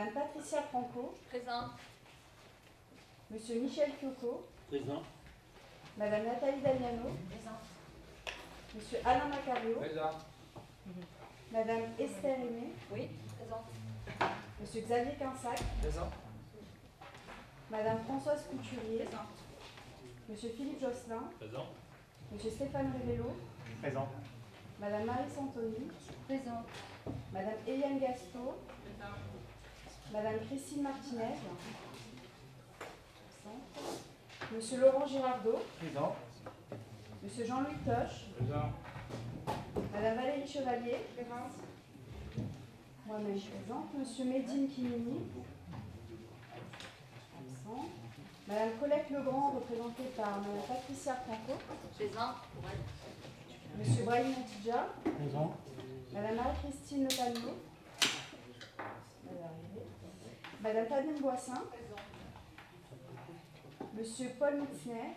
Madame Patricia Franco. Présent. Monsieur Michel Kyoko. Présent. Madame Nathalie Damiano. Présent. Monsieur Alain Macario. Présent. Madame Esther Aimé. Oui. Présent. Monsieur Xavier Quinsac. Présent. Madame Françoise Couturier. Présent. Monsieur Philippe Josselin. Présent. Monsieur Stéphane Révélo. Présent. Madame Marie Santoni. Présent. Madame Eliane Gasto. Madame Christine Martinez. Monsieur Laurent Girardot. Présent. Monsieur Jean-Luc Toche. Présent. Madame Valérie Chevalier. Moi-même présente. Monsieur Médine Kimini. Absent. Madame Colette Legrand, représentée par Madame Patricia Franco. Présent. Monsieur Brahim Montidja. Présent. Madame Marie-Christine Le Panneau. Elle va arriver. Madame Fabienne Boissin. Monsieur Paul Mitzner.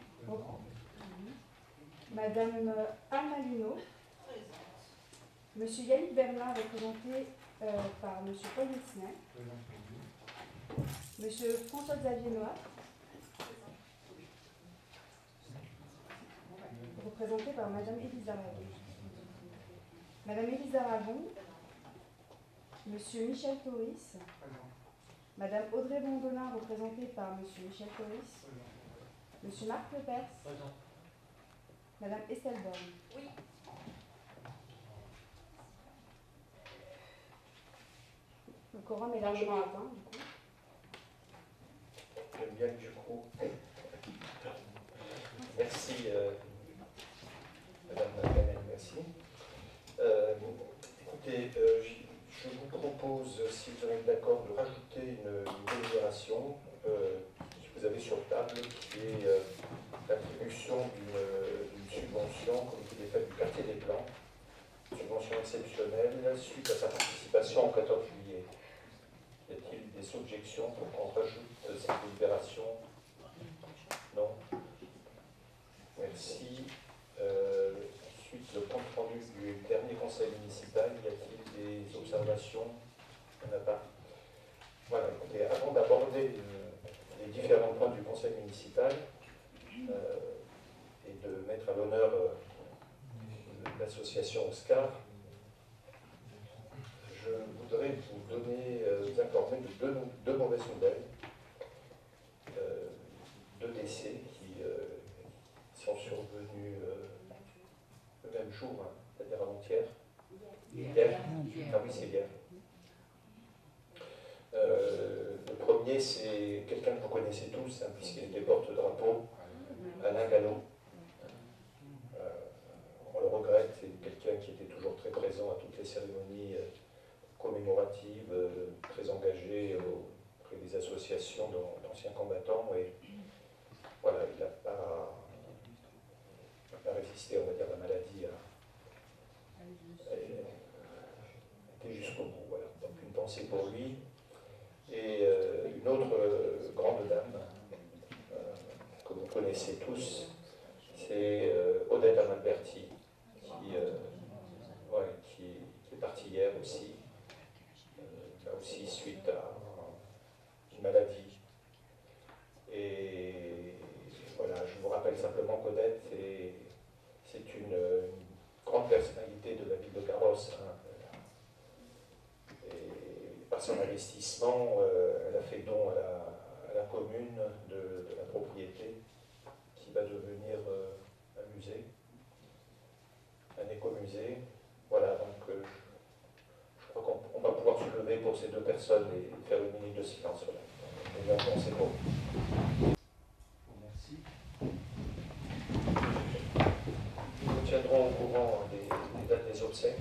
Madame euh, Anne Malino. Monsieur Yannick Bernard, représenté euh, par Monsieur Paul Mitzner. Monsieur François-Xavier Noir. Représenté par Madame Élise Aragon. Madame Élise Aragon. Monsieur Michel Toris. Madame Audrey Bondolin, représentée par Monsieur Michel Toris. Monsieur Marc Lepers. Présent. Madame Estelle Borne. Oui. Le quorum est largement atteint, du coup. J'aime bien du coup. Merci, euh, Madame Macanel, merci. Euh, écoutez, euh, je vous propose, si vous êtes d'accord, de rajouter une, délibération euh, que vous avez sur table, qui est euh, l'attribution d'une subvention, comme est fait du quartier des Plans, subvention exceptionnelle, suite à sa participation au 14 juillet. Y a-t-il des objections pour qu'on rajoute euh, cette délibération? Non? Merci. Euh, ensuite, le compte rendu du dernier conseil municipal, y a-t-il des observations Il n'y pas. Voilà, écoutez, avant d'aborder euh, les différents points du conseil municipal euh, et de mettre à l'honneur euh, l'association Oscar, je voudrais vous donner, vous informer de deux, mauvaises nouvelles. Deux décès qui sont survenus le même jour, hein, c'est-à-dire avant-hier. Ah. Euh, le premier, c'est quelqu'un que vous connaissez tous, hein, puisqu'il était porte-drapeau, Alain Gallo. Euh, on le regrette, c'est quelqu'un qui était toujours très présent à toutes les cérémonies euh, commémoratives, euh, très engagé auprès des associations d'an- d'anciens combattants. Et voilà, il n'a pas, il n'a pas résisté, on va dire, à la maladie. à- et, euh, était jusqu'au bout. Voilà. Donc une pensée pour lui. Et euh, une autre euh, grande dame euh, que vous connaissez tous, c'est euh, Odette Amalberti, qui, euh, ouais, qui, qui est partie hier aussi, euh, là aussi suite à une maladie. Et voilà, je vous rappelle simplement qu'Odette, est- c'est une, une grande personnalité de la ville de Carrosse. hein. Et par son investissement, euh, elle a fait don à la, commune de, la propriété qui va devenir euh, un musée, un écomusée. Voilà, donc euh, je crois qu'on on va pouvoir se lever pour ces deux personnes et faire une minute de silence. Merci. Nous vous tiendrons au courant des, des dates des obsèques.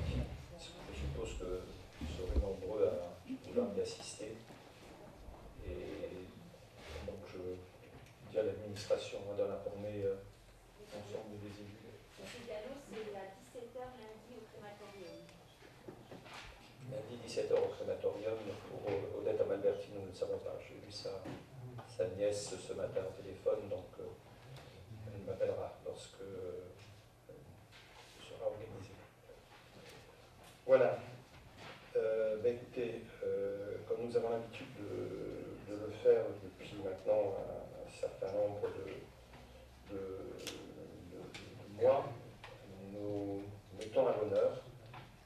Je suppose que vous serez nombreux à vouloir y assister. Et donc je dis à l'administration hein, d'en informer euh, l'ensemble des élus. Monsieur Gallo, c'est à 17h lundi au crématorium. Lundi 17h au crématorium pour euh, Odette Amalberti, nous ne le savons pas. J'ai vu sa, sa ce matin au téléphone, donc euh, elle m'appellera lorsque sera organisé. Voilà. Euh, bah, écoutez, euh, comme nous avons l'habitude de, le faire depuis maintenant un, certain nombre de, mois, nous mettons à l'honneur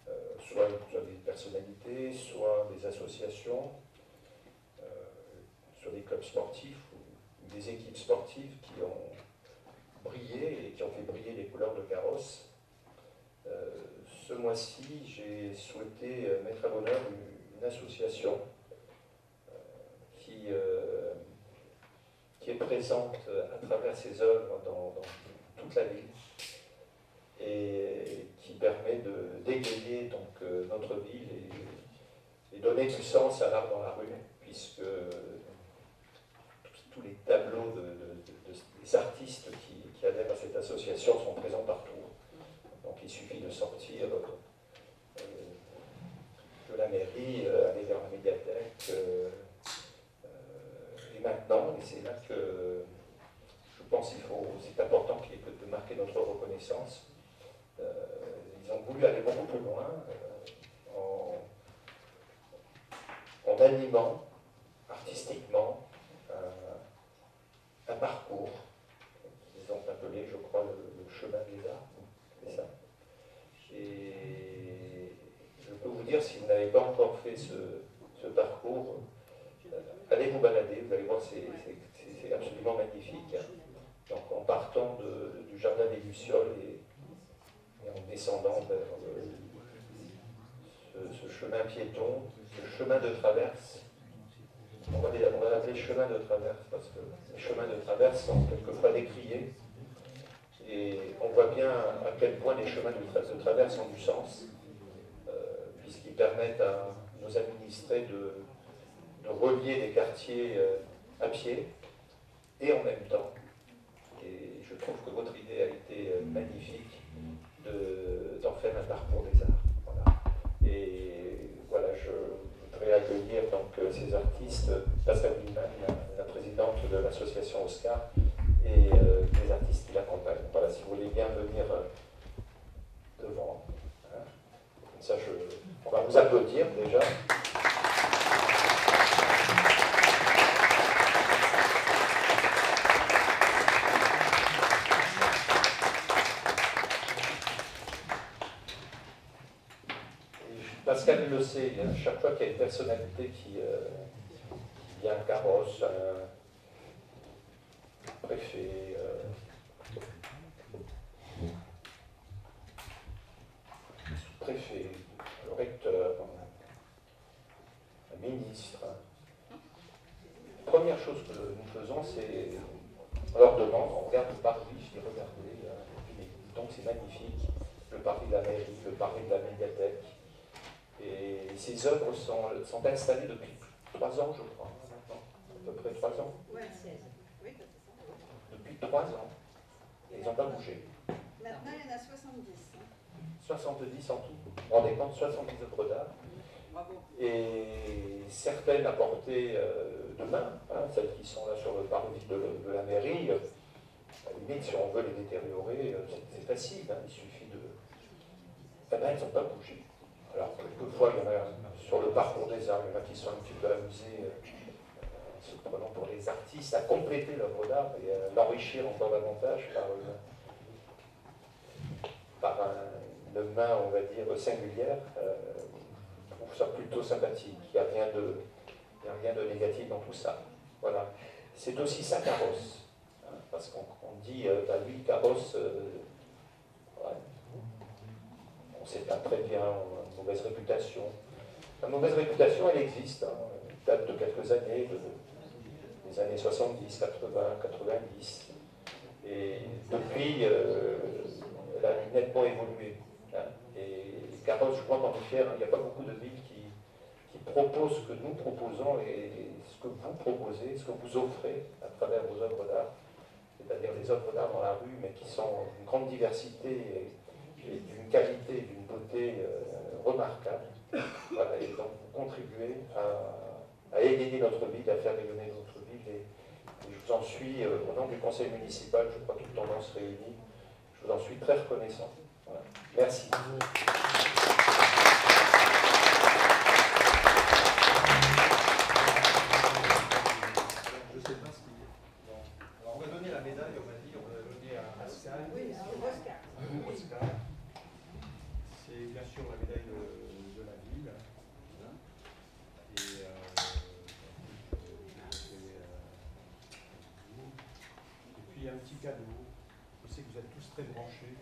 euh, soit, des personnalités, soit des associations, sur des clubs sportifs sportives qui ont brillé et qui ont fait briller les couleurs de carrosse ce mois-ci, j'ai souhaité euh, mettre à l'honneur une, association euh, qui, euh, qui, est présente à travers ses œuvres dans, toute la ville et qui permet de d'égayer donc notre ville et, donner du sens à l'art dans la rue, puisque tous les tableaux des artistes qui, adhèrent à cette association sont présents partout. Donc il suffit de sortir euh, de la mairie, euh, aller vers la médiathèque. Euh, et maintenant, et c'est là que je pense qu'il faut, c'est important de marquer notre reconnaissance. ils ont voulu aller beaucoup plus loin en, animant artistiquement un, parcours. Ils ont appelé, je crois, le chemin des arts. C'est ça. Et je peux vous dire, si vous n'avez pas encore fait ce, parcours, euh, allez vous balader, vous allez voir, c'est absolument magnifique. Donc en partant du jardin des Lucioles et, en descendant vers ce, chemin piéton, le chemin de traverse, on va, l'appeler chemin de traverse parce que les chemins de traverse sont quelquefois décriés et on voit bien à quel point les chemins de traverse ont du sens, euh, puisqu'ils permettent à nos administrés de, relier des quartiers euh, à pied et en même temps. Et je trouve que votre idée a été euh, magnifique d'en faire un parcours des arts. Et voilà, je accueillir donc ces artistes, Pascal Wiemann, la présidente de l'association Oscar, et euh, les artistes qui l'accompagnent. Voilà, si vous voulez bien venir euh, devant. Hein. Comme ça, on va vous applaudir déjà. Le chaque fois qu'il y a une personnalité qui, euh, vient un carrosse, un, préfet, euh, préfet, le recteur, un ministre. Première chose que nous faisons, c'est on leur demande, on regarde le parvis, je dis regardez, euh, donc c'est magnifique, le parvis de la mairie, le parvis de la médiathèque. Et ces œuvres sont, sont installées depuis trois ans, je crois, à peu près trois ans. Ouais, trois ans. ils n'ont pas bougé. Maintenant, il y en a 70. 70 en tout. On dépend de 70 œuvres d'art. Et certaines apportées euh, demain, hein, celles qui sont là sur le parvis de, la mairie, euh, à la limite, si on veut les détériorer, euh, c'est facile, hein, il suffit de. Eh ben, elles n'ont pas bougé. Alors, quelquefois, il y en a sur le parcours des arts, il y en a qui sont un petit peu amusés se prenant pour les artistes, à compléter l'œuvre d'art et à l'enrichir encore davantage par une, main, on va dire, singulière, euh, je trouve ça plutôt sympathique. Il n'y a, rien de, négatif dans tout ça. Voilà. C'est aussi ça carrosse. Hein, parce qu'on dit, euh, bah, lui, carrosse, euh, on ne sait pas très bien, une mauvaise réputation. La mauvaise réputation, elle existe, hein, elle date de quelques années, de, des années 70, 80, 90. Et depuis, euh, elle a nettement évolué. Hein. Et Carrosse, je crois qu'en effet, il n'y a pas beaucoup de villes qui, proposent ce que nous proposons et ce que vous proposez, ce que vous offrez à travers vos œuvres d'art, c'est-à-dire les œuvres d'art dans la rue, mais qui sont d'une grande diversité et, d'une qualité, d'une beauté euh, remarquable. Voilà, et donc vous contribuez à, à égayer notre ville, à faire rayonner notre Je vous en suis, euh, au nom du conseil municipal, je crois toute tendance réunie, je vous en suis très reconnaissant. Voilà. Merci. Je sais pas ce qu'il y a. Non. Alors on va donner la médaille, on va dire, on va la donner à Pascal. Oui, c'est Oscar. Oscar. La médaille de, la ville. Et, euh, euh, et puis un petit cadeau. Je sais que vous êtes tous très branchés.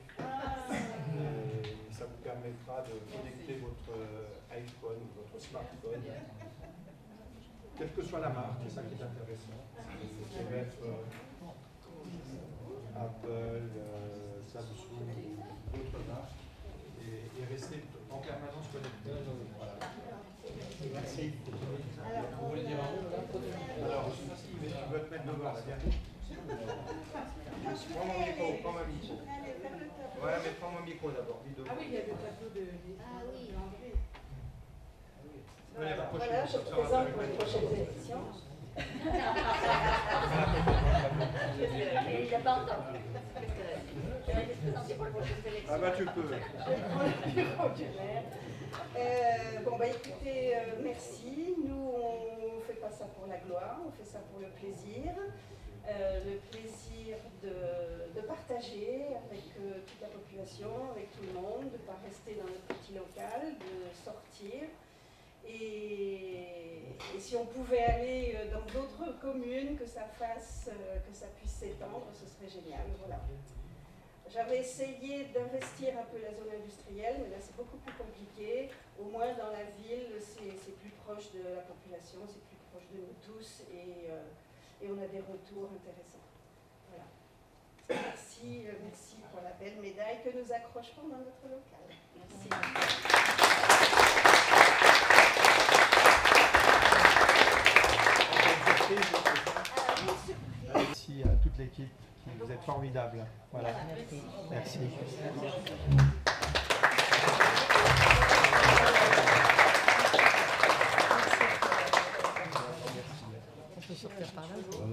Ça vous permettra de connecter votre euh, iPhone ou votre smartphone. Quelle que soit la marque, c'est ça qui est intéressant. Apple, Samsung d'autres marques et, et rester en permanence connecté. Voilà. Merci. Vous voulez dire un mot Alors, tu veux te mettre devant, là, viens. Prends mon micro, prends mon micro. Ouais, mais prends mon micro d'abord, dis devant. Ah oui, il y a le tableau de Ah oui. Venez, rapprochez-vous, Voilà, je va présente pour les prochaines éditions. Mais il n'a pas entendu. Ah bah tu peux. Euh, bon, bah écoutez, euh, merci. Nous, on fait pas ça pour la gloire, on fait ça pour le plaisir. Euh, le plaisir de, de partager avec euh, toute la population, avec tout le monde, de ne pas rester dans notre petit local, de sortir. Et, et si on pouvait aller dans d'autres communes, que ça fasse, que ça puisse s'étendre, ce serait génial. Voilà. J'avais essayé d'investir un peu la zone industrielle, mais là c'est beaucoup plus compliqué. Au moins dans la ville, c'est plus proche de la population, c'est plus proche de nous tous et, euh, et on a des retours intéressants. Voilà. Merci, euh, merci pour la belle médaille que nous accrocherons dans notre local. Merci. Merci à toute l'équipe, vous êtes formidables. Voilà. Merci.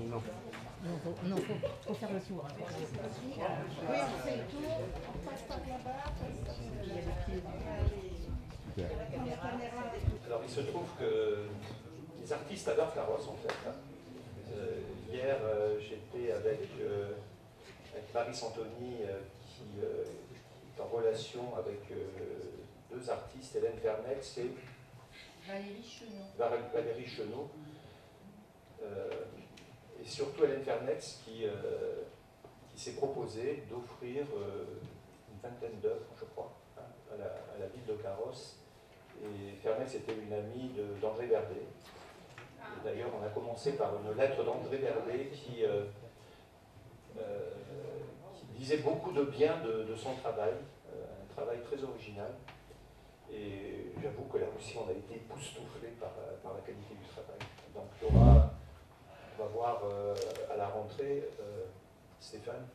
Non. Non, faut, faut, faire le tour. hein. Oui, on fait le tour, on passe par là-bas. Il. Alors, il se trouve que les artistes adorent Carros, en fait. Euh, hier, euh, j'étais avec, euh, avec Marie Santoni, qui est en relation avec deux artistes, Hélène Fernex et Valérie Chenot. Val- Valérie Chenot. Et surtout Hélène Fernex qui, qui s'est proposé d'offrir une vingtaine d'œuvres, je crois, à, la, à la ville de Carrosse. Et Fernex était une amie d'André Verdet. D'ailleurs, on a commencé par une lettre d'André qui, euh, euh, qui disait beaucoup de bien de, son travail, euh, un travail très original. Et j'avoue que là aussi, on a été époustouflé par, la qualité du travail. Donc, on va voir à la rentrée, Stéphane,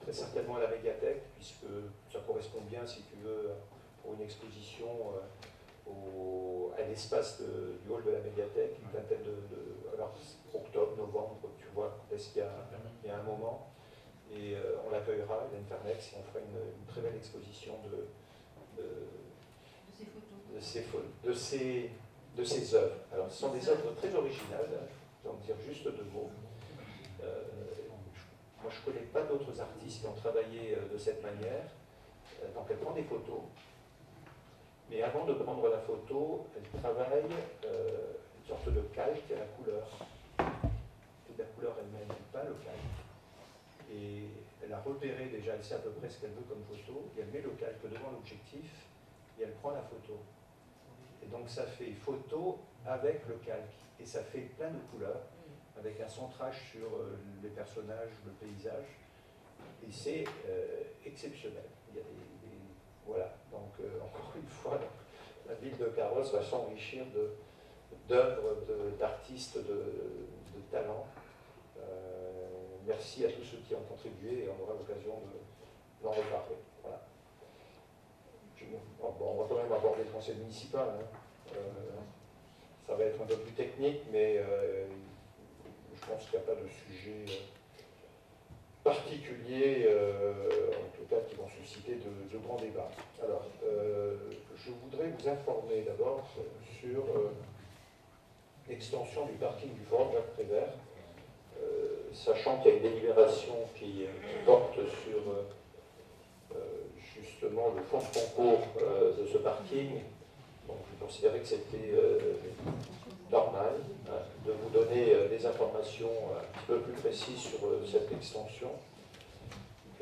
très certainement à la médiathèque, puisque ça correspond bien, si tu veux, pour une exposition au- à l'espace de- du hall de la médiathèque, une vingtaine de, de- alors octobre, novembre, tu vois, est-ce qu'il y, a- il y a un moment, et euh, on l'accueillera, Hélène Fernex, et on fera une, une très belle exposition de- de, De ces photos. de ces, fo- de œuvres. Alors, ce sont des œuvres très originales, je vais en dire juste deux mots. Euh, je- moi, je ne connais pas d'autres artistes qui ont travaillé euh, de cette manière. Donc, elle prend des photos, mais avant de prendre la photo, elle travaille euh, une sorte de calque à la couleur. Et la couleur elle-même, pas le calque. Et elle a repéré déjà, elle sait à peu près ce qu'elle veut comme photo, et elle met le calque devant l'objectif, et elle prend la photo. Et donc ça fait photo avec le calque. Et ça fait plein de couleurs, avec un centrage sur euh, les personnages, le paysage. Et c'est euh, exceptionnel. Il y a des- voilà. Donc euh, encore une fois, la ville de Carrosse va s'enrichir d'œuvres d'artistes de, de talent. Euh, merci à tous ceux qui ont contribué et on aura l'occasion de- d'en reparler. Voilà. Je- bon, on va quand même aborder le conseil municipal. hein. Euh, ça va être un peu plus technique, mais je pense qu'il n'y a pas de sujet euh, particulier, euh, en tout cas, qui vont susciter de, grands débats. Alors, je voudrais vous informer d'abord sur l'extension du parking du Forum Jacques Prévert, sachant qu'il y a une délibération qui, porte sur justement le fonds de concours de ce parking. Donc, je considérais que c'était normal hein, de vous donner euh, des informations euh, un petit peu plus précises sur euh, cette extension.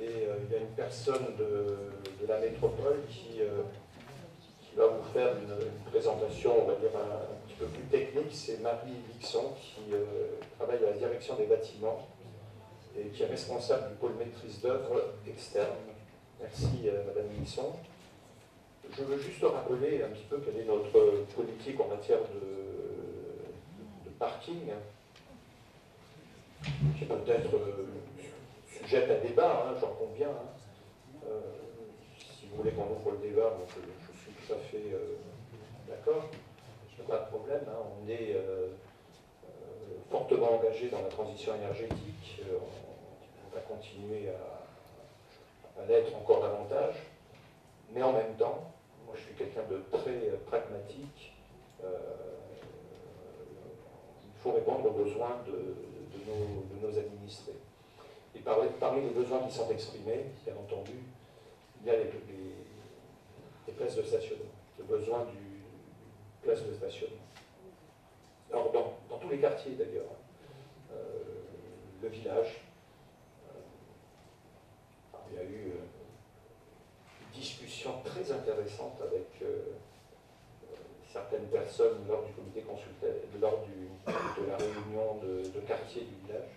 Et il y a une personne de, la métropole qui, va vous faire une, présentation, on va dire, un, petit peu plus technique. C'est Marie Vixon qui travaille à la direction des bâtiments et qui est responsable du pôle maîtrise d'œuvre externe. Merci Madame Vixon. Je veux juste rappeler un petit peu quelle est notre politique en matière de parking, qui peut-être euh, sujette à débat, hein, j'en conviens. Hein. Euh, si vous voulez qu'on ouvre le débat, je, suis tout à fait euh, d'accord. Pas de problème. Hein. on est fortement engagé dans la transition énergétique. on, va continuer à, à l'être encore davantage. Mais en même temps, moi je suis quelqu'un de très pragmatique faut répondre aux besoins de, nos, administrés. Et parmi, les besoins qui sont exprimés, bien entendu, il y a les, places de stationnement, le besoin du place de stationnement. Alors, dans, tous les quartiers d'ailleurs, euh, le village, euh, il y a eu euh, une discussion très intéressante avec certaines personnes lors du comité consultatif, lors de la réunion de, quartier du village.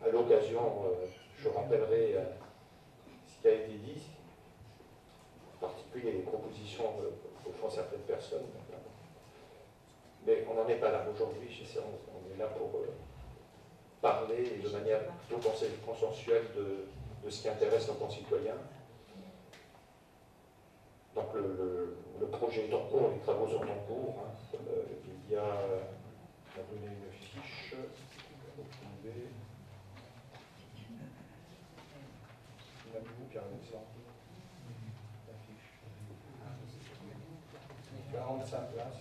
À l'occasion, euh, je rappellerai euh, ce qui a été dit, en particulier les propositions que certaines personnes. Mais on n'en est pas là aujourd'hui, on est là pour euh, parler de manière plutôt consensuelle de, ce qui intéresse nos concitoyens. Donc le projet est en cours, les travaux sont en cours. Il y a, on a donné une fiche. Avez-vous qui a un exemple La fiche. 45 places.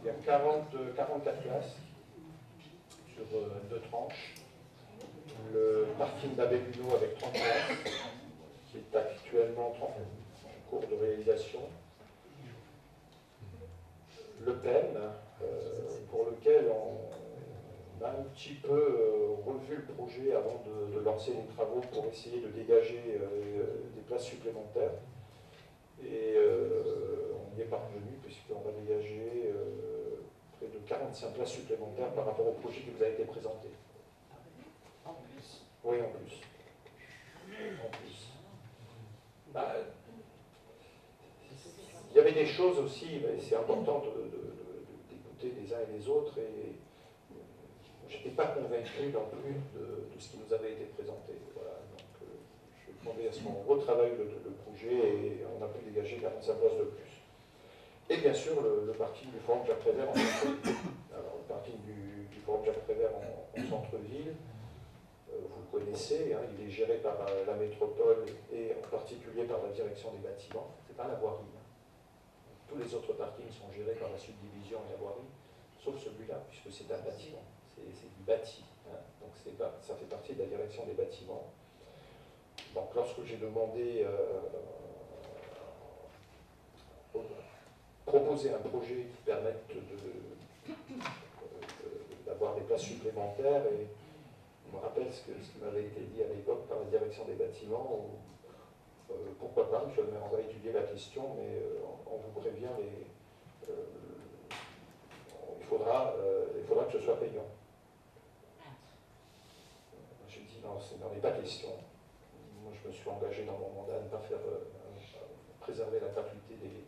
Il y a 40, 44 places deux tranches. Le parking d'Abeluno avec 30 places, qui est actuellement en cours de réalisation. Le PEN, euh, pour lequel on a un petit peu euh, revu le projet avant de, lancer les travaux pour essayer de dégager des places supplémentaires. Et on y est parvenu puisqu'on va dégager 45 places supplémentaires par rapport au projet qui vous a été présenté. En plus Oui, en plus. En plus. Bah, il y avait des choses aussi, c'est important d'écouter les uns et les autres, et je n'étais pas convaincu non plus de, ce qui nous avait été présenté. Voilà, donc, euh, je demander à ce qu'on retravaille le, le, projet et on a pu dégager 45 places de plus. Et bien sûr, le, parking du Forum Jacques Prévert en Alors, le parking du, Forum Jacques Prévert en, centre-ville, euh, vous le connaissez, hein, il est géré par euh, la métropole et en particulier par la direction des bâtiments. Ce n'est pas la voirie. Hein. Tous les autres parkings sont gérés par la subdivision et la voirie, sauf celui-là, puisque c'est un bâtiment. C'est du bâti. Hein. donc ça fait partie de la direction des bâtiments. Donc lorsque j'ai demandé euh, proposer un projet qui permette euh, d'avoir des places supplémentaires. Et je me rappelle ce, qui m'avait été dit à l'époque par la direction des bâtiments. Euh, pourquoi pas, on va étudier la question, mais euh, on, vous prévient, les, il, faudra, il faudra que ce soit payant. J'ai dit non, ce n'en est pas question. Moi, je me suis engagé dans mon mandat à ne pas faire préserver la gratuité des,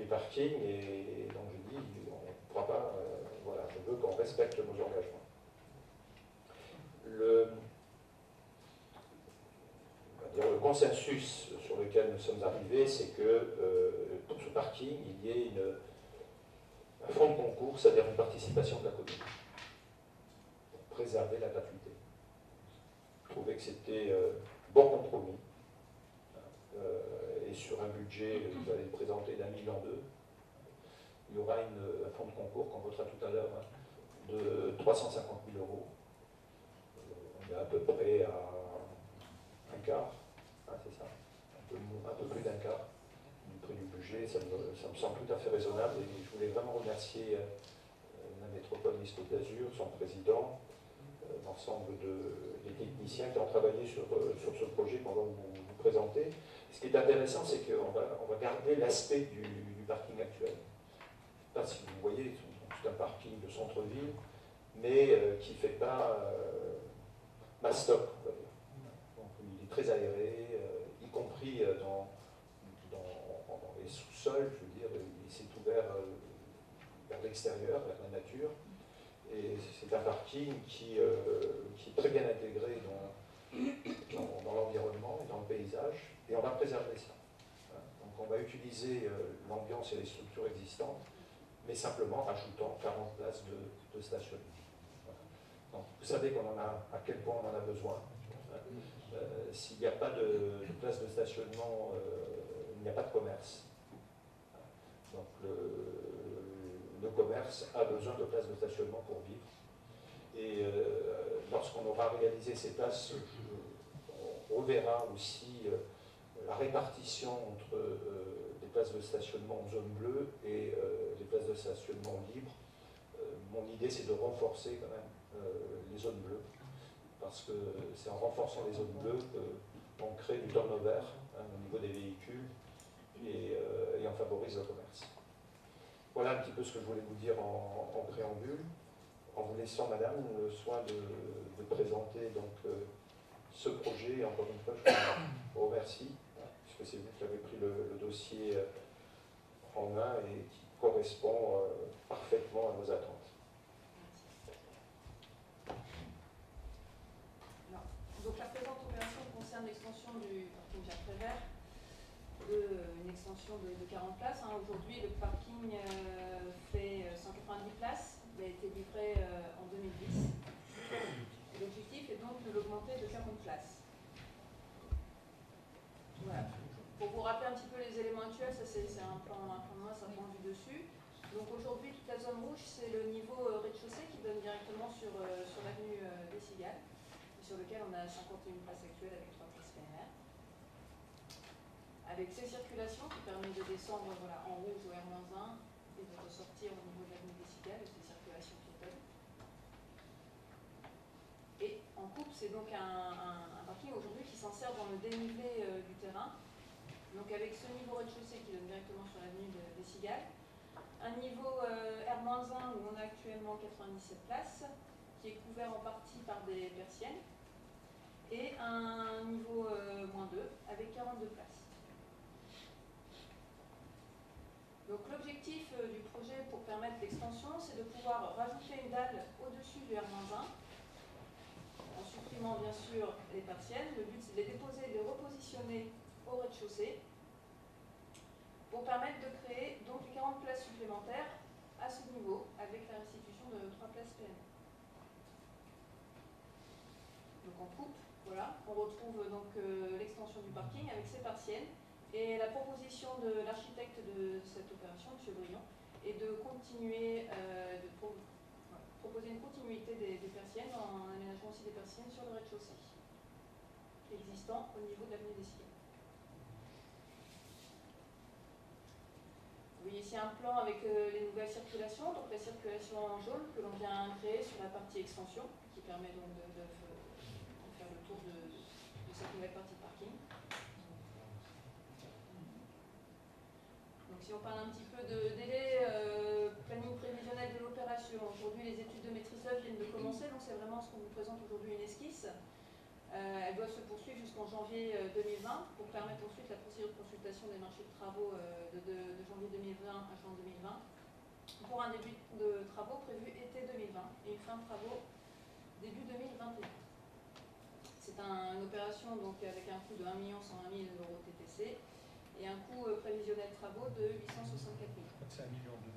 des parkings et, donc je dis on ne pourra pas, euh, voilà, je veux qu'on respecte nos engagements. Le, consensus sur lequel nous sommes arrivés, c'est que euh, pour ce parking, il y ait une, un fonds de concours, c'est-à-dire une participation de la commune, pour préserver la gratuité. Je trouvais que c'était euh, bon compromis. Euh, et sur un budget, vous allez le présenter d'un million d'eux, il y aura une, un fonds de concours qu'on votera tout à l'heure hein, de 350 000 euros. Euh, on est à peu près à un quart, hein, c'est ça, un peu, plus d'un quart du prix du budget, ça me, semble tout à fait raisonnable et je voulais vraiment remercier euh, la métropole Nice d'Azur, son président, euh, l'ensemble de, des techniciens qui ont travaillé sur, euh, sur ce projet vous, présenter. Ce qui est intéressant, c'est qu'on va, garder l'aspect du, parking actuel. Je ne sais pas si vous voyez, c'est un parking de centre-ville, mais euh, qui ne fait pas euh, mastoc, il est très aéré, euh, y compris euh, dans, les sous-sols, je veux dire, il s'est ouvert vers l'extérieur, vers la nature. Et c'est un parking qui, qui, est très bien intégré dans, dans, l'environnement et dans le paysage, et on va préserver ça. Donc on va utiliser euh, l'ambiance et les structures existantes, mais simplement en rajoutant 40 places de, de stationnement. Donc, vous savez qu'on en a, à quel point on en a besoin. Euh, S'il n'y a pas de, de place de stationnement, euh, il n'y a pas de commerce. Donc le, le, commerce a besoin de places de stationnement pour vivre. Et euh, lorsqu'on aura réalisé ces places, on reverra aussi euh, la répartition entre euh, les places de stationnement en zone bleue et euh, les places de stationnement libres. mon idée, c'est de renforcer quand même les zones bleues, parce que c'est en renforçant les zones bleues qu'on crée du turnover hein, au niveau des véhicules et, et on favorise le commerce. Voilà un petit peu ce que je voulais vous dire en, en préambule, en vous laissant, madame, le soin de, présenter donc, euh, ce projet. Encore une fois, je vous remercie, puisque c'est vous qui avez pris le, dossier en main et qui correspond euh, parfaitement à nos attentes. Donc la présente opération concerne l'extension du parking Jacques Prévert une extension de, de 40 places. Hein. Aujourd'hui, le parking euh, fait 190 places. A été livré euh, en 2010. L'objectif est donc de l'augmenter de 40 places. Pour vous rappeler un petit peu les éléments actuels, ça c'est un plan, un plan noir, ça prend du dessus. Donc aujourd'hui, toute la zone rouge, c'est le niveau euh, rez-de-chaussée qui donne directement sur, sur l'avenue des Cigales, sur lequel on a 51 places actuelles avec 3 places PNR avec ces circulations qui permettent de descendre voilà, en rouge au R-1 et de ressortir niveau de l'avenue des Cigales, ces circulations piétonnes. Et en c'est donc un, parking aujourd'hui qui s'insère dans le dénivelé euh, du terrain, donc avec ce niveau rez-de-chaussée qui donne directement sur l'avenue de, des Cigales, un niveau euh, R-1 où on a actuellement 97 places, qui est couvert en partie par des persiennes, et un niveau euh, moins 2 avec 42 places. Donc l'objectif euh, du projet pour permettre l'extension, c'est de pouvoir rajouter une dalle au-dessus du R-1, bien sûr les partiels. Le but c'est de les déposer et de les repositionner au rez-de-chaussée pour permettre de créer donc 40 places supplémentaires à ce niveau avec la restitution de 3 places PM. Donc on coupe, voilà, on retrouve donc euh, l'extension du parking avec ses partiels et la proposition de l'architecte de cette opération, M. Briand, est de continuer, euh, de proposer une continuité des, persiennes en aménageant aussi des persiennes sur le rez-de-chaussée existant au niveau de l'avenue des Ciels. Vous voyez ici un plan avec euh, les nouvelles circulations, donc la circulation en jaune que l'on vient créer sur la partie extension, qui permet donc de, faire le tour de, de cette nouvelle partie de parking. si on parle un petit peu de délai, euh, planning prévisionnel de l'opération, aujourd'hui les études de maîtrise d'œuvre viennent de commencer, donc c'est vraiment ce qu'on vous présente aujourd'hui une esquisse. Euh, elles doivent se poursuivre jusqu'en janvier 2020 euh, pour permettre ensuite la procédure de consultation des marchés de travaux euh, de, de, de, janvier 2020 à juin 2020 pour un début de travaux prévu été 2020 et une fin de travaux début 2021. C'est un en opération donc, avec un coût de 1 101 000 euros TTC et un coût euh, prévisionnel de travaux de 864 000. C'est un million de.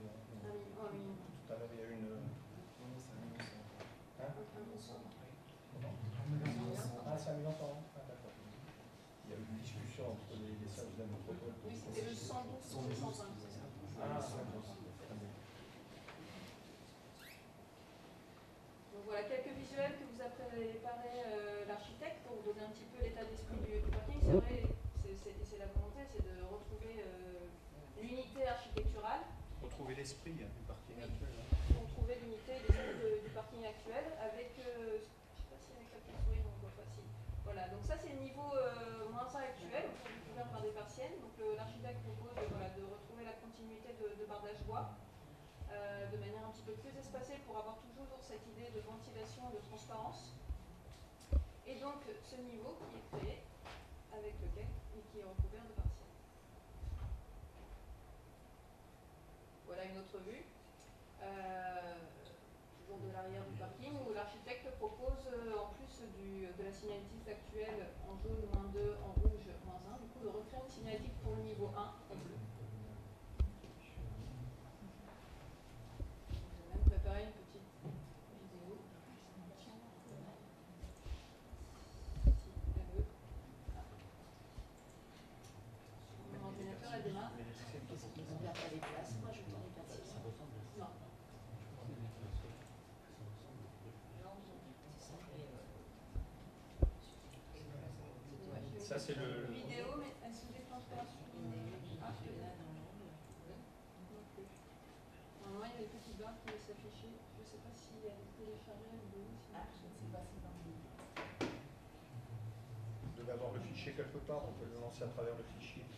1 million, un million. Tout à l'heure, il y a une. Hein Un million cent. Ah, c'est un million par an Ah, d'accord. Il y a eu une discussion entre les, les services de la métropole. Oui, c'était le 112 ou le 120, c'est ça. Ah. Donc voilà quelques visuels que vous a préparé euh, l'architecte pour vous donner un petit peu l'état d'esprit du, du parking. C'est vrai, c'est la volonté, c'est de retrouver euh, l'unité architecturale, Retrouver l'esprit hein, du parking Oui. actuel. hein. pour trouver l'unité l'esprit de- du parking actuel avec, euh, je sais pas si avec la petite souris on voit pas si. Voilà, donc ça c'est le niveau euh, moins 1 actuel, couvert par des persiennes. Donc le- l'architecte propose euh, voilà, de retrouver la continuité de, de bardage bois. euh, de manière espacée pour avoir toujours cette idée de ventilation de transparence. Et donc ce niveau qui est créé avec lequel et qui est recouvert de partiels. Voilà une autre vue. Euh, toujours de l'arrière du parking où l'architecte propose euh, en plus de la signalétique actuelle en jaune moins 2, en rouge moins 1, du coup de recréer une signalétique pour le niveau 1 en bleu. J'ai même préparé une petite vidéo. Si elle veut. Ah. Mon ordinateur, elle démarre. Ils ont bien pas les places, moi je t'en ai pas six. Non. Ça, c'est le. Vidéo, mais elle se déclenche pas sur Ah. Normalement, il y a une petite barre qui va s'afficher. Je ne sais pas si elle est téléchargée vidéo. sinon Ah, je je ne sais pas si dans le Vous devez avoir le fichier quelque part, on peut le lancer à travers le fichier.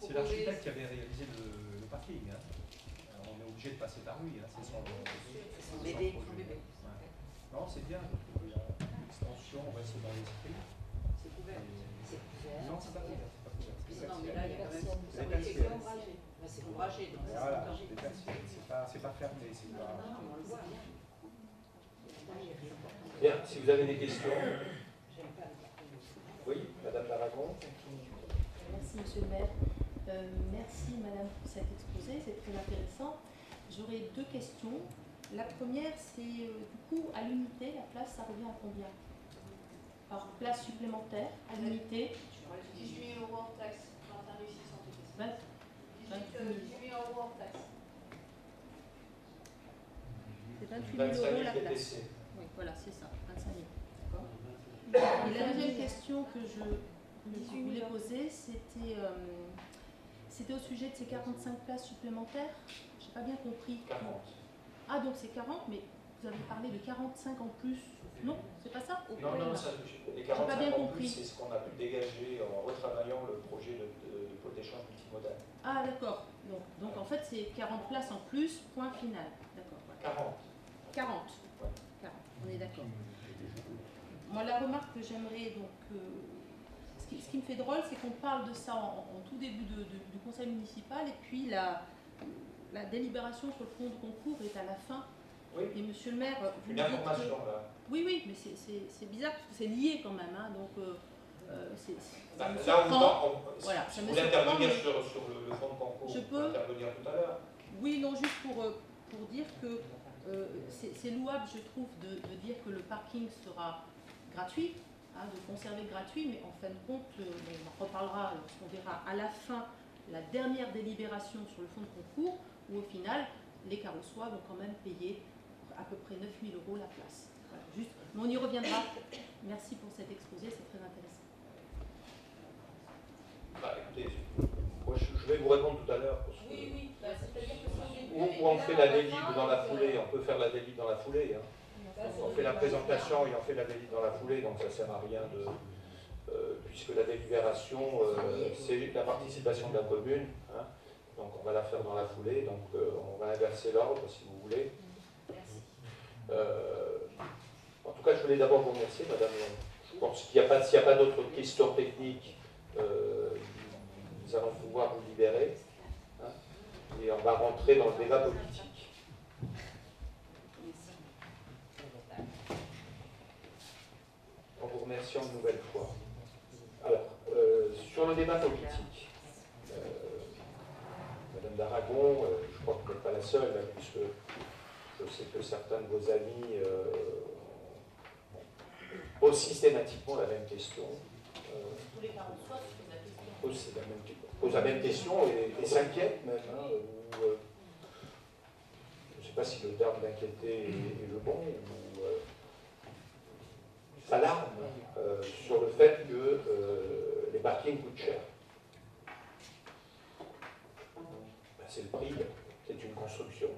C'est l'architecte qui avait réalisé le, le parking. Hein. Alors, on est obligé de passer par lui. Hein. C'est son, Son bébé, son son projet. bébé. Ouais. Non, c'est bien. je trouve, Il y a une extension, on reste dans l'esprit. C'est couvert. Et- C'est couvert. Non, c'est pas couvert. c'est pas couvert. C'est Non, mais là, il y a quand même. Ombragé. C'est ombragé, c'est Voilà. C'est pas, fermé. C'est pas... Non, on le voit bien. Bien, si vous avez des questions. Oui, Madame Laragon Merci Monsieur le maire. Euh, merci Madame pour cet exposé, c'est très intéressant. J'aurais deux questions. La première, c'est euh, du coup à l'unité, la place, ça revient à combien? Par place supplémentaire à l'unité 18 euros hors taxe dans un réussi sans TTC. 20 dites euh, 18 000 euros hors taxe. C'est 28 25 000 euros 000 la place. Oui, voilà, c'est ça, 25 000. D'accord. Et la deuxième question que je que je voulais poser, c'était euh, c'était au sujet de ces 45 places supplémentaires. Je n'ai pas bien compris. 40. Ah, donc c'est 40, mais vous avez parlé de 45 en plus. Non, c'est pas ça? Non, non, ça, les pas 45 bien en compris. plus, c'est ce qu'on a pu dégager en retravaillant le projet de, de, de pôle d'échange multimodal. Ah, d'accord. Donc, donc en fait, c'est 40 places en plus, point final. D'accord. voilà. 40. 40. 40, on est d'accord. Moi, la remarque que j'aimerais, donc, euh, qui, ce qui me fait drôle, c'est qu'on parle de ça en, en tout début de- de- du conseil municipal, et puis la, la délibération sur le fonds de concours est à la fin. Oui. Et monsieur le maire, Une que- là. Oui, oui, mais c'est- bizarre parce que c'est lié quand même. hein, donc, euh, euh, là, on, on- Voilà, si vous voulez intervenir mais- sur, sur le, le fonds de concours, Je peux. intervenir tout à l'heure. Oui, non, juste pour, euh, pour dire que euh, c'est c'est louable, je trouve, de, de dire que le parking sera gratuit, hein, de conserver gratuit, mais en fin de compte, euh, on en reparlera lorsqu'on verra à la fin la dernière délibération sur le fonds de concours, où au final, les carrossois vont quand même payer à peu près 9 000 euros la place. Voilà, juste, mais on y reviendra. Merci pour cet exposé, c'est très intéressant. Bah, écoutez, moi, je, vais vous répondre tout à l'heure. Oui, oui, bah, c'est-à-dire que si Ou, ou on fait la délib dans la foulée, on peut faire la délib dans la foulée. hein. On fait la présentation et on fait la délib dans la foulée, donc ça ne sert à rien de. euh, puisque la délibération, euh, c'est la participation de la commune. hein. donc on va la faire dans la foulée, donc euh, on va inverser l'ordre si vous voulez. En tout cas, je voulais d'abord vous remercier, madame. Je pense qu'il n'y a pas, s'il n'y a pas d'autres questions techniques, nous allons pouvoir vous libérer. hein, et on va rentrer dans le débat politique. En vous remerciant une nouvelle fois. Alors, euh, sur le débat politique, euh, Madame d'Aragon, euh, je crois que vous n'êtes pas la seule, hein, puisque je sais que certains de vos amis posent systématiquement la même question. Tous les carrossois, c'est la question. posent la même, la même question et, s'inquiètent même. hein, je ne sais pas si le terme d'inquiéter est, le bon, s'alarment euh, sur le fait que euh, les parkings coûtent cher. Ben, c'est le prix, c'est une construction.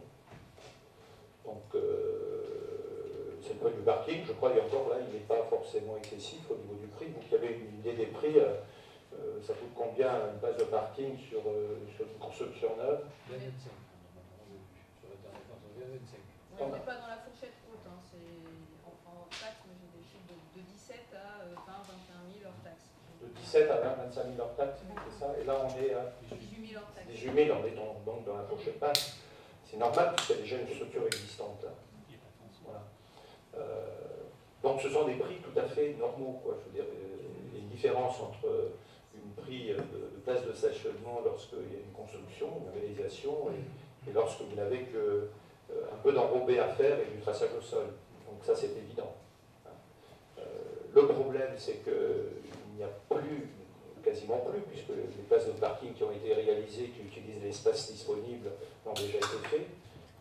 Donc, euh, c'est le prix du parking, je crois, et encore là, il n'est pas forcément excessif au niveau du prix. Donc, il y avait une idée des prix. euh, ça coûte combien une base de parking sur, euh, sur une construction neuve? Bien 25. Sur Internet, on vient 25. On n'est pas dans la fourchette haute, hein, c'est en, en taxes, mais j'ai des chiffres de, de 17 à euh, 20, 21 000 hors taxes. De 17 à 20, 25 000 hors taxes, c'est ça Et là, on est à 18 000 hors taxes. 18 000, on est dans- donc dans la fourchette basse. C'est normal, puisqu'il y a déjà une structure existante. Voilà. Euh, donc, ce sont des prix tout à fait normaux. Quoi. Je veux dire, euh, il y a une différence entre une prix de, place de stationnement lorsqu'il y a une construction, une réalisation, et, et lorsque vous n'avez que euh, un peu d'enrobé à faire et du traçage au sol. Donc ça, c'est évident. le problème, c'est qu'il n'y a plus, quasiment plus, puisque les places de parking qui ont été réalisées, qui utilisent l'espace disponible, ont déjà été faites.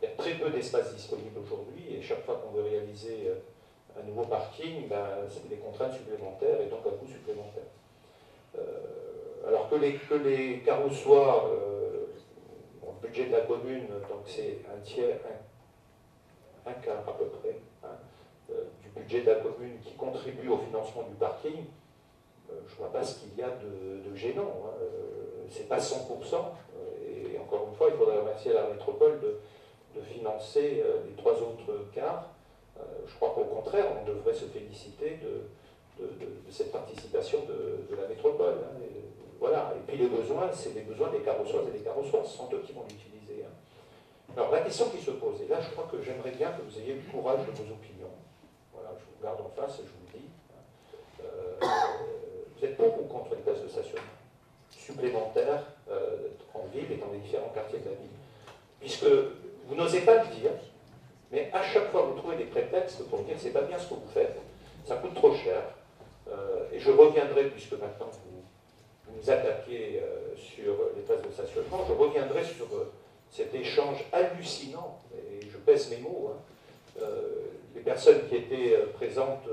Il y a très peu d'espace disponible aujourd'hui, et chaque fois qu'on veut réaliser euh, un nouveau parking, ben, c'est des contraintes supplémentaires et donc un coût supplémentaire. Euh, alors que les, que les carrossoirs, euh, le budget de la commune, donc c'est un tiers, un, quart à peu près, hein, du budget de la commune qui contribue au financement du parking, je ne vois pas ce qu'il y a de, gênant. Hein. Euh, c'est pas 100%, euh, et encore une fois, il faudrait remercier la métropole de, financer euh, les trois autres quarts. Euh, je crois qu'au contraire, on devrait se féliciter de, cette participation de, la métropole. hein. Et, voilà. Et puis les besoins, c'est les besoins des carrossoises et des carrossois, ce sont eux qui vont l'utiliser. hein. Alors la question qui se pose, et là je crois que j'aimerais bien que vous ayez le courage de vos opinions. Voilà, je vous garde en face et je vous le dis. hein. Euh, vous êtes pour ou contre les places de stationnement supplémentaires euh, en ville et dans les différents quartiers de la ville Puisque vous n'osez pas le dire, mais à chaque fois vous trouvez des prétextes pour dire c'est pas bien ce que vous faites, ça coûte trop cher. Euh, et je reviendrai, puisque maintenant vous, vous nous attaquez euh, sur les places de stationnement, je reviendrai sur cet échange hallucinant, et je pèse mes mots, hein. Les personnes qui étaient présentes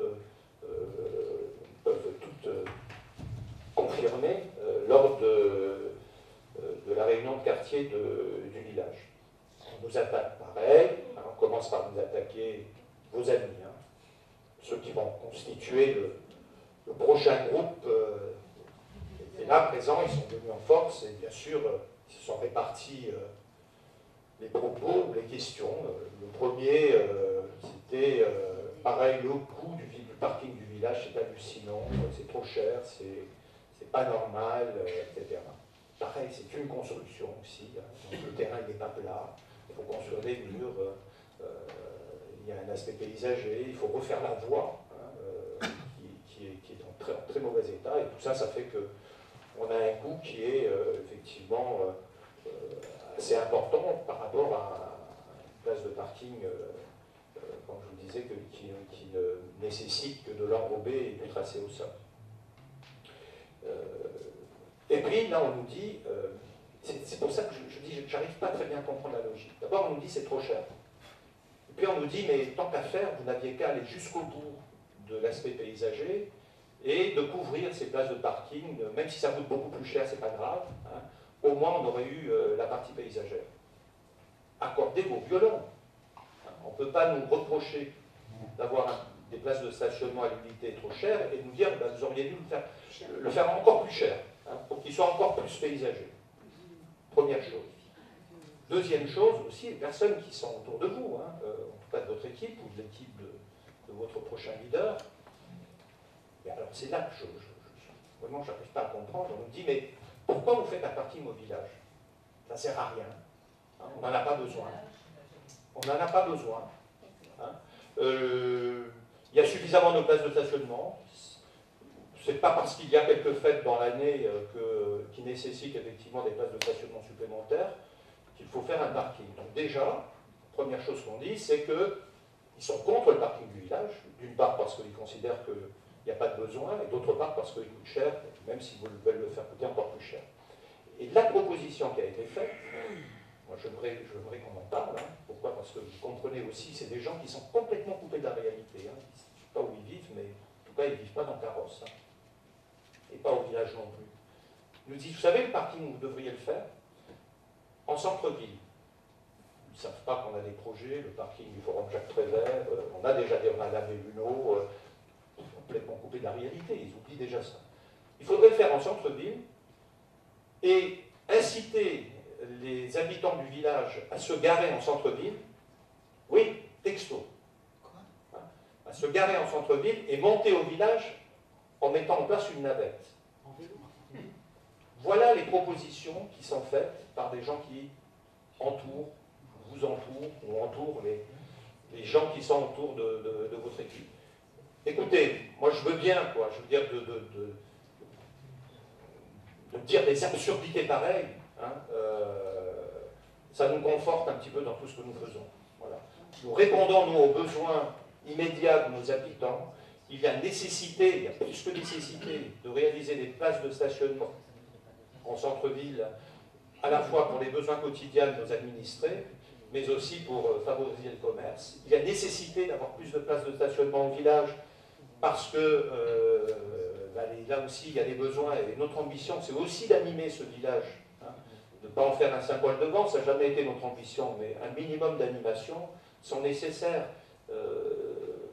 confirmer lors de, de, la réunion de quartier du village. On nous attaque pareil, on commence par nous attaquer vos amis, hein. ceux qui vont constituer le, prochain groupe et là, présent, ils sont venus en force et bien sûr, ils se sont répartis les propos les questions. Euh, le premier, euh, c'était euh, pareil, le coût du, parking du village, c'est hallucinant, c'est trop cher, c'est pas normal, etc. Pareil, c'est une construction aussi. Hein. le terrain n'est pas plat, il faut construire des murs, il y a un aspect paysager, il faut refaire la voie, hein, qui, est, en très, mauvais état, et tout ça, ça fait qu'on a un coût qui est effectivement c'est important par rapport à une place de parking, euh, euh, comme je vous disais, qui, ne nécessite que de l'enrober et de tracer au sol. Euh, et puis là, on nous dit, c'est pour ça que je, dis, dis, j'arrive pas très bien à comprendre la logique. D'abord, on nous dit c'est trop cher. Et puis on nous dit, mais tant qu'à faire, vous n'aviez qu'à aller jusqu'au bout de l'aspect paysager et de couvrir ces places de parking, même si ça coûte beaucoup plus cher, c'est pas grave. Hein au moins on aurait eu euh, la partie paysagère. Accordez vos violons. On ne peut pas nous reprocher d'avoir des places de stationnement à l'unité trop chères et nous dire bah, vous auriez dû le faire, encore plus cher, hein, pour qu'il soit encore plus paysager. Première chose. Deuxième chose aussi, les personnes qui sont autour de vous, hein, euh, en tout cas de votre équipe ou de l'équipe de, votre prochain leader. Et alors c'est là que je, je, vraiment n'arrive pas à comprendre. On nous dit mais pourquoi vous faites un parking au village Ça sert à rien. Hein, on n'en a pas besoin. On n'en a pas besoin. Euh, il y a suffisamment de places de stationnement. Ce n'est pas parce qu'il y a quelques fêtes dans l'année euh, qui nécessitent effectivement des places de stationnement supplémentaires qu'il faut faire un parking. Donc déjà, première chose qu'on dit, c'est qu'ils sont contre le parking du village, d'une part parce qu'ils considèrent que il n'y a pas de besoin, et d'autre part parce qu'il coûte cher, même si vous veulent le faire coûter encore plus cher. Et la proposition qui a été faite, moi je voudrais, qu'on en parle. Hein. Pourquoi? Parce que vous comprenez aussi, c'est des gens qui sont complètement coupés de la réalité. Hein. Je ne sais pas où ils vivent, mais en tout cas, ils ne vivent pas dans carrosse. Hein. Et pas au village non plus. Ils nous disent, vous savez, le parking, vous devriez le faire? En centre-ville. Ils ne savent pas qu'on a des projets, le parking du Forum Jacques Prévert, euh, on a déjà des Madame et Luneau, euh, complètement coupé de la réalité, ils oublient déjà ça. Il faudrait le faire en centre-ville et inciter les habitants du village à se garer en centre-ville. Oui, texto. Hein, à se garer en centre-ville et monter au village en mettant en place une navette. Voilà les propositions qui sont faites par des gens qui entourent, vous entourent, ou entourent les, gens qui sont autour de votre équipe. Écoutez, moi je veux bien, quoi, je veux dire, de, dire des absurdités pareilles. Hein, euh, ça nous conforte un petit peu dans tout ce que nous faisons. Voilà. Nous répondons, nous, aux besoins immédiats de nos habitants. Il y a nécessité, il y a plus que nécessité, de réaliser des places de stationnement en centre-ville, à la fois pour les besoins quotidiens de nos administrés, mais aussi pour euh, favoriser le commerce. Il y a nécessité d'avoir plus de places de stationnement au village parce que euh, bah, là aussi il y a des besoins et notre ambition c'est aussi d'animer ce village, ne pas en faire un symbole de vent, ça n'a jamais été notre ambition, mais un minimum d'animation sont nécessaires. Euh,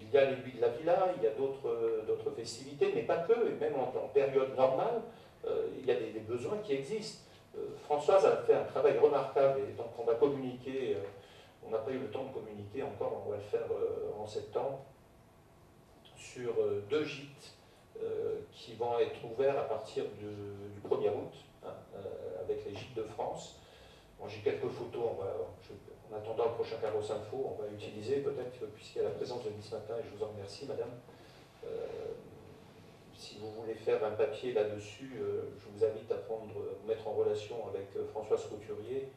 il y a les de la villa, il y a d'autres festivités, mais pas que, et même en, période normale, euh, il y a des, besoins qui existent. Françoise a fait un travail remarquable et donc on va communiquer, on n'a pas eu le temps de communiquer encore, on va le faire en septembre, sur euh, deux gîtes euh, qui vont être ouverts à partir du, 1er août, hein, euh, avec gîtes de France. J'ai quelques photos, en attendant le prochain Carlos Info, on va utiliser peut-être, puisqu'il y a la présence de Miss Matin, et je vous en remercie, madame. si vous voulez faire un papier là-dessus, je vous invite à prendre, vous mettre en relation avec Françoise Couturier.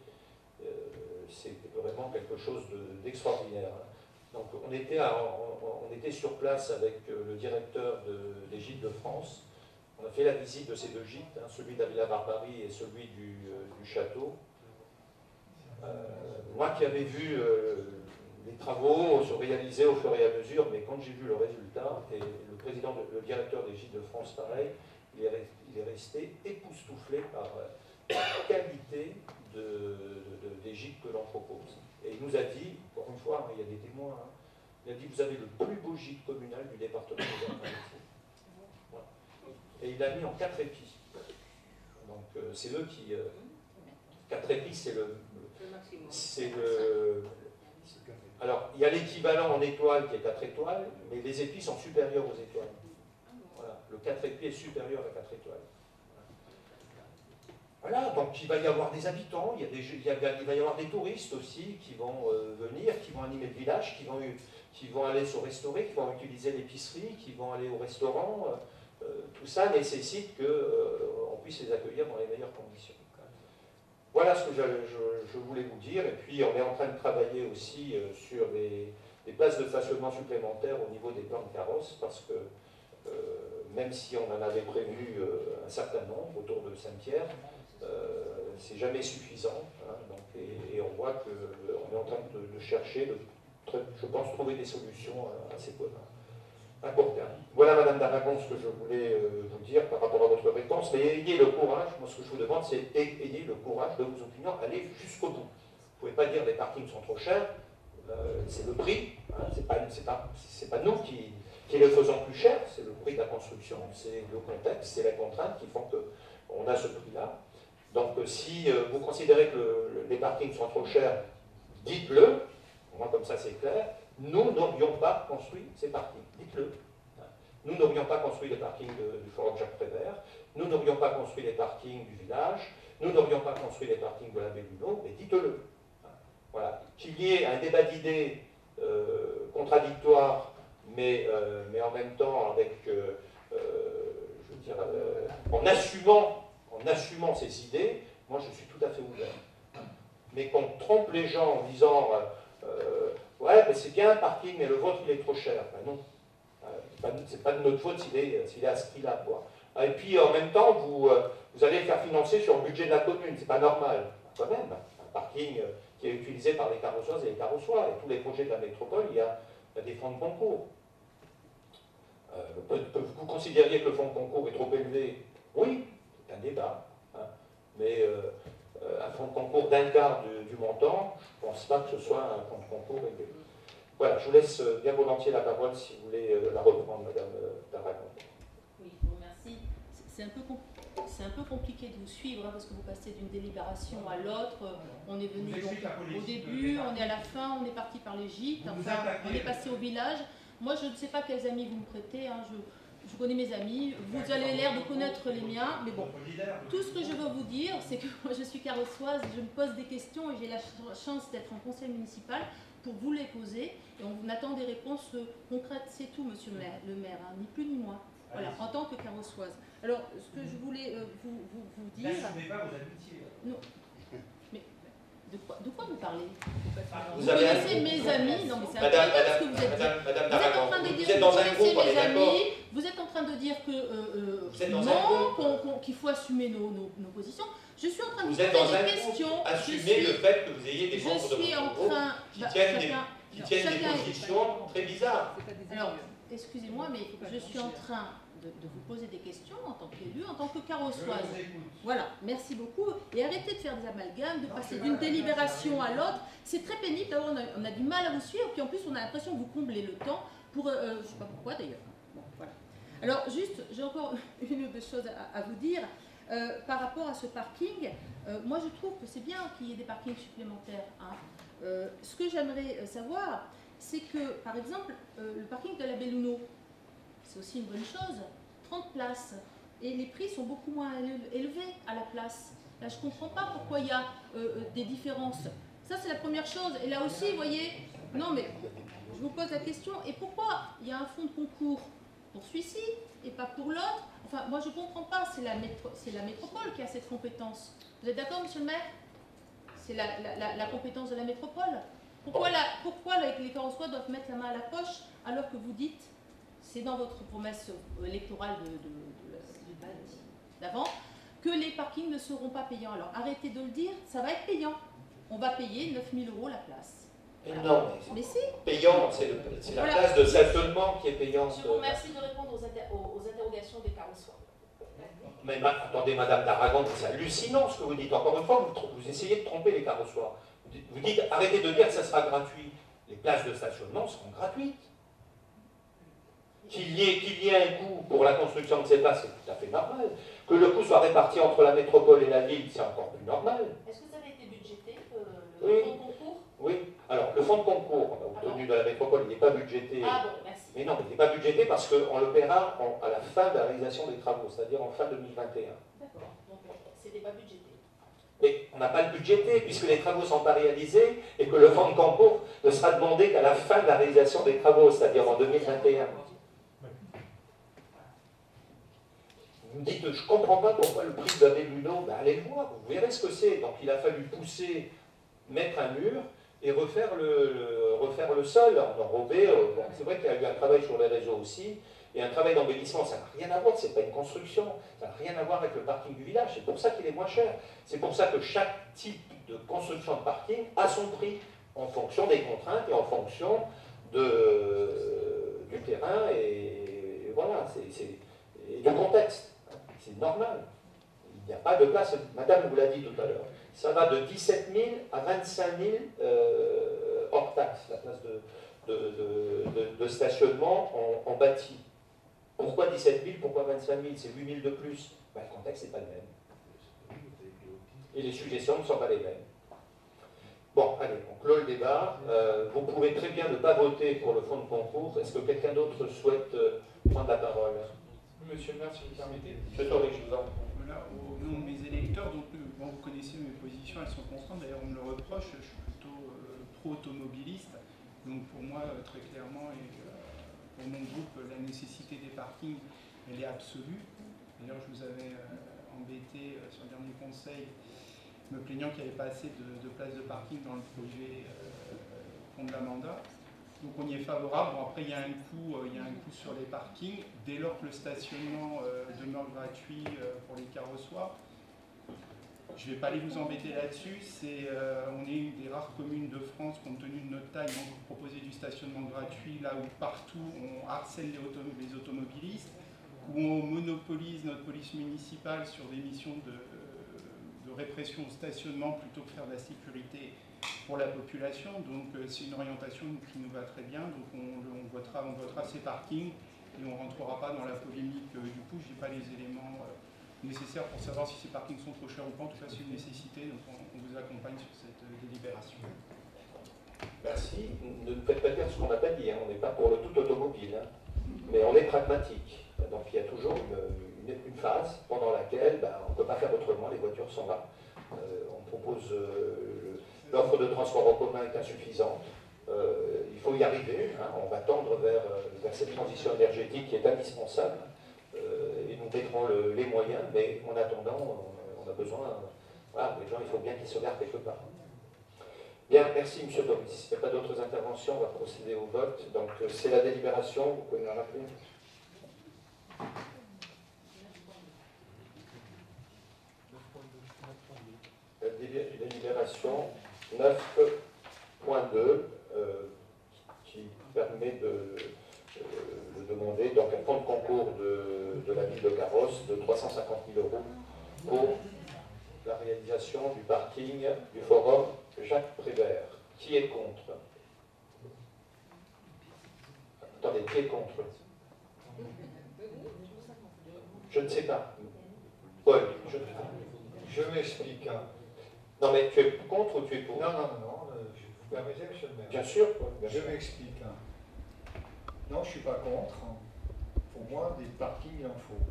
c'est vraiment quelque chose d'extraordinaire. Hein. Donc on était, on, était sur place avec euh, le directeur de l'Égypte de France On a fait la visite de ces deux gîtes, hein, celui de la Villa Barbarie et celui du, euh, château. Euh, moi qui avais vu euh, les travaux se réaliser au fur et à mesure, mais quand j'ai vu le résultat, et le président, de- le directeur des gîtes de France, pareil, il est, resté époustouflé par la qualité de, de- de- des gîtes que l'on propose. Et il nous a dit, encore une fois, hein, il y a des témoins, hein, il a dit vous avez le plus beau gîte communal du département. Voilà. Et il l'a mis en quatre épis. Donc euh, c'est eux qui. euh, quatre épis, c'est le. C'est le. Alors, il y a l'équivalent en étoile qui est 4 étoiles, mais les épis sont supérieurs aux étoiles. Voilà, le 4 épis est supérieur à 4 étoiles. Voilà, donc il va y avoir des habitants, il, y a des, il, y a- il va y avoir des touristes aussi qui vont euh, venir, qui vont animer le village, qui vont, qui vont aller se restaurer, qui vont utiliser l'épicerie, qui vont aller au restaurant. euh, tout ça nécessite qu'on puisse les accueillir dans les meilleures conditions. Voilà ce que je, voulais vous dire. Et puis on est en train de travailler aussi euh, sur des, places de façonnement supplémentaires au niveau des plans de carrosse, parce que euh, même si on en avait prévu euh, un certain nombre autour de Saint-Pierre, euh, c'est jamais suffisant. hein. et, on voit qu'on est en train de, chercher, je pense, trouver des solutions à, à ces points à court terme. Voilà, Madame d'Aragon, ce que je voulais euh, vous dire par rapport à votre réponse. Mais ayez le courage, moi ce que je vous demande, c'est ay- ayez le courage de vos opinions, allez jusqu'au bout. Vous ne pouvez pas dire les parkings sont trop chers, euh, c'est le prix, hein, c'est pas, nous qui, les faisons plus cher, c'est le prix de la construction, c'est le contexte, c'est les contraintes qui font qu'on a ce prix-là. Donc euh, si vous considérez que le- le- les parkings sont trop chers, dites-le, moi comme ça c'est clair, nous n'aurions pas construit ces parkings, dites-le. Nous n'aurions pas construit les parkings du Forum Jacques Prévert, nous n'aurions pas construit les parkings du village, nous n'aurions pas construit les parkings de la Belluno, mais dites-le. Voilà. Qu'il y ait un débat d'idées euh, contradictoire, mais, euh, mais en même temps avec, euh, euh, je veux dire, en, assumant, en assumant ces idées, moi je suis tout à fait ouvert. Mais qu'on trompe les gens en disant Ouais, mais c'est bien un parking, mais le vôtre il est trop cher. Ben non. Euh, c'est pas- de notre faute s'il est, est à ce prix-là. Ah, Et puis en même temps, vous, euh, vous allez le faire financer sur le budget de la commune. C'est pas normal. Quand même, un parking euh, qui est utilisé par les carrossoises et les carrossois. Et tous les projets de la métropole, il y a, des fonds de concours. Euh, vous considériez que le fonds de concours est trop élevé, oui, c'est un débat. hein. Mais euh, euh, un fonds de concours d'un quart du, du montant, je ne pense pas que ce soit un fonds de concours élevé. Voilà, je vous laisse euh, bien volontiers la parole si vous voulez euh, la reprendre, Madame euh, Daragon. Oui, je vous remercie. C'est- un, peu com- c'est un peu compliqué de vous suivre hein, parce que vous passez d'une délibération à l'autre. On est venu donc, au début, on est à la fin, on est parti par les gîtes, enfin, on est passé au village. Moi, je ne sais pas quels amis vous me prêtez. hein, Je, je connais mes amis. Vous avez l'air de connaître les miens, mais bon. Tout ce que je veux vous dire, c'est que moi je suis carrossoise, je me pose des questions et j'ai la ch- chance d'être en conseil municipal pour vous les poser. Et on attend des réponses concrètes, c'est tout, monsieur le maire, le maire hein, ni plus ni moins. Voilà, en tant que carrossoise. Alors, ce que je voulais euh, vous, vous, vous dire. N'assumez pas vos amitiés. De quoi, de quoi vous parlez Vous Vous avez un connaissez mes amis Non, mais c'est Madame, incroyable ce que Madame, vous êtes dit. Madame, Madame Vous êtes en train de dire vous que êtes vous dans un connaissez groupe, mes amis, vous êtes en train de dire que euh, euh, Vous non, qu'il faut assumer nos, nos- nos positions. Je suis en train de Vous vous poser des questions. Je Assumez le fait que vous ayez des membres de votre groupe qui bah, tiennent des- chacun- qui tiennent des positions très bizarres. Alors, excusez-moi, mais je suis en train de, de vous poser des questions en tant qu'élu, en tant que carrossoise. Voilà, merci beaucoup. Et arrêtez de faire des amalgames, de passer d'une délibération à l'autre. C'est très pénible. D'abord, on a, on a du mal à vous suivre, puis en plus, on a l'impression que vous comblez le temps pour. euh, euh, je ne sais pas pourquoi d'ailleurs. Bon, voilà. Alors, juste, j'ai encore une ou deux choses à, à vous dire. Euh, par rapport à ce parking, euh, moi je trouve que c'est bien qu'il y ait des parkings supplémentaires. hein. Euh, ce que j'aimerais savoir, c'est que, par exemple, le parking de la Belluno, c'est aussi une bonne chose. 30 places. Et les prix sont beaucoup moins éle- élevés à la place. Là, je ne comprends pas pourquoi il y a euh, euh, des différences. Ça, c'est la première chose. Et là aussi, vous voyez, non, mais je vous pose la question, et pourquoi il y a un fonds de concours pour celui-ci et pas pour l'autre? Enfin, moi, je ne comprends pas. C'est la, métro- la métropole qui a cette compétence. Vous êtes d'accord, monsieur le maire? C'est la, compétence de la métropole? Pourquoi, les carrossois doivent mettre la main à la poche alors que vous dites, c'est dans votre promesse euh, électorale de, de- de la- du d'avant, que les parkings ne seront pas payants. Alors arrêtez de le dire, ça va être payant. On va payer 9000 euros la place. Mais non, mais Mais si, payant, c'est la Voilà. place de stationnement qui est payante. je vous remercie de répondre aux, inter- aux- aux interrogations des carrossoirs. Mais ma- attendez, Madame d'Aragon, c'est hallucinant ce que vous dites. Encore une fois, vous, essayez de tromper les carrossoirs. Vous dites, vous dites, arrêtez de dire que ça sera gratuit. Les places de stationnement seront gratuites. Qu'il y, ait, qu'il y ait un coût pour la construction de ces places, c'est tout à fait normal. Que le coût soit réparti entre la métropole et la ville, c'est encore plus normal. Est-ce que ça avait été budgété, euh, Oui. le fonds de concours? Oui. Alors, le fonds de concours obtenu de la métropole, il n'est pas budgété. Ah bon, merci. Mais non, il n'est pas budgété parce qu'on le paiera en- à la fin de la réalisation des travaux, c'est-à-dire en fin 2021. D'accord, donc euh, c'était pas budgété. Mais on n'a pas le budgété puisque les travaux ne sont pas réalisés et que le fonds de concours ne sera demandé qu'à la fin de la réalisation des travaux, c'est-à-dire en 2021. Vous me dites, je ne comprends pas pourquoi le prix la Luno, ben allez le voir, vous verrez ce que c'est. Donc il a fallu pousser, mettre un mur et refaire le, refaire le sol, en enrobé. euh, c'est vrai qu'il y a eu un travail sur les réseaux aussi, et un travail d'embellissement, ça n'a rien à voir, c'est pas une construction, ça n'a rien à voir avec le parking du village, c'est pour ça qu'il est moins cher. C'est pour ça que chaque type de construction de parking a son prix en fonction des contraintes et en fonction de, du terrain et, et voilà, c'est, du contexte. C'est normal. Il n'y a pas de place, madame vous l'a dit tout à l'heure, ça va de 17 000 à 25 000 euh, hors taxe, la place de, stationnement en, en bâti. Pourquoi 17 000 Pourquoi 25 000 C'est 8 000 de plus? Ben, le contexte n'est pas le même. Et les suggestions ne sont pas les mêmes. Bon, allez, on clôt le débat. Euh, vous pouvez très bien ne pas voter pour le fonds de concours. Est-ce que quelqu'un d'autre souhaite euh, prendre la parole? Monsieur le maire, si vous permettez. Je vous en prie. Voilà, au nom de mes électeurs, donc euh, bon, vous connaissez mes positions, elles sont constantes, d'ailleurs on me le reproche, je suis plutôt euh, pro-automobiliste, donc pour moi euh, très clairement et euh, pour mon groupe la nécessité des parkings elle est absolue. D'ailleurs je vous avais euh, embêté euh, sur le dernier conseil me plaignant qu'il n'y avait pas assez de, de places de parking dans le projet euh, Pont de la Manda. Donc on y est favorable. Après, il y a un coût, euh, il y a un coût sur les parkings. Dès lors que le stationnement euh, demeure gratuit euh, pour les carrossoirs, je ne vais pas aller vous embêter là-dessus. On est une des rares communes de France, compte tenu de notre taille, donc proposer du stationnement gratuit là où partout on harcèle les automobilistes, où on monopolise notre police municipale sur des missions de, de répression au stationnement plutôt que faire de la sécurité pour la population. Donc euh, c'est une orientation qui nous va très bien. Donc on, votera, ces parkings et on ne rentrera pas dans la polémique euh, du coup. Je n'ai pas les éléments euh, nécessaires pour savoir si ces parkings sont trop chers ou pas. En tout cas, c'est une nécessité. Donc on, vous accompagne sur cette délibération. Merci. Ne faites pas dire ce qu'on n'a pas dit. hein. On n'est pas pour le tout automobile. hein. Mais on est pragmatique. Donc il y a toujours une, phase pendant laquelle ben, on ne peut pas faire autrement. Les voitures sont là. On propose l'offre de transport en commun est insuffisante. Euh, il faut y arriver. hein. On va tendre vers, euh, vers cette transition énergétique qui est indispensable. Euh, et nous mettrons le- les moyens. Mais en attendant, on, a besoin. voilà, les gens, il faut bien qu'ils se gardent quelque part. Bien, merci M. Doris. S'il n'y a pas d'autres interventions, on va procéder au vote. Donc c'est la délibération, vous pouvez la rappeler La délibération 9.2 euh, qui permet de, euh, de demander donc un de concours de, de la ville de Carrosse de 350 000 euros pour la réalisation du parking du forum Jacques Prévert. Qui est contre? Attendez, qui est contre? Je ne sais pas. Paul, je... Je m'explique. hein. Non mais tu es contre ou tu es pour Non, non, non, non, euh, je vous permettez, monsieur le maire. Bien sûr, bien Je m'explique. hein. Non, je ne suis pas contre. Pour moi, des parkings, il en faut.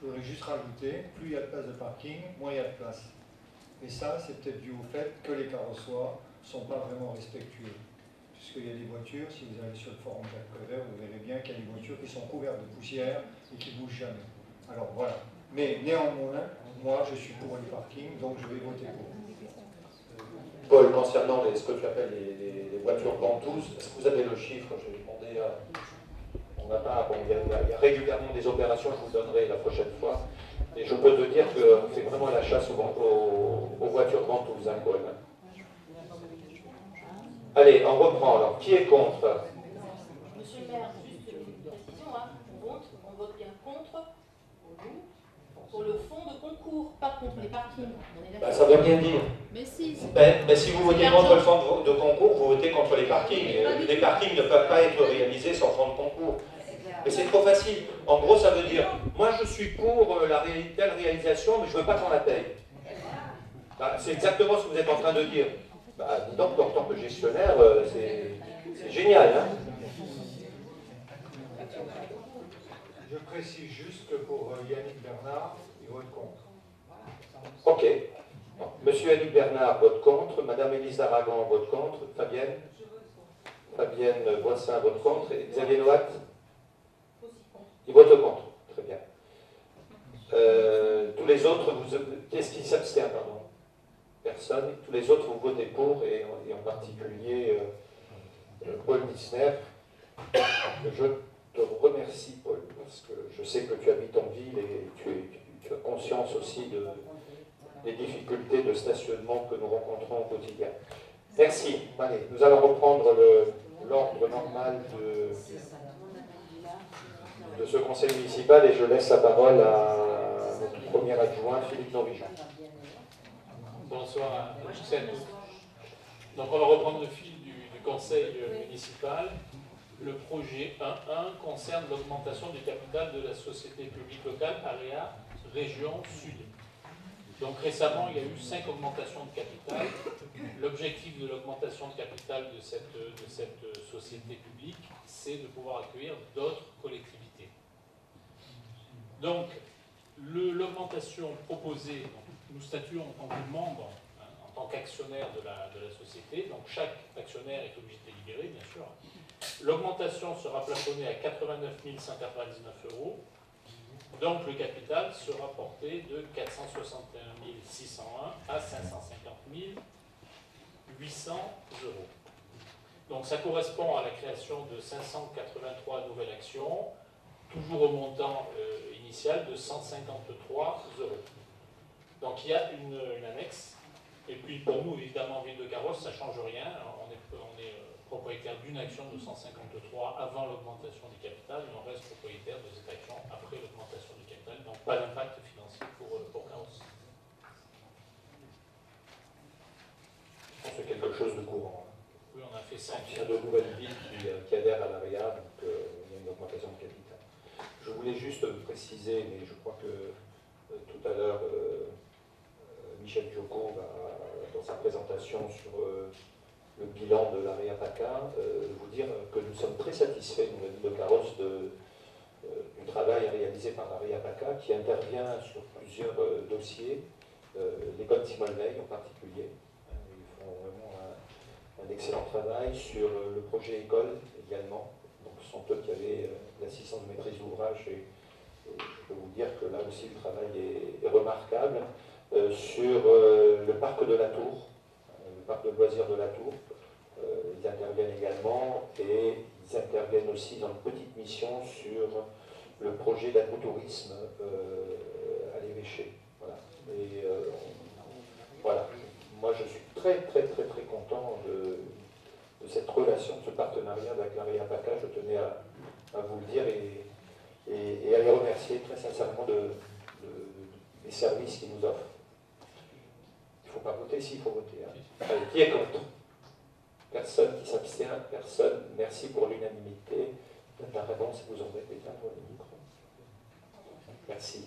Je voudrais juste rajouter, plus il y a de places de parking, moins il y a de place. Et ça, c'est peut-être dû au fait que les carrossoirs ne sont pas vraiment respectueux. Puisqu'il y a des voitures, si vous allez sur le forum Jacques Prévert, vous verrez bien qu'il y a des voitures qui sont couvertes de poussière et qui ne bougent jamais. Alors voilà. Mais néanmoins, moi, je suis pour les parkings, donc je vais voter pour. Paul, concernant les- ce que tu appelles les, voitures ventouses, est-ce que vous avez le chiffre Je vais demander à mon n'a pas, bon, il y, a, régulièrement des opérations, je vous donnerai la prochaine fois. Et je peux te dire qu'on fait vraiment la chasse aux, voitures Toulousain quand même. Allez, on reprend alors. Qui est contre Monsieur le maire, juste une précision, hein. on, vote, on vote bien contre, pour nous, pour le fonds de concours, pas contre les parkings. D'accord Ça veut rien dire. Mais si, c'est- Ben, ben, si vous votez contre le fonds de, de concours, vous votez contre les parkings. Les parkings ne peuvent pas être réalisés sans fonds de concours. Mais c'est trop facile. En gros, ça veut dire, moi je suis pour euh, la ré- telle réalisation, mais je ne veux pas qu'on la paye. Ben, c'est exactement ce que vous êtes en train de dire. Donc, en tant que gestionnaire, euh, c'est c'est génial. Hein Je précise juste que pour euh, Yannick Bernard, il vote contre. ok. Monsieur Annick Bernard vote contre, Madame Élise Aragon vote contre, Fabienne Fabienne Boissin vote contre, et Xavier Noat. Il vote contre. Très bien. Euh, tous les autres, vous, qu'est-ce qui s'abstient, pardon? Personne. Tous les autres, vous votez pour, et, en- particulier euh, euh, Paul Dissner. Je te remercie, Paul, parce que je sais que tu habites en ville et tu, as conscience aussi de, des difficultés de stationnement que nous rencontrons au quotidien. Merci. Nous allons reprendre l'ordre normal de, ce conseil municipal et je laisse la parole à notre premier adjoint, Philippe Norvigean. Bonsoir à tous et à. Donc on va reprendre le fil du, conseil municipal. Le projet 1.1 concerne l'augmentation du capital de la société publique locale AREA Région Sud. Donc récemment, il y a eu cinq augmentations de capital. L'objectif de l'augmentation de capital de cette, société publique, c'est de pouvoir accueillir d'autres collectivités. Donc, l'augmentation proposée, nous statuons en tant que membre, hein, en tant qu'actionnaire de la, de la société, donc chaque actionnaire est obligé de délibérer, bien sûr. L'augmentation sera plafonnée à 89 199 euros, donc le capital sera porté de 461 601 à 550 800 euros. Donc ça correspond à la création de 583 nouvelles actions, toujours au montant euh, initial de 153 euros. Donc il y a une, annexe, et puis pour nous, évidemment, Ville de Carrosse, ça ne change rien. On est, propriétaire d'une action de 153 avant l'augmentation du capital, et on reste propriétaire de cette action après l'augmentation du capital, donc pas d'impact financier pour, euh, pour. Je pense que c'est quelque chose de courant. Oui, on a fait ça. Il y a de nouvelles villes qui, euh, qui adhèrent à l'AREA, donc euh, il y a une augmentation de capital. Je voulais juste préciser, mais je crois que euh, tout à l'heure, euh, euh, Michel Dioco va, dans sa présentation sur euh, le bilan de l'AREA PACA, euh, vous dire que nous sommes très satisfaits, nous, de Carrosse, de, euh, du travail réalisé par l'AREA PACA, qui intervient sur plusieurs euh, dossiers, l'école Simone Veil en particulier. Hein, Ils font vraiment un, excellent travail sur le projet école également. Donc ce sont eux qui avaient l'assistance de maîtrise d'ouvrage et, je peux vous dire que là aussi le travail est, remarquable. Sur le parc de la Tour, parc de loisirs de la Tour, euh, ils interviennent également et ils interviennent aussi dans une petite mission sur le projet d'agrotourisme euh, à l'évêché. Voilà. Et, euh, voilà. Moi, je suis très, très, très, très content de, cette relation, de ce partenariat avec l'ARIA PACA. Je tenais à, vous le dire et, à les remercier très sincèrement de, de- des services qu'ils nous offrent. Il ne faut pas voter s'il faut voter. hein. Qui est contre? Personne qui s'abstient, personne. Merci pour l'unanimité. La réponse, vous aurez éteindre le micro. Merci.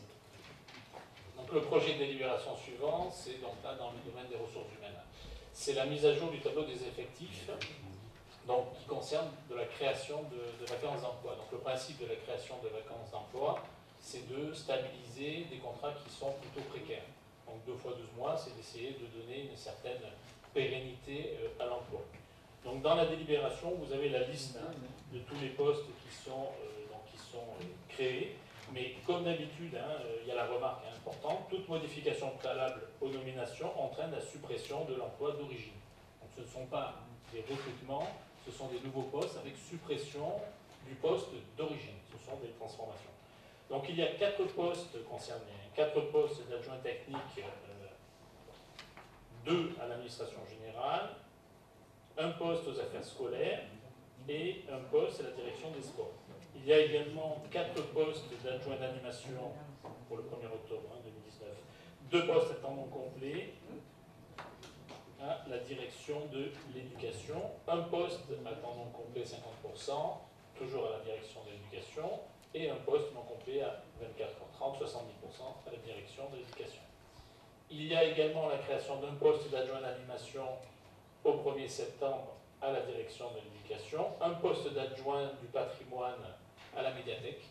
Donc le projet de délibération suivant, c'est donc là dans le domaine des ressources humaines. C'est la mise à jour du tableau des effectifs, donc qui concerne de la création de, de vacances d'emploi. Donc le principe de la création de vacances d'emploi, c'est de stabiliser des contrats qui sont plutôt précaires. Donc deux fois 12 mois, c'est d'essayer de donner une certaine pérennité euh, à l'emploi. Donc dans la délibération, vous avez la liste hein, de tous les postes qui sont, euh, euh, créés. Mais comme d'habitude, hein, il y a la remarque importante, toute modification préalable aux nominations entraîne la suppression de l'emploi d'origine. Donc ce ne sont pas des recrutements, ce sont des nouveaux postes avec suppression du poste d'origine. Ce sont des transformations. Donc il y a quatre postes concernés, quatre postes d'adjoint technique, euh, deux à l'administration générale, un poste aux affaires scolaires et un poste à la direction des sports. Il y a également quatre postes d'adjoint d'animation pour le 1er octobre 2019, hein, deux postes à temps non complet à la direction de l'éducation, un poste à temps non complet 50%, toujours à la direction de l'éducation, et un poste non complet à 24h30, 70% à la direction de l'éducation. Il y a également la création d'un poste d'adjoint d'animation au 1er septembre à la direction de l'éducation, un poste d'adjoint du patrimoine à la médiathèque,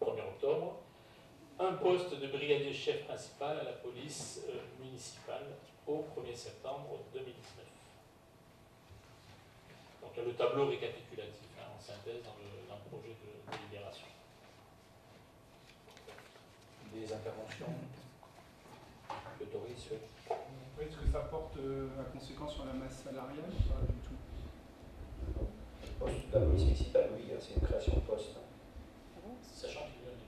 1er octobre, un poste de brigadier chef principal à la police euh, municipale au 1er septembre 2019. Donc le tableau récapitulatif hein, en synthèse dans le, projet de, Des interventions Autorise, oui. Est-ce que ça porte euh, à conséquence sur la masse salariale ou pas du tout? Le poste de la police municipale, oui, c'est une création de poste. Sachant qu'il y a des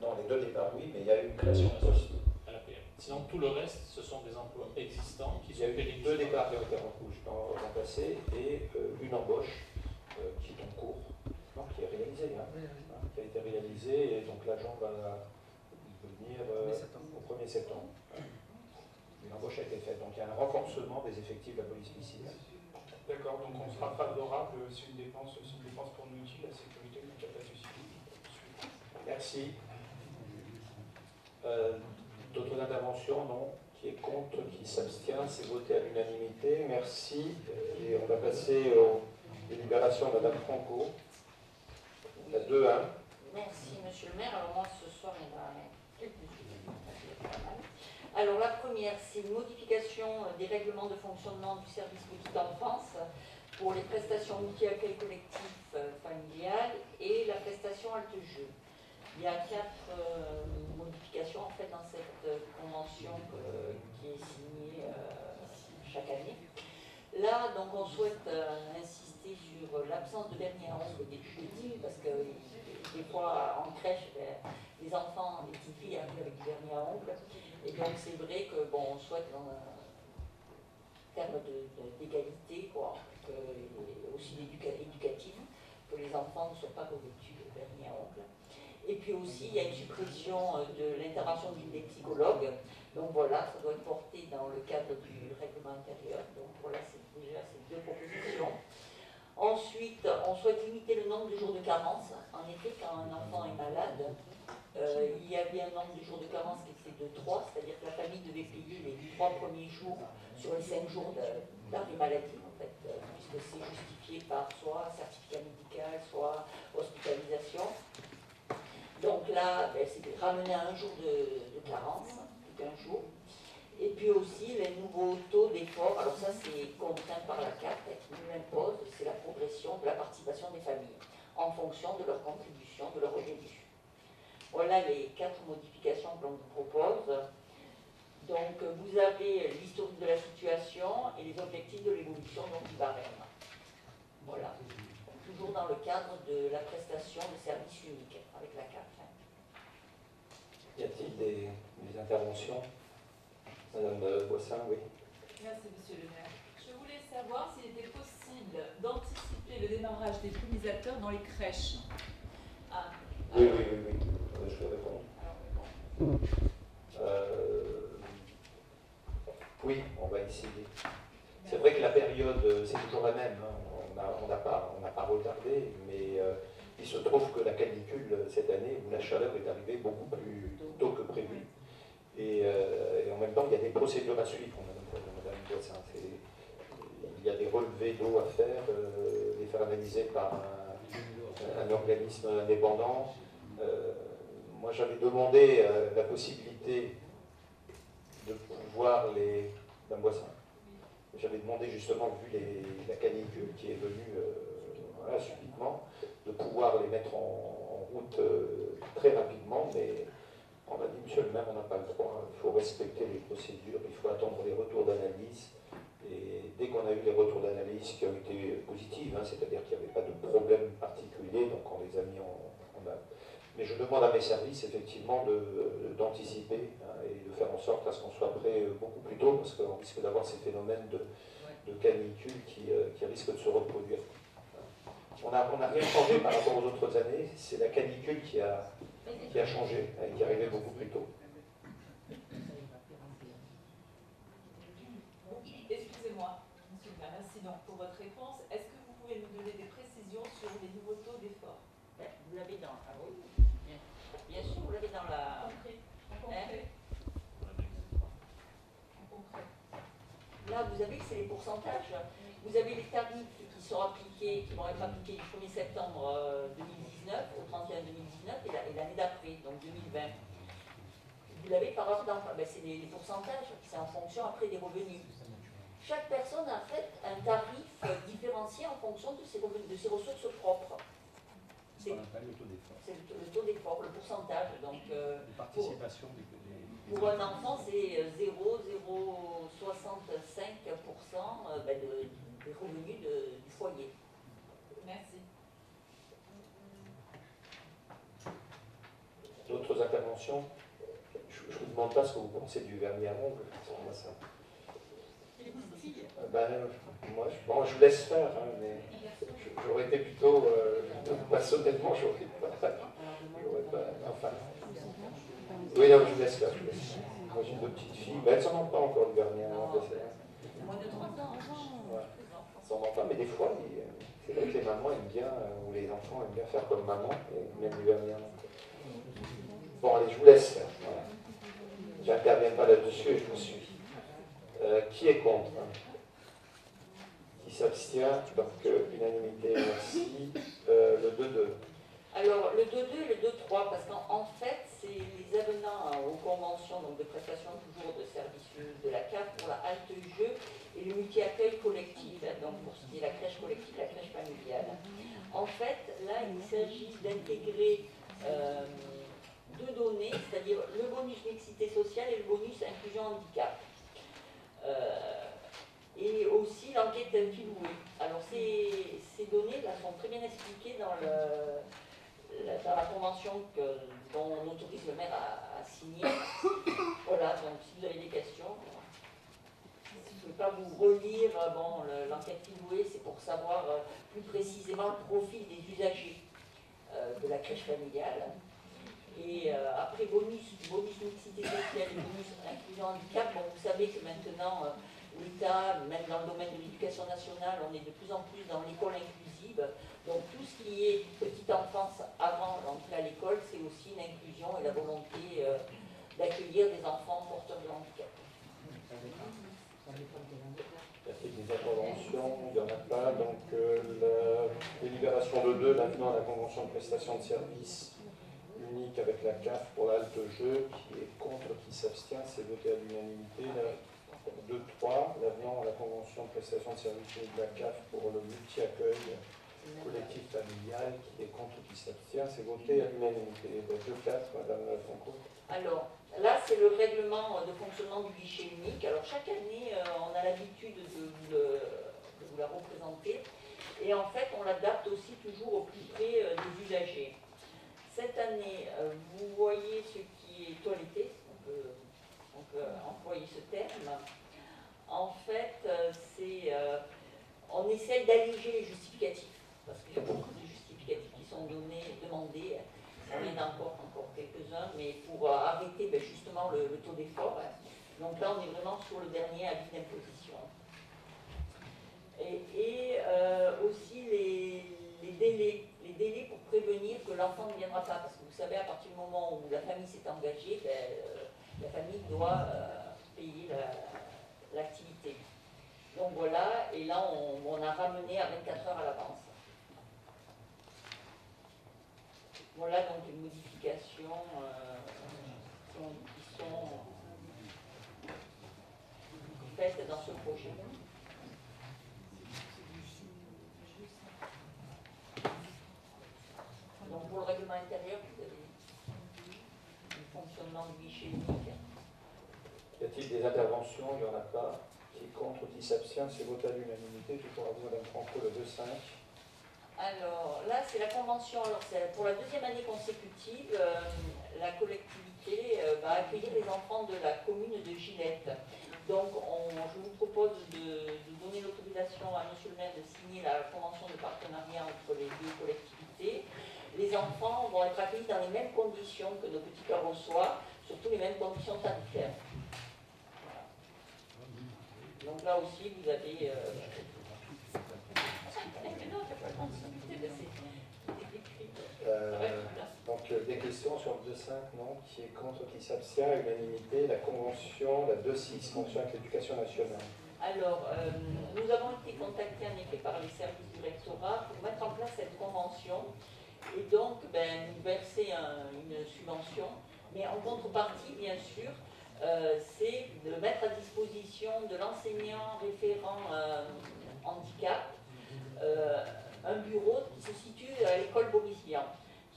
Dans les deux départs, oui, mais il y a eu une création de poste. Sinon, tout le reste, ce sont des emplois existants qui sont Il y a eu deux départs qui ont été remplacés et euh, une embauche qui est en cours, qui est réalisée, hein, qui a été réalisée, et donc l'agent va venir euh, au 1er septembre. Une embauche a été faite, donc il y a un renforcement des effectifs de la police municipale. D'accord, donc on sera favorable, c'est une dépense, une dépense pour nous utile, la sécurité, donc il n'y a pas de souci. Merci. D'autres interventions Non? Qui est contre Qui s'abstient C'est voté à l'unanimité. Merci. Et on va passer aux délibérations de Mme Franco. La 2-1. Merci, Monsieur le maire. Alors moi, ce soir, il va alors la première, c'est une modification des règlements de fonctionnement du service petite enfance pour les prestations multi-accueil collectif euh, familial et la prestation halte-jeu. Il y a quatre euh, modifications en fait dans cette euh, convention qui est signée euh, chaque année. Là, donc, on souhaite sur l'absence de dernier ongle des petits, parce que des fois en crèche, ben, les enfants, les petites filles arrivent avec des derniers ongles. Et donc c'est vrai que bon, on souhaite dans un terme d'égalité, quoi, aussi éducative, que les enfants ne soient pas revêtus de dernier ongle. Et puis aussi, il y a une suppression euh, de l'intervention des psychologues. Donc voilà, ça doit être porté dans le cadre du règlement intérieur. Donc voilà, c'est déjà ces deux propositions. Ensuite, on souhaite limiter le nombre de jours de carence. En effet, quand un enfant est malade, euh, il y avait un nombre de jours de carence qui était de 3, c'est-à-dire que la famille devait payer les trois premiers jours sur les 5 jours d'arrêt maladie, en fait, euh, puisque c'est justifié par soit certificat médical, soit hospitalisation. Donc là, ben, c'est ramener à un jour de, carence, plus qu'un jour. Et puis aussi, les nouveaux taux d'effort, alors ça c'est contraint par la carte qui nous impose, c'est la progression de la participation des familles en fonction de leur contribution, de leur revenus. Voilà les quatre modifications que l'on vous propose. Donc vous avez l'historique de la situation et les objectifs de l'évolution du barème. Voilà toujours dans le cadre de la prestation de services uniques avec la CAF. Y a-t-il des, interventions? Madame Boissin, oui. Merci, Monsieur le maire. Je voulais savoir s'il était possible d'anticiper le démarrage des plumisateurs dans les crèches. Ah. Oui, oui, oui, oui. Euh, je vais répondre. Euh, oui, on va essayer. C'est vrai que la période, c'est toujours la même. Hein on n'a pas, pas, retardé, mais euh, il se trouve que la canicule cette année, où la chaleur est arrivée beaucoup plus tôt que prévu. Euh, et, en même temps, il y a des procédures à suivre. Il y a des relevés d'eau à faire, euh, les faire analyser par un, organisme indépendant. moi, j'avais demandé la possibilité de pouvoir les. Madame Boissin j'avais demandé justement, vu la canicule qui est venue euh, subitement, de pouvoir les mettre en, route euh, très rapidement, mais on m'a dit, monsieur le maire, on n'a pas le droit, il faut respecter les procédures, il faut attendre les retours d'analyse, et dès qu'on a eu les retours d'analyse qui ont été positifs, hein, c'est-à-dire qu'il n'y avait pas de problème particulier, donc on les a mis en, Mais je demande à mes services effectivement d'anticiper hein, et de faire en sorte à ce qu'on soit prêt beaucoup plus tôt, parce qu'on risque d'avoir ces phénomènes de, canicule qui, qui risquent de se reproduire. On n'a rien changé par rapport aux autres années, c'est la canicule qui a, qui a changé et qui est arrivée beaucoup plus tôt. Excusez-moi, monsieur le maire, merci donc pour votre réponse. Est-ce que vous pouvez nous donner des précisions sur les nouveaux taux d'effort? Vous l'avez dans. Ah oui, bien, sûr, vous l'avez dans la. Hein? Là, vous avez, c'est les pourcentages. Vous avez les tarifs qui sont appliqués, qui vont être appliqués du 1er septembre 2019 euh, au 31 2019 et l'année d'après, donc 2020. Vous l'avez par ordre d'enfant, ben, c'est les, pourcentages, c'est en fonction après des revenus. Chaque personne a fait un tarif différencié en fonction de ses, revenus, de ses ressources propres. C'est le taux d'effort. C'est le, taux d'effort, le pourcentage. Donc, euh, participation des, Pour un enfant, c'est 0,065% euh, ben, de, des revenus de, du foyer. Merci. D'autres interventions Je ne vous demande pas ce que vous pensez du vernis à ongles. Ça. Euh, ben, moi, je, bon, je laisse faire, hein, mais j'aurais été plutôt, euh, personnellement, j'aurais pas, pas, enfin. Oui, non, je vous laisse faire. Moi, j'ai deux petites filles, mais elles n'en ont pas encore le à ongles. Moins de 30 ans, son enfant, mais des fois, c'est vrai que les mamans aiment bien, euh, ou les enfants aiment bien faire comme maman, et même lui bien. Bon, allez, je vous laisse faire. Pas là-dessus et je vous suis. Euh, qui est contre Qui s'abstient? Donc, euh, unanimité, merci. le 2-2. Alors, le 2-2 et le 2-3, parce qu'en fait, c'est les avenants aux conventions donc de prestation toujours de services de la CAF pour la halte jeu et le multi-accueil collectif, donc pour ce qui est la crèche collective, la crèche familiale. En fait, là, il s'agit d'intégrer euh, deux données, c'est-à-dire le bonus mixité sociale et le bonus inclusion handicap. Euh, et aussi l'enquête d'infiloué. Alors ces, ces données-là sont très bien expliquées dans, la, convention que, dont on autorise le maire à, signer. Voilà, donc si vous avez des questions ne peux pas vous relire bon, l'enquête Filoué, c'est pour savoir euh, plus précisément le profil des usagers euh, de la crèche familiale. Et après bonus, bonus mixité sociale et bonus inclusion handicap, bon, vous savez que maintenant l'État, même dans le domaine de l'éducation nationale, on est de plus en plus dans l'école inclusive. Donc tout ce qui est petite enfance avant l'entrée à l'école, c'est aussi une inclusion et la volonté d'accueillir des enfants porteurs de handicap. Des interventions, il n'y en a pas. Donc euh, la délibération de 2, maintenant la convention de prestation de services unique avec la CAF pour l'halte jeu, qui est contre, qui s'abstient, c'est voté à l'unanimité. 2-3, l'avenant à la convention de prestation de services de la CAF pour le multi-accueil collectif familial, qui est contre, qui s'abstient, c'est voté à l'unanimité. 2-4, Madame Franco. Alors, Là, c'est le règlement de fonctionnement du guichet unique. Alors, chaque année, euh, on a l'habitude de, vous la représenter. Et en fait, on l'adapte aussi toujours au plus près euh, des usagers. Cette année, euh, vous voyez ce qui est toiletté, on peut, on peut employer ce terme. En fait, c'est, on essaye d'alléger les justificatifs, parce qu'il y a beaucoup de justificatifs qui sont donnés, demandés on en a encore, encore quelques-uns, mais pour euh, arrêter ben, justement le, taux d'effort. Hein. Donc là, on est vraiment sur le dernier avis d'imposition. Et, euh, aussi les délais pour prévenir que l'enfant ne viendra pas. Parce que vous savez, à partir du moment où la famille s'est engagée, ben, euh, la famille doit payer l'activité. Donc voilà, et là, on, on a ramené à 24 heures à l'avance. Voilà donc les modifications euh, qui sont faites dans ce projet. Donc pour le règlement intérieur, vous avez le fonctionnement du guichet unique. Y a-t-il des interventions? Il n'y en a pas. Qui est contre, qui s'abstient, c'est voté à l'unanimité. Toujours à vous, Madame Franco, le 2-5. Alors là, c'est la convention. Alors, pour la deuxième année consécutive, euh, la collectivité euh, va accueillir les enfants de la commune de Gillette. Donc, on- je vous propose de, de donner l'autorisation à Monsieur le maire de signer la convention de partenariat entre les deux collectivités. Les enfants vont être accueillis dans les mêmes conditions que nos petits carrossois, surtout les mêmes conditions sanitaires. Voilà. Donc là aussi, vous avez... euh. Euh, donc, euh, des questions sur le 2-5, non Qui est contre, qui s'abstient à Unanimité. La convention, la 2-6, convention avec l'éducation nationale. Alors, euh, nous avons été contactés en effet par les services du rectorat pour mettre en place cette convention et donc ben, nous verser un- une subvention. Mais en contrepartie, bien sûr, euh, c'est de mettre à disposition de l'enseignant référent euh, handicap euh, un bureau qui se situe à l'école Vian.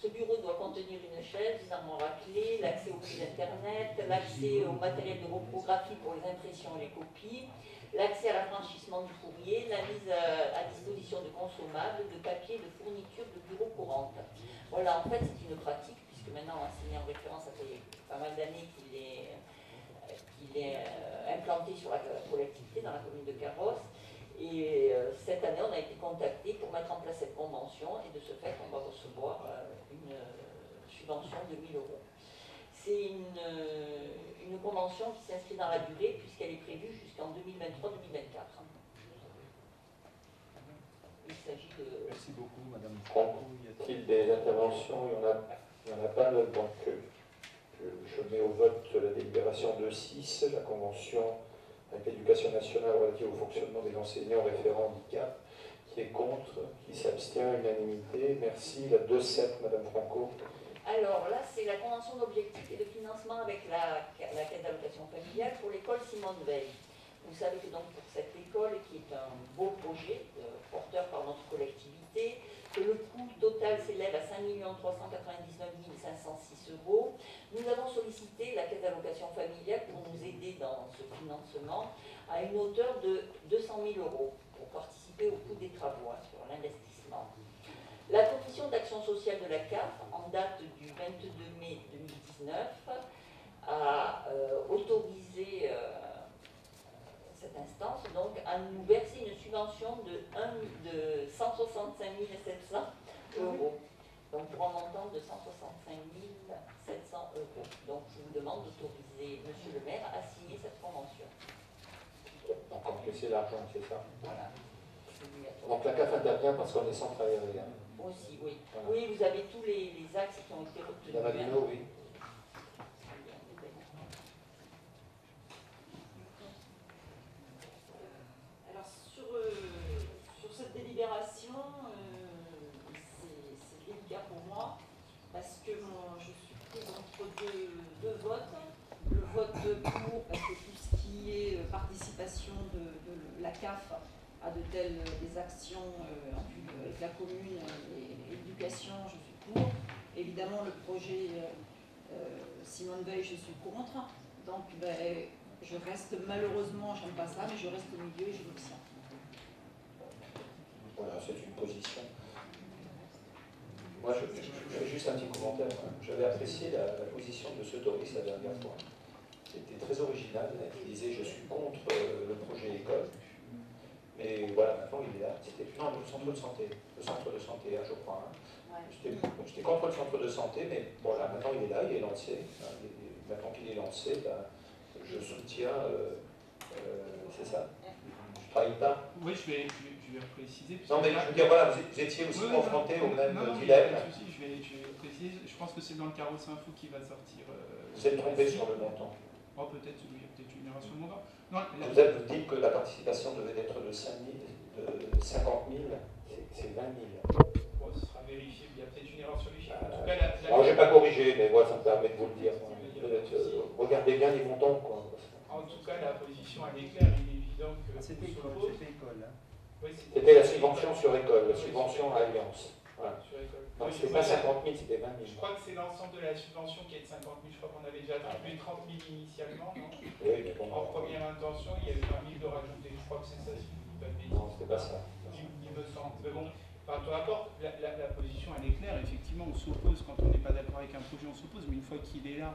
Ce bureau doit contenir une chaise, des armoires à clés, l'accès au site internet, l'accès au matériel de reprographie pour les impressions et les copies, l'accès à l'affranchissement du courrier, la mise à, disposition de consommables, de papier, de fournitures de bureau courantes. Voilà, en fait, c'est une pratique, puisque maintenant l'enseignant en référence, ça fait pas mal d'années qu'il est, euh, implanté sur la collectivité, dans la commune de Carrosse. Et euh, cette année, on a été contacté pour mettre en place cette convention, et de ce fait, on va recevoir euh, une subvention de 1000 euros. C'est une, euh, une convention qui s'inscrit dans la durée puisqu'elle est prévue jusqu'en 2023-2024. Il s'agit de... Merci beaucoup, Madame Franco. Y a-t-il des interventions Il n'y en, a- il y en a pas, donc euh, je, je mets au vote la délibération 2-6, la convention avec l'éducation nationale relative au fonctionnement des enseignants référents handicap. Qui est contre Qui s'abstient Unanimité. Merci. La 2-7, Madame Franco. Alors là, c'est la convention d'objectifs et de financement avec la, la caisse d'allocation familiale pour l'école Simone Veil. Vous savez que donc pour cette école, qui est un beau projet euh, porteur par notre collectivité, que le coût total s'élève à 5 399 506 euros. Nous avons sollicité la caisse d'allocation familiale pour nous aider dans ce financement à une hauteur de 200 000 euros pour participer au coût des travaux hein, sur l'investissement. La commission d'action sociale de la CAF, en date du 22 mai 2019, a euh, autorisé euh, cette instance donc à nous verser une subvention de, 1 de 165 700 euros. Donc pour un montant de 165 700 euros. Donc je vous demande d'autoriser Monsieur le maire à signer cette convention. Donc, encaisser l'argent, c'est ça? Voilà. Donc la CAF intervient parce qu'on est centre aérien. Aussi, oui. Voilà. Oui, vous avez tous les, les axes qui ont été retenus. La oui. Alors sur, euh, sur cette délibération, euh, c'est délicat pour moi parce que moi, je suis prise entre deux, deux votes. Le vote pour, parce que tout ce qui est euh, participation de, de la CAF à de telles euh, des actions euh, de- avec la commune et l'éducation, je suis pour. Évidemment, le projet euh, euh, Simone Veil, je suis contre. Donc, ben, je reste malheureusement, j'aime pas ça, mais je reste au milieu et je m'abstiens. Voilà, c'est une position. Moi, je, je- je fais juste un petit commentaire. J'avais apprécié la, position de ce Doris la dernière fois. C'était très original. Il disait Je suis contre euh, le projet école. Mais voilà, maintenant il est là. C'était non, le centre de santé. Le centre de santé, hein, je crois. hein. Ouais. J'étais contre le centre de santé, mais voilà, maintenant il est là, il est lancé. hein, il est- Maintenant qu'il est lancé, ben, je soutiens. euh, euh, c'est ça Je trahis pas. Oui, je vais, je vais, je vais préciser. Non, mais là- je veux dire, voilà, vous étiez aussi Oui, confronté non, au même non, non, mais dilemme. pas de souci, je vais, je vais préciser. Je pense que c'est dans le carrosse info qui va sortir. euh, Vous êtes trompé sur le montant. Oh, peut-être, oui, Non, la- Vous, êtes, vous dites que la participation devait être de 5 000, de 50 000, c'est- c'est 20 000. Bon, ce sera vérifié, il y a peut-être une erreur sur les chiffres. En Euh, tout cas, la, la- Alors, je n'ai pas corrigé, mais moi, ça me permet de vous le dire. Euh, regardez bien les montants, quoi. en tout cas, la position, elle est claire. Il est évident que C'était école, s'oppose. c'était école. hein. Oui, C'était la subvention sur école, la subvention à Alliance. Voilà, pas 50 000, c'était 20 000. Je crois que c'est l'ensemble de la subvention qui est de 50 000. Je crois qu'on avait déjà attribué 30 000 initialement, non? Oui, mais bon, En première intention, il y avait 20 000 de rajouter. Je crois que c'est ça, si je ne dis pas de bêtises. non, c'était pas ça. Il, me semble. Mais bon, par peu importe, la, la, la position elle est claire. Effectivement, on s'oppose quand on n'est pas d'accord avec un projet, on s'oppose. Mais une fois qu'il est là,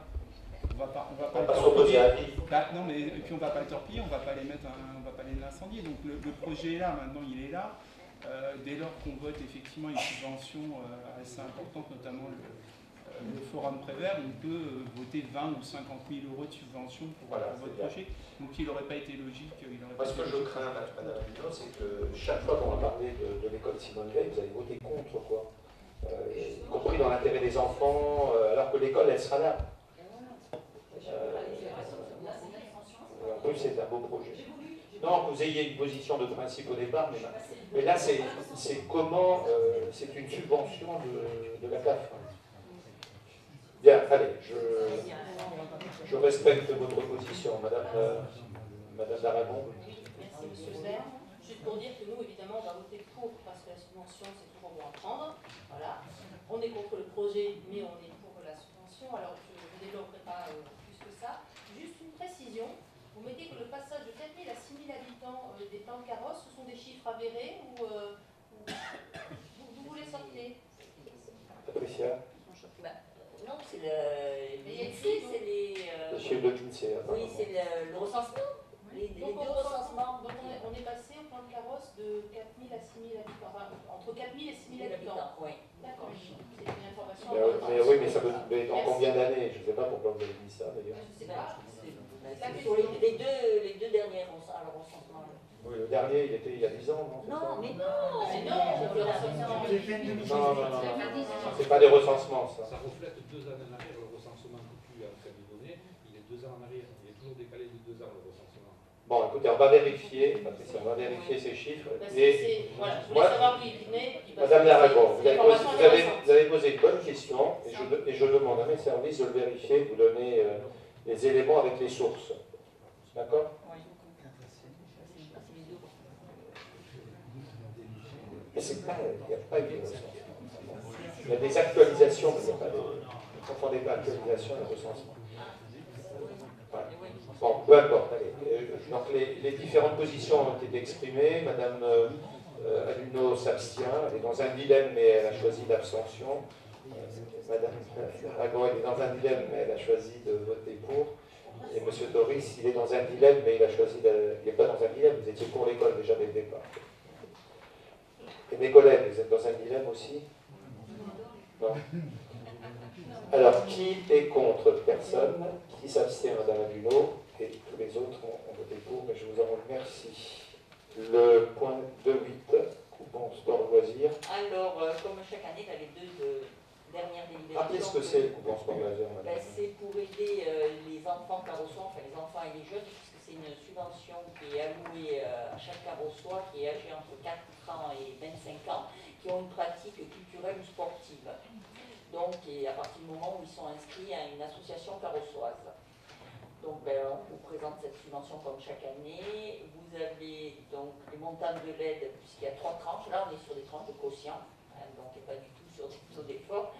on va pas, on va On pas pas le s'opposer à torpiller. Bah, non, mais et puis on va pas le torpiller, on va pas les mettre, un- on va pas les l'incendier. Donc le, le projet est là, maintenant il est là. Euh, dès lors qu'on vote effectivement une subvention euh, assez importante, notamment le, euh, le forum Prévert, on peut voter 20 ou 50 000 euros de subvention pour, Voilà, pour votre projet. Donc il n'aurait pas été logique. Il aurait Moi, pas ce que je crains, Madame Abino, c'est que chaque fois qu'on va parler de, de l'école Simone Veil, vous allez voter contre, quoi. Euh, y compris dans l'intérêt des enfants, euh, alors que l'école, elle sera là. En plus, c'est un beau projet. Non, vous ayez une position de principe au départ, mais, là, c'est comment, euh, c'est une subvention de, la CAF. Bien, allez, je, respecte votre position, Madame, euh, Darabon. Merci Monsieur Vert. Juste pour dire que nous, évidemment, on va voter pour parce que la subvention, c'est toujours bon à prendre. Voilà. On est contre le projet, mais on est pour la subvention. Alors, je ne développerai pas euh, plus que ça. Juste une précision. Vous mettez que le passage de 4 000 à 6 000 habitants euh, des temps de carrosse, ce sont des chiffres avérés ou euh, ou- vous, vous voulez sortir? Patricia, Bah, non, c'est le. Écrit, c'est les. euh, le chiffre de l'INSEE, oui, c'est le, le recensement. Les, les Donc, deux on, recensements. donc on, est, on est passé au plan de carrosse de 4 000 à 6 000 habitants. Enfin, entre 4 000 et 6 000 habitants. Oui. D'accord. C'est une information Mais, oui, importante. mais oui, mais ça peut mais dans Merci. combien d'années? Je ne sais pas pourquoi vous avez dit ça d'ailleurs. Je sais pas. C'est sur les, les deux, les deux derniers rec- alors, recensements. là. Oui, le dernier, il était il y a 10 ans, non c'est Non, mais non Mais non. Non, non, non, non. C'est pas des recensements, ça. Ça reflète deux années en arrière le recensement que tu as fait donner. Il est deux ans en arrière. Il est toujours décalé de deux ans le recensement. Bon, écoutez, on va vérifier, Patricia, on va vérifier ces chiffres. Et c'est- voilà, je voulais savoir il venait. Madame Laragon, c'est- vous, avez c'est vous avez- intéressante. vous avez posé une bonne question et je, et je demande à mes services de le vérifier, de vous donner euh, les éléments avec les sources. D'accord? Mais c'est pas, il n'y a pas recensement. Il y a des actualisations, mais il n'y a pas de. Ne confondez pas actualisation et recensement. Voilà. Bon, peu importe. Allez. Euh, donc les, les différentes positions ont été exprimées. Madame euh, euh, Aluno s'abstient. Elle est dans un dilemme, mais elle a choisi l'abstention. Euh, Madame Aragon, elle est dans un dilemme, mais elle a choisi de voter pour. Et Monsieur Doris, il est dans un dilemme, mais il a choisi de... Il n'est pas dans un dilemme, vous étiez pour l'école déjà dès le départ. Et mes collègues, vous êtes dans un dilemme aussi? Non Alors, qui est contre Personne? Qui s'abstient, Madame Aguno Et tous les autres ont, voté pour, mais je vous en remercie. Le point 2.8, coupon sport loisir. Alors, euh, comme chaque année, dans les deux euh, dernières délibérations. Rappelez ce que c'est le madame. c'est pour aider euh, les enfants carrossois, enfin les enfants et les jeunes, puisque c'est une subvention qui est allouée euh, à chaque carrossois qui est âgé entre 4 ans et 25 ans, qui ont une pratique culturelle ou sportive. Donc, et à partir du moment où ils sont inscrits à une association carrossoise. Donc, ben, on vous présente cette subvention comme chaque année. Vous avez donc les montants de l'aide, puisqu'il y a trois tranches. Là, on est sur des tranches de quotient, hein, donc et pas du tout sur des taux d'effort.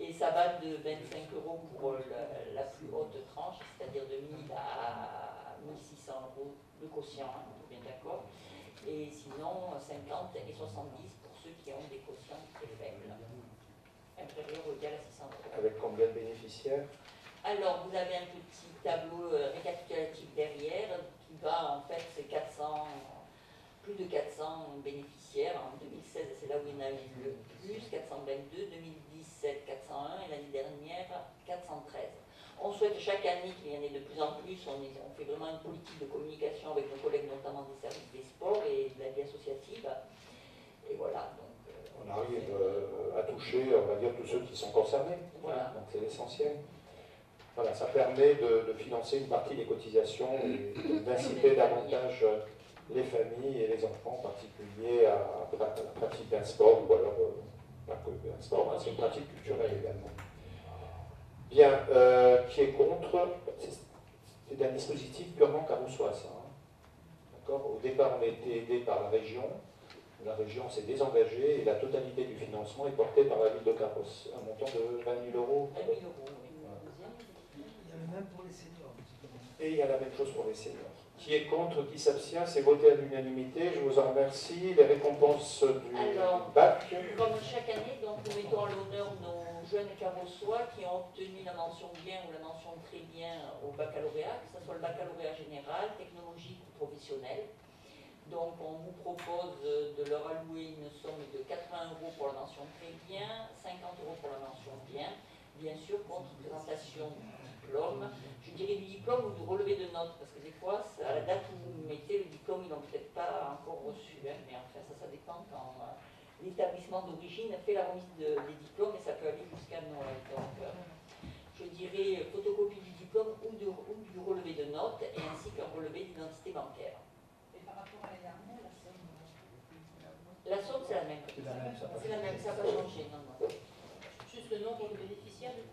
Et ça va de 25 euros pour la, la plus haute tranche, c'est-à-dire de 1000 à 1600 euros de quotient, hein, on est bien d'accord. Et sinon, 50 et 70 pour ceux qui ont des quotients très faibles, inférieurs ou égal à 600 euros. Avec combien de bénéficiaires? Alors, vous avez un petit tableau euh, récapitulatif derrière qui va, en fait, c'est 400, plus de 400 bénéficiaires. En 2016, c'est là où il y en a eu le plus, 422, 2017, 401 et l'année dernière, 413. On souhaite chaque année qu'il y en ait de plus en plus. On, est- on fait vraiment une politique de communication avec nos collègues, notamment des services des sports et de la vie associative. Et voilà. Donc, euh, On arrive euh, à toucher, on va dire, tous ceux qui sont concernés. Voilà. Donc c'est l'essentiel. Voilà, ça permet de, de financer une partie des cotisations et d'inciter davantage euh, les familles et les enfants en particulier à, à la pratique d'un sport ou alors euh, hein, une pratique culturelle également. Bien, euh, qui est contre C'est un dispositif purement carroussois, ça. hein. D'accord? Au départ, on a été aidé par la région. la région s'est désengagée et la totalité du financement est portée par la ville de Carros, un montant de 20 000 euros. 20 000 euros, oui. Il y a le même pour les seniors. Et il y a la même chose pour les seniors. Qui est contre, qui s'abstient, c'est voté à l'unanimité. Je vous en remercie. Les récompenses du Alors, bac. Comme chaque année, donc, nous mettons à l'honneur nos jeunes carrossois qui ont obtenu la mention bien ou la mention très bien au baccalauréat, que ce soit le baccalauréat général, technologique ou professionnel. Donc on vous propose de leur allouer une somme de 80 euros pour la mention très bien, 50 euros pour la mention bien, bien sûr contre présentation diplôme, je dirais du diplôme ou du relevé de notes, parce que des fois, à la date où vous mettez le diplôme, ils n'ont peut-être pas encore reçu, hein, mais enfin ça, ça dépend quand euh, l'établissement d'origine fait la remise de- des diplômes et ça peut aller jusqu'à Noël. Donc euh, je dirais photocopie du diplôme ou, de- ou du relevé de notes et ainsi qu'un relevé d'identité bancaire. Et par rapport à l'année dernière, la somme. La somme, c'est la même. C'est la même, ça n'a pas changé. Non, non. Juste le nombre de bénéficiaires du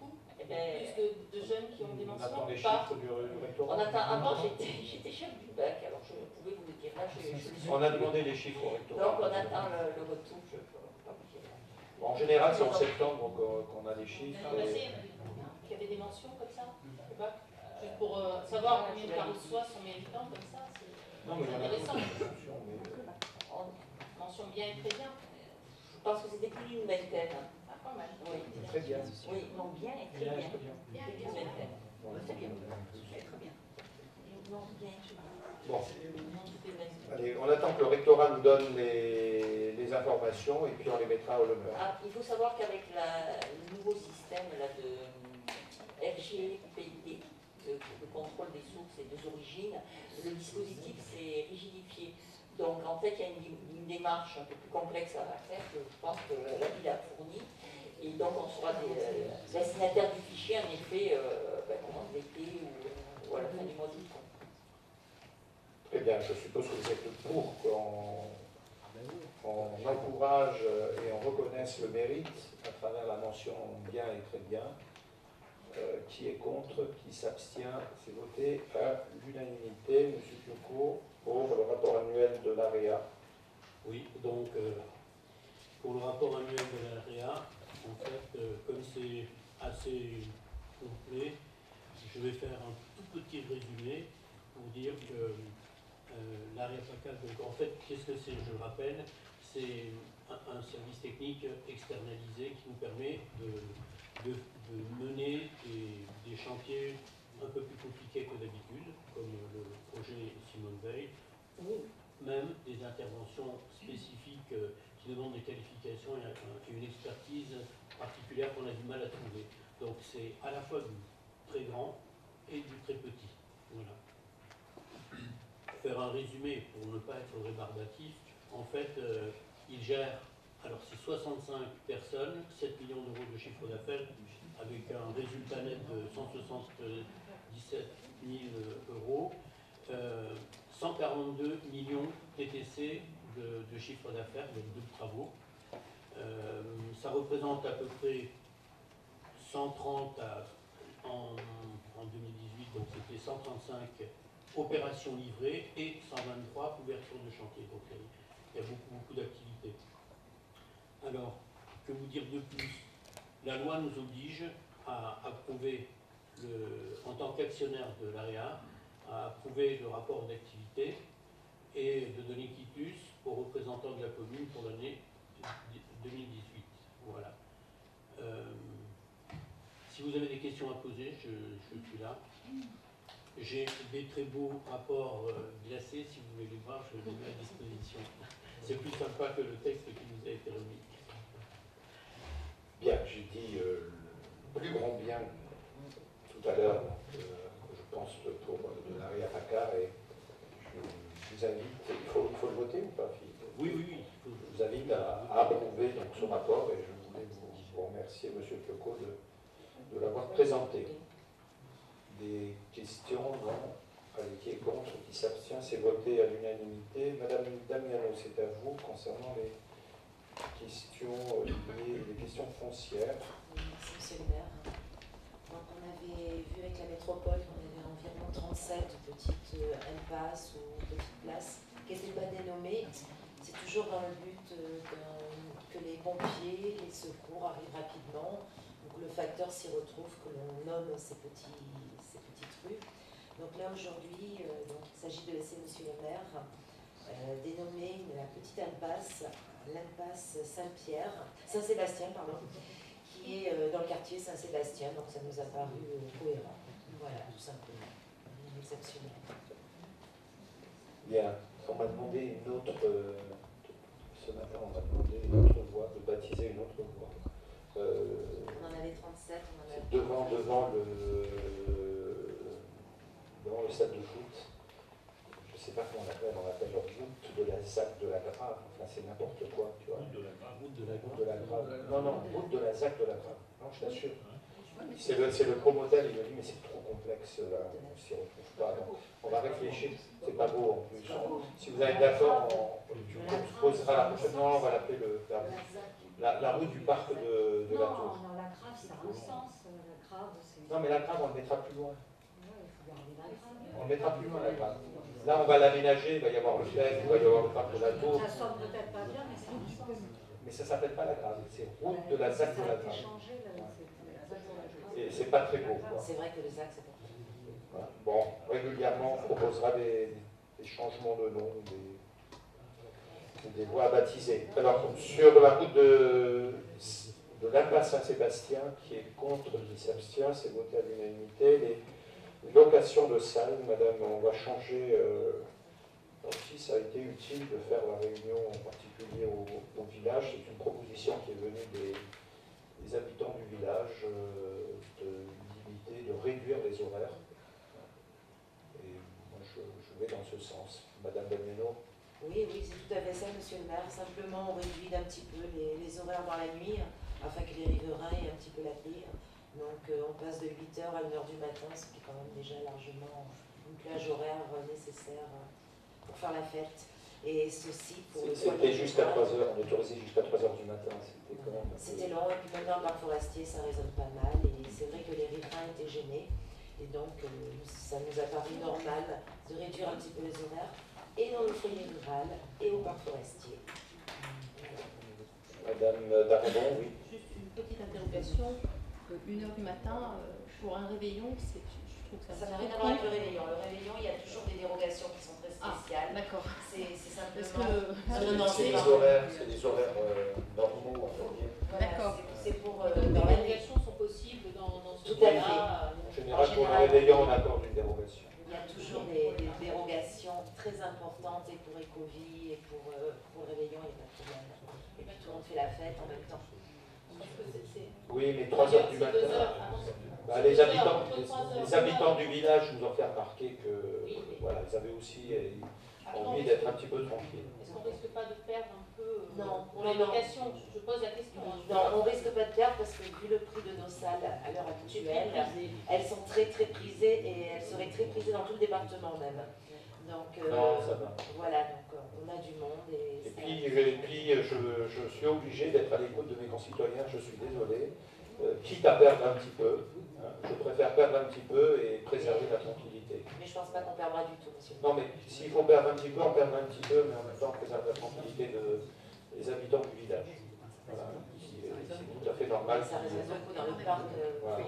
plus de, de jeunes qui ont des On mentions attend les pas chiffres du du on attend, avant, j'étais chef du bac, alors je pouvais vous le dire. Là, je, je le suis. On a demandé les chiffres au rectorat. Donc, on attend le, le retour. Je. En général, c'est en septembre qu'on a les chiffres. Passée, il y avait des mentions comme ça. Juste pour euh, savoir combien de carrossois sont méritants comme ça, c'est a intéressant. de mais, euh, On- Mention bien et très bien. Je pense que c'était plus d'une vingtaine. Pas mal. Oui, Très bien. oui, non, bien et très Bien, bien. très bien. Bien. Bon, Très bien. Très très bien. Non, bien, je Bon, Non, c'était bien. allez, on attend que le rectorat nous donne les, les informations et puis on les mettra au l'honneur. Ah, il faut savoir qu'avec le nouveau système là, de euh, RGPD, de, de contrôle des sources et des origines, le dispositif s'est rigidifié. Donc en fait, il y a une, une démarche un peu plus complexe à faire que je pense que la ville a fournie. Et donc on sera des euh, destinataires du fichier, en effet, euh, ben, de l'été ou, ou à la fin du mois d'août. Très bien, je suppose que vous êtes pour qu'on on encourage et on reconnaisse le mérite à travers la mention bien et très bien. Euh, qui est contre, qui s'abstient, c'est voté à l'unanimité. Monsieur Pioco, pour le rapport annuel de l'AREA. Oui, donc euh, pour le rapport annuel de l'AREA, en fait, euh, comme c'est assez complet, je vais faire un tout petit résumé pour dire que euh, donc en fait, qu'est-ce que c'est Je le rappelle, c'est un, service technique externalisé qui nous permet de, mener des, des chantiers un peu plus compliqués que d'habitude, comme le projet Simone Veil, ou même des interventions spécifiques euh, demandent des qualifications et un- et une expertise particulière qu'on a du mal à trouver. Donc c'est à la fois du très grand et du très petit. Voilà. Faire un résumé, pour ne pas être rébarbatif, en fait, euh, il gère, alors c'est 65 personnes, 7 millions d'euros de chiffre d'affaires, avec un résultat net de 177 000 euros, euh, 142 millions TTC de, de chiffre d'affaires, donc de travaux. Euh, ça représente à peu près 130 à- en, en 2018, donc c'était 135 opérations livrées et 123 ouvertures de chantier. Donc il y a- il y a beaucoup, beaucoup d'activités. Alors, que vous dire de plus? La loi nous oblige à approuver, le, en tant qu'actionnaire de l'AREA, à approuver le rapport d'activité et de donner quitus représentants de la commune pour l'année 2018. Voilà. Euh, si vous avez des questions à poser, je, suis là. J'ai des très beaux rapports euh, glacés, si vous voulez les voir, je les mets à disposition. C'est plus sympa que le texte qui nous a été remis. Bien, j'ai dit euh, le plus grand bien tout à l'heure, je pense pour de PACA, et vous invite, il faut, il faut le voter ou pas Philippe? Oui, oui, oui. Je vous invite à, à approuver donc, ce rapport et je voulais vous, vous remercier, Monsieur Pioco, de, de l'avoir présenté. Des questions Non? Allez, qui est contre, qui s'abstient, c'est voté à l'unanimité. Madame Damiano, c'est à vous concernant les questions euh, liées, les questions foncières. Merci, monsieur le maire. Donc, on avait vu avec la métropole environ 37 petites euh, impasses ou petites places qui n'étaient pas dénommées. C'est toujours dans le but euh, que les pompiers, les secours arrivent rapidement. Donc le facteur s'y retrouve, que l'on nomme ces, ces petites rues. Donc là aujourd'hui, euh, il s'agit de laisser Monsieur le maire dénommer la petite impasse, l'impasse Saint-Pierre, Saint-Sébastien, pardon, qui est dans le quartier Saint-Sébastien. Donc ça nous a paru cohérent. Voilà, tout simplement. Exceptionnel. Bien, on m'a demandé une autre. Euh, ce matin, on m'a demandé une autre voie, de baptiser une autre voie. Euh, on en avait 37, on en avait devant, devant le, devant le stade de foot. Je ne sais pas comment on appelle, on appelle route de la ZAC de la Grave. Enfin, c'est n'importe quoi, tu vois. Route de la Grave. Route de la Grave. De la Grave. Non, non, route de la ZAC de la Grave. Non, je t'assure. C'est le, le promoteur, il m'a dit, mais c'est trop complexe là, on s'y retrouve pas. Donc, on va réfléchir, c'est pas beau en plus. si vous êtes d'accord, on, on posera la prochaine. Non, on va l'appeler le, la, la, route du parc de, de non, la Tour. Non, la grave, ça a un sens. La grave, non, mais la grave, on le mettra plus loin. On le mettra plus loin, la grave. Là, on va l'aménager, il va y avoir le fleuve, il va y avoir le parc de la Tour. Ça sonne peut-être pas bien, mais ça a un sens. Mais ça s'appelle pas la grave, c'est route de la ZAC de la grave. C'est pas très beau. C'est vrai que le ZAC, c'est pas voilà. Bon, régulièrement, on proposera des, des changements de nom, des, des voies baptisées. Alors, sur la route de, de l'impasse Saint-Sébastien, qui est contre, qui s'abstient, c'est voté à l'unanimité. Les locations de salles, madame, on va changer. Euh, aussi, ça a été utile de faire la réunion en particulier au, au village. C'est une proposition qui est venue des, des habitants du village euh, de limiter, de réduire les horaires. Et moi, je, vais dans ce sens. Madame Belmeno Oui, oui, c'est tout à fait ça, monsieur le maire. Simplement, on réduit d'un petit peu les, les, horaires dans la nuit, afin que les riverains aient un petit peu la paix. Donc, euh, on passe de 8h à 1h du matin, ce qui est quand même déjà largement une plage horaire nécessaire pour faire la fête. Et ceci pour C'était juste à 3h, on autorisait jusqu'à 3h du matin. C'était long, et puis maintenant, le parc forestier, ça résonne pas mal. Et c'est vrai que les riverains étaient gênés. Et donc, euh, ça nous a paru normal de réduire un petit peu les horaires, et dans le foyer rural, et au parc forestier. Madame Darabon, oui. Juste une petite interrogation. Une heure du matin, euh, pour un réveillon, c'est ça n'a rien à voir avec le réveillon. Le réveillon, il y a toujours des dérogations qui sont très Ah, spéciales. d'accord. C'est c'est simplement. que- C'est des horaires, c'est des horaires euh, normaux. Voilà, D'accord. c'est- C'est pour. euh, Les dérogations sont possibles dans, dans ce Tout à cas-là. En général, pour le réveillon, on accorde une dérogation. Il y a toujours des, des dérogations très importantes et pour Ecovie et pour, euh, pour le réveillon, il n'y a pas de problème. Et puis tout le monde fait la fête en même temps. Que Oui, mais 3 heures du matin. Ah Bah, les, habitants, les, habitants du village nous ont fait remarquer que Oui, mais- voilà, ils avaient aussi euh, envie d'être un petit peu tranquilles. Est-ce qu'on risque pas de perdre un peu euh, Non, pour locations? Je je pose la question. hein, Non, on risque pas de perdre parce que vu le prix de nos salles à l'heure actuelle, elles sont très très prisées et elles seraient très prisées dans tout le département même. Donc euh, Non, ça va. voilà, donc euh, on a du monde et, Et ça- puis, et puis je, je suis obligé d'être à l'écoute de mes concitoyens, je suis désolé. Euh, quitte à perdre un petit peu, hein, je préfère perdre un petit peu et préserver la tranquillité. mais je pense pas qu'on perdra du tout, monsieur. Non, mais s'il faut perdre un petit peu, on perd un petit peu, mais en même temps, on préserve la tranquillité de, des habitants du village. Voilà. C'est tout à fait normal. Ça résonne beaucoup dans le parc euh.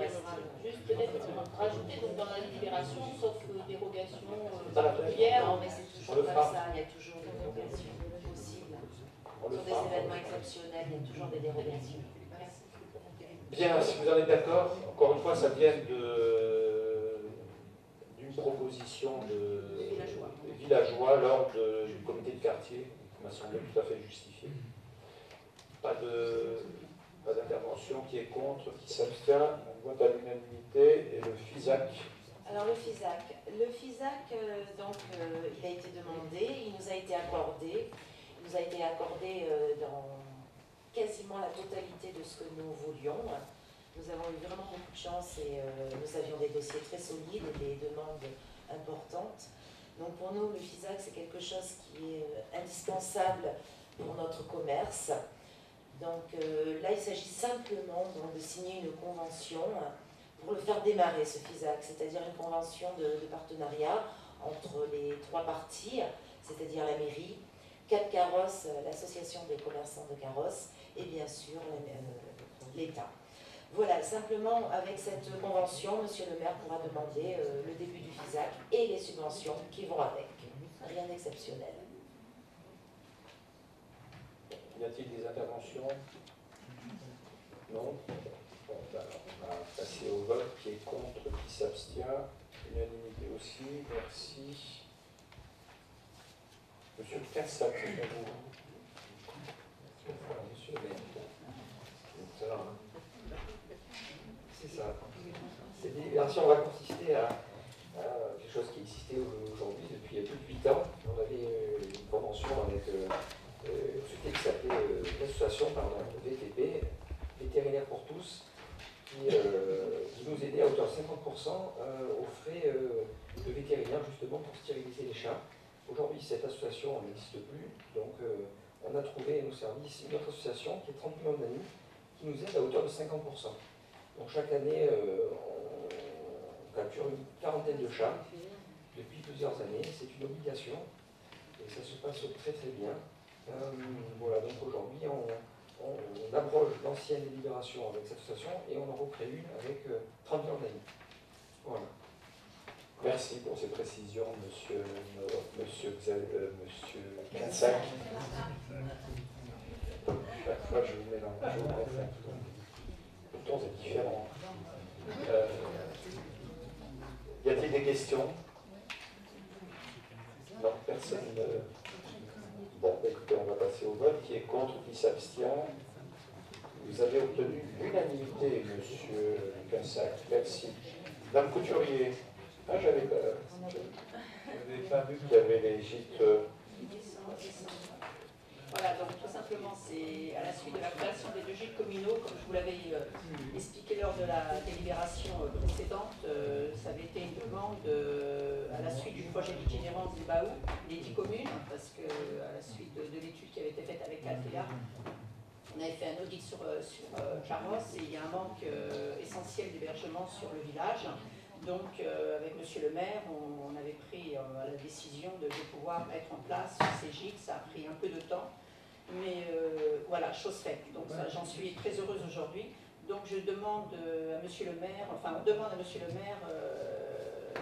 Juste peut-être rajouter donc dans la libération, sauf euh, dérogation euh, Pas la peine. particulière. Non, mais c'est On toujours le comme fera. ça, il y a toujours des dérogations possibles. Sur des fera. événements exceptionnels, il y a toujours des dérogations. Bien, si vous en êtes d'accord, encore une fois, ça vient d'une proposition de, Des villageois. lors de- du comité de quartier, qui m'a semblé tout à fait justifié. Pas d'intervention qui est contre, qui s'abstient, on vote à l'unanimité, et le FISAC, Alors le FISAC, le FISAC, euh, donc, euh, il a été demandé, il nous a été accordé, il nous a été accordé euh, dans quasiment la totalité de ce que nous voulions. Nous avons eu vraiment beaucoup de chance et euh, nous avions des dossiers très solides et des demandes importantes. Donc pour nous, le FISAC, c'est quelque chose qui est euh, indispensable pour notre commerce. Donc euh, là, il s'agit simplement de signer une convention pour le faire démarrer, ce FISAC, c'est-à-dire une convention de, de partenariat entre les trois parties, c'est-à-dire la mairie, Cap Carrosse, l'association des commerçants de carrosses, et bien sûr l'État. Voilà, simplement avec cette convention, Monsieur le maire pourra demander le début du FISAC et les subventions qui vont avec. Rien d'exceptionnel. Y a-t-il des interventions? Non? Bon, ben, on va passer au vote. Qui est contre Qui s'abstient Unanimité aussi. Merci. Monsieur Cassac, c'est vous. C'est ça. Cette délibération va consister à, quelque chose qui existait aujourd'hui depuis plus de 8 ans. On avait euh, une convention avec euh, euh, qui s'appelait euh, l'association VTP, Vétérinaire pour tous, qui, qui, nous aidait à hauteur de 50% aux frais de vétérinaire justement pour stériliser les chats. Aujourd'hui, cette association n'existe plus, donc on a trouvé nos services une autre association qui est 30 millions d'amis, qui nous aide à hauteur de 50%. Donc chaque année, on capture une quarantaine de chats depuis plusieurs années. C'est une obligation et ça se passe très très bien. Euh, voilà, donc aujourd'hui, on, abroge l'ancienne délibération avec cette association et on en recrée une avec 30 millions d'amis. Voilà. Merci pour ces précisions, monsieur, monsieur, euh, monsieur Chaque fois, je vous mélange. Pourtant, c'est différent. Euh, y a-t-il des questions? Non, personne. Bon, bah, écoutez, on va passer au vote. Qui est contre, qui s'abstient? Vous avez obtenu l'unanimité, monsieur Quinsac. Merci. Dame Couturier. Ah, j'avais pas, vu qu'il y avait les gîtes. Euh, voilà, donc tout simplement, c'est à la suite de la création des deux gîtes communaux, comme je vous l'avais euh, expliqué lors de la délibération euh, précédente, ça avait été une demande à la suite du projet d'itinérance des Baou, des dix communes, parce que à la suite de, l'étude qui avait été faite avec Altea, on avait fait un audit sur, sur et il y a un manque essentiel d'hébergement sur le village. Donc, avec Monsieur le maire, on, avait pris la décision de, de, pouvoir mettre en place ces gîtes. Ça a pris un peu de temps, mais euh, voilà, chose faite. Donc j'en suis très heureuse aujourd'hui. Donc je demande euh, à Monsieur le maire, enfin on demande à Monsieur le maire euh,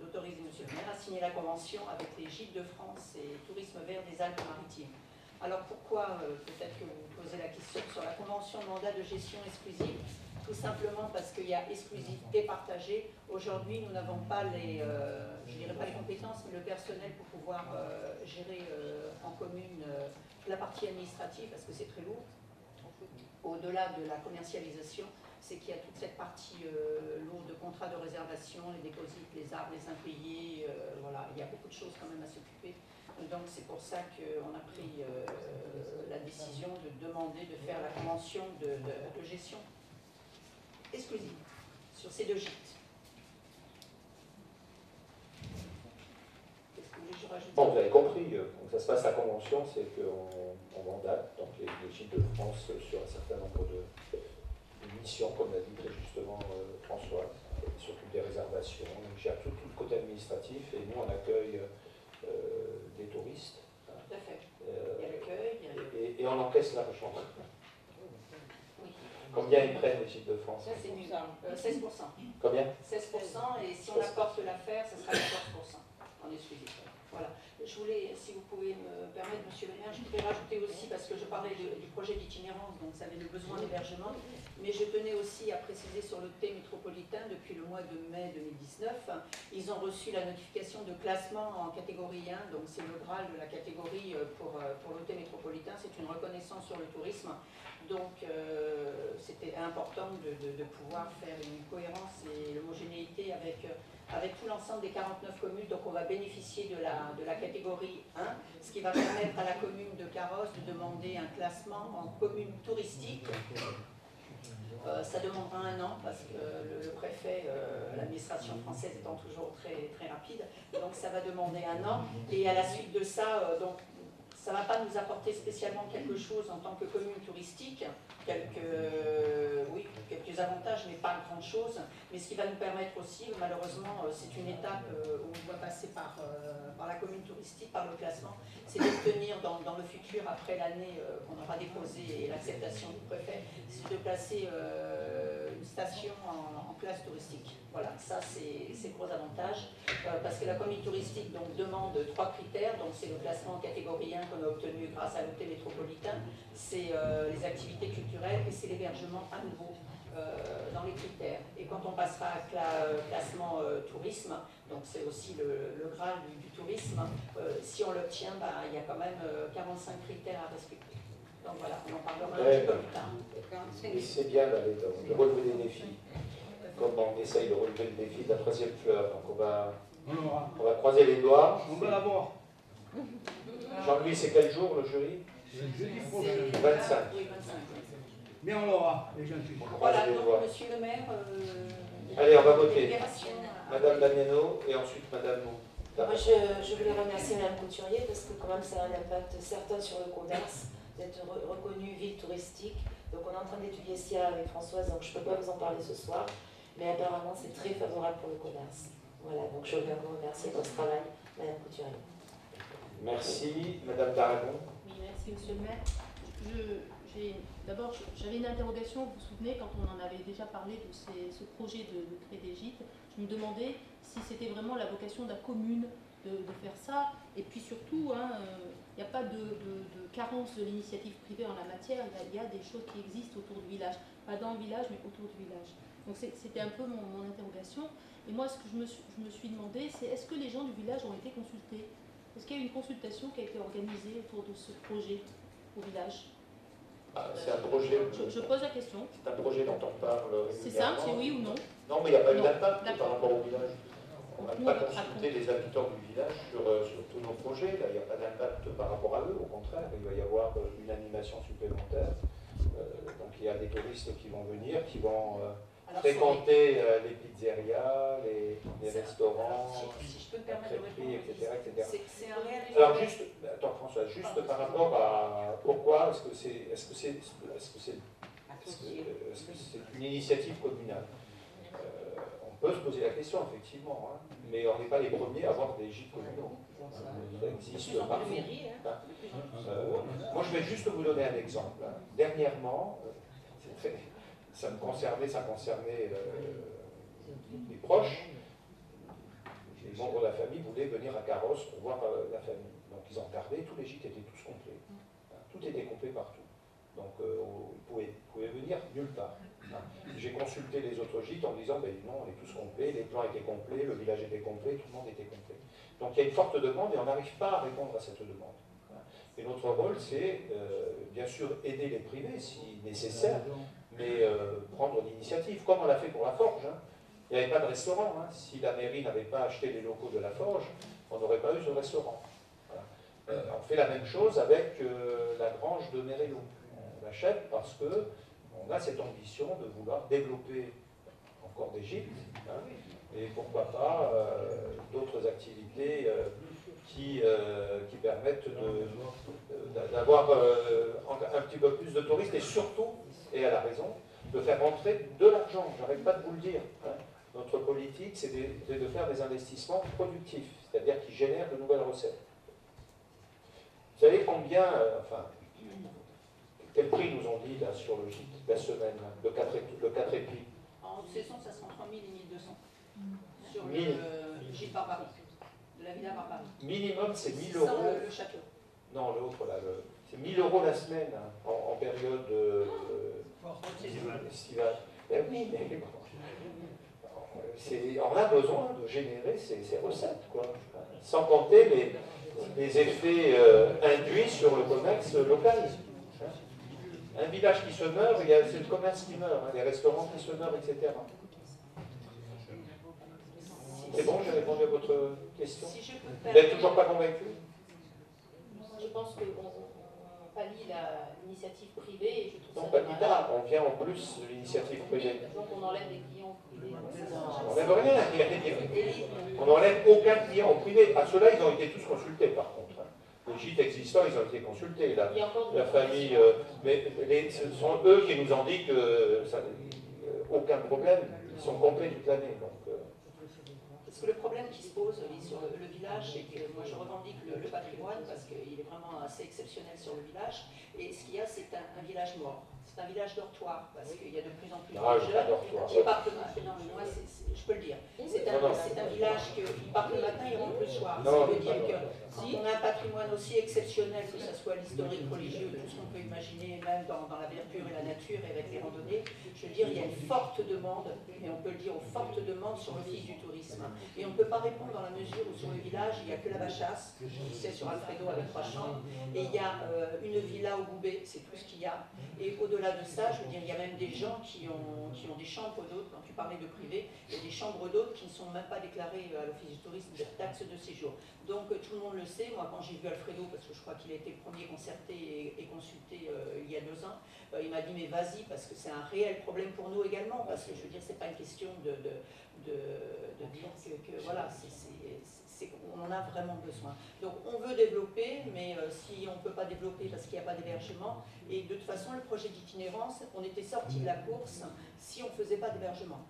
d'autoriser Monsieur le maire à signer la convention avec les Gîtes de France et Tourisme Vert des Alpes-Maritimes. Alors pourquoi, peut-être que vous posez la question, sur la convention de mandat de gestion exclusive? Tout simplement parce qu'il y a exclusivité partagée. Aujourd'hui, nous n'avons pas les, je dirais pas les compétences, mais le personnel pour pouvoir gérer en commune la partie administrative, parce que c'est très lourd, au-delà de la commercialisation, c'est qu'il y a toute cette partie euh, lourde de contrats de réservation, les déposites, les arbres, les impayés, euh, voilà, il y a beaucoup de choses quand même à s'occuper. Donc c'est pour ça qu'on a pris euh, la décision de demander de faire la convention de gestion exclusive sur ces deux gîtes. Bon, vous avez compris, euh, ça se passe à convention, c'est qu'on mandate donc les, les de France sur un certain nombre de, missions, comme l'a dit très justement euh, François, qui s'occupe des réservations, on gère tout, le côté administratif, et nous on accueille euh, des touristes. Tout à fait. il y a l'accueil, il y a et, et, on encaisse l'argent. Combien ils prennent les gîtes de France Ça, c'est nul. 16%. Combien? 16%, et si on apporte l'affaire, ça sera 14% en exclusif. Voilà. Je voulais, si vous pouvez me permettre, Monsieur le maire, je voudrais rajouter aussi, parce que je parlais du projet d'itinérance, donc ça avait le besoin d'hébergement, mais je tenais aussi à préciser sur le métropolitain, depuis le mois de mai 2019, ils ont reçu la notification de classement en catégorie 1, donc c'est le Graal de la catégorie euh, pour, euh, pour le métropolitain, c'est une reconnaissance sur le tourisme. Donc euh, c'était important de, pouvoir faire une cohérence et l'homogénéité avec avec tout l'ensemble des 49 communes. Donc on va bénéficier de la, catégorie 1, ce qui va permettre à la commune de Carrosse de demander un classement en commune touristique. Euh, ça demandera un an parce que le, préfet, euh, l'administration française étant toujours très, très rapide, donc ça va demander un an. Et à la suite de ça, euh, donc ça ne va pas nous apporter spécialement quelque chose en tant que commune touristique, quelques, oui, quelques avantages, mais pas grand chose. Mais ce qui va nous permettre aussi, malheureusement, euh, c'est une étape euh, où on doit passer par, euh, par la commune touristique par le classement, c'est d'obtenir dans, dans, le futur, après l'année qu'on aura déposée et l'acceptation du préfet, c'est de placer station en, en place touristique. Voilà, ça c'est gros avantage, euh, parce que la commune touristique donc, demande trois critères, donc c'est le classement en catégorie 1 qu'on a obtenu grâce à l'hôtel métropolitain, c'est euh, les activités culturelles et c'est l'hébergement à nouveau euh, dans les critères. Et quand on passera à classement tourisme, donc c'est aussi le, le graal du, tourisme, si on l'obtient, bah, il y a quand même 45 critères à respecter. Donc voilà, on en parlera un petit peu plus tard. C'est bien d'aller de relever des défis comme on essaye de relever le défi de la troisième fleur. Donc on va, on va croiser les doigts. On va l'avoir. Jean-Louis, c'est quel jour le jury? Le jeudi prochain. 25. Mais on l'aura, les gens Voilà, donc monsieur le maire. Euh, Allez, on va voter. Madame Damiano et ensuite Madame Moi, je, je, voulais remercier Madame Couturier parce que quand même ça a un impact certain sur le commerce d'être reconnue ville touristique. Donc on est en train d'étudier ça avec Françoise, donc je ne peux pas vous en parler ce soir mais apparemment c'est très favorable pour le commerce. Voilà, donc je veux vous remercier de votre travail, Madame Couturier. Merci, Madame Daragon. Oui, merci Monsieur le maire. D'abord, j'avais une interrogation, vous vous souvenez, quand on en avait déjà parlé de ce projet de, créer des gîtes, je me demandais si c'était vraiment la vocation de la commune de, faire ça, et puis surtout, il n'y a pas de, carence de l'initiative privée en la matière, il y, a, des choses qui existent autour du village, pas dans le village, mais autour du village. Donc c'était un peu mon, interrogation. Et moi, ce que je me suis, je me suis demandé, c'est est-ce que les gens du village ont été consultés? Est-ce qu'il y a eu une consultation qui a été organisée autour de ce projet au village? Ah, c'est un projet. Je, pose la question. C'est un projet dont on parle. C'est simple, c'est oui ou non? Non, mais il n'y a pas eu d'impact par rapport au village. On n'a pas consulté les habitants du village euh, sur, tous nos projets. Là, il n'y a pas d'impact par rapport à eux. Au contraire, il va y avoir euh, une animation supplémentaire. Euh, donc il y a des touristes qui vont venir, qui vont fréquenter euh, les pizzerias, les, les restaurants, de etc. etc. C'est un réel Alors juste, attends François, juste par rapport à pourquoi est-ce que c'est est-ce que c'est est-ce que c'est est-ce que c'est une initiative communale? Peut se poser la question effectivement, hein, mais on n'est pas les premiers à avoir des gîtes communaux. Ça existe partout. Hein. Euh, moi je vais juste vous donner un exemple. Hein. Dernièrement, très ça me concernait, ça concernait euh, les proches. Les membres de la famille voulaient venir à Carrosse pour voir euh, la famille. Donc ils ont regardé, tous les gîtes étaient tous complets. tout était complet partout. Donc euh, vous, pouvez, venir nulle part. J'ai consulté les autres gîtes en disant, ben non, on est tous complets, les plans étaient complets, le village était complet, tout le monde était complet. Donc il y a une forte demande et on n'arrive pas à répondre à cette demande. Et notre rôle, c'est bien sûr aider les privés si nécessaire, mais euh, prendre l'initiative, comme on l'a fait pour la Forge. Hein. Il n'y avait pas de restaurant. Hein. Si la mairie n'avait pas acheté les locaux de la Forge, on n'aurait pas eu ce restaurant. Euh, on fait la même chose avec euh, la grange de Mérélou. On l'achète parce qu'on a cette ambition de vouloir développer encore gîtes, hein, et pourquoi pas d'autres activités qui, qui permettent d'avoir un petit peu plus de touristes et surtout et elle a raison, de faire rentrer de l'argent. J'arrête pas de vous le dire. Hein. Notre politique, c'est de, faire des investissements productifs, c'est-à-dire qui génèrent de nouvelles recettes. Vous savez combien, euh, enfin, quel prix nous ont dit là sur le gîte la semaine, le 4, le 4 épis En saison, ça sera entre 1000 et 1200 sur le gîte par Paris, de la villa par Paris. Minimum, c'est 1000 euros. le, château. Non, l'autre là, c'est 1000 euros la semaine hein, en, période. Euh, eh oui, mais on a besoin de générer ces, recettes, quoi. sans compter les, les effets euh, induits sur le commerce local. Un village qui se meurt, c'est le commerce qui meurt, hein, les restaurants qui se meurent, etc. C'est bon, j'ai répondu à votre question Vous n'êtes toujours pas convaincu Je pense que pallie l'initiative privée et je trouve non, ça pas tard, on vient en plus de l'initiative privée. Donc on enlève des clients privés. On n'enlève rien, on n'enlève aucun client au privé. À ceux-là, ils ont été tous consultés par contre. Les gîtes existants, ils ont été consultés. La, la famille, euh, mais ce sont eux qui nous ont dit que ça, euh, aucun problème, ils sont complets toute l'année. Donc, euh. Parce que le problème qui se pose sur le, village, c'est que moi je revendique le, patrimoine parce qu'il est vraiment assez exceptionnel sur le village. Et ce qu'il y a, c'est un, village mort. C'est un village dortoir parce qu'il y a de plus en plus ah, de jeunes qui partent le matin. Non, mais moi, je peux le dire. C'est un, un, village qui part le matin et rentre le soir. Ça veut dire que si on a un patrimoine aussi exceptionnel, que ce soit l'historique, religieux, tout ce qu'on peut imaginer, même dans, dans, la verdure et la nature et avec les randonnées, je veux dire, il y a une forte demande, et on peut le dire, une forte demande sur l'office du tourisme. Et on ne peut pas répondre dans la mesure où sur le village, il n'y a que la vachasse, c'est sur Alfredo avec trois chambres, et il y a euh, une villa au Goubet, c'est tout ce qu'il y a. Et au-delà de ça, je veux dire, il y a même des gens qui ont, qui ont des chambres d'hôtes, quand tu parlais de privé, il y a des chambres d'hôtes qui ne sont même pas déclarées euh, à l'Office du tourisme de taxe de séjour. Donc euh, tout le monde le sait, moi quand j'ai vu Alfredo, parce que je crois qu'il a été le premier concerté et, consulté euh, il y a deux ans, il m'a dit mais vas-y parce que c'est un réel problème pour nous également, parce que je veux dire, c'est pas une question de, de, de, dire que, voilà, c'est qu'on en a vraiment besoin. Donc on veut développer, mais si on ne peut pas développer parce qu'il n'y a pas d'hébergement, et de toute façon le projet d'itinérance, on était sorti de la course si on ne faisait pas d'hébergement.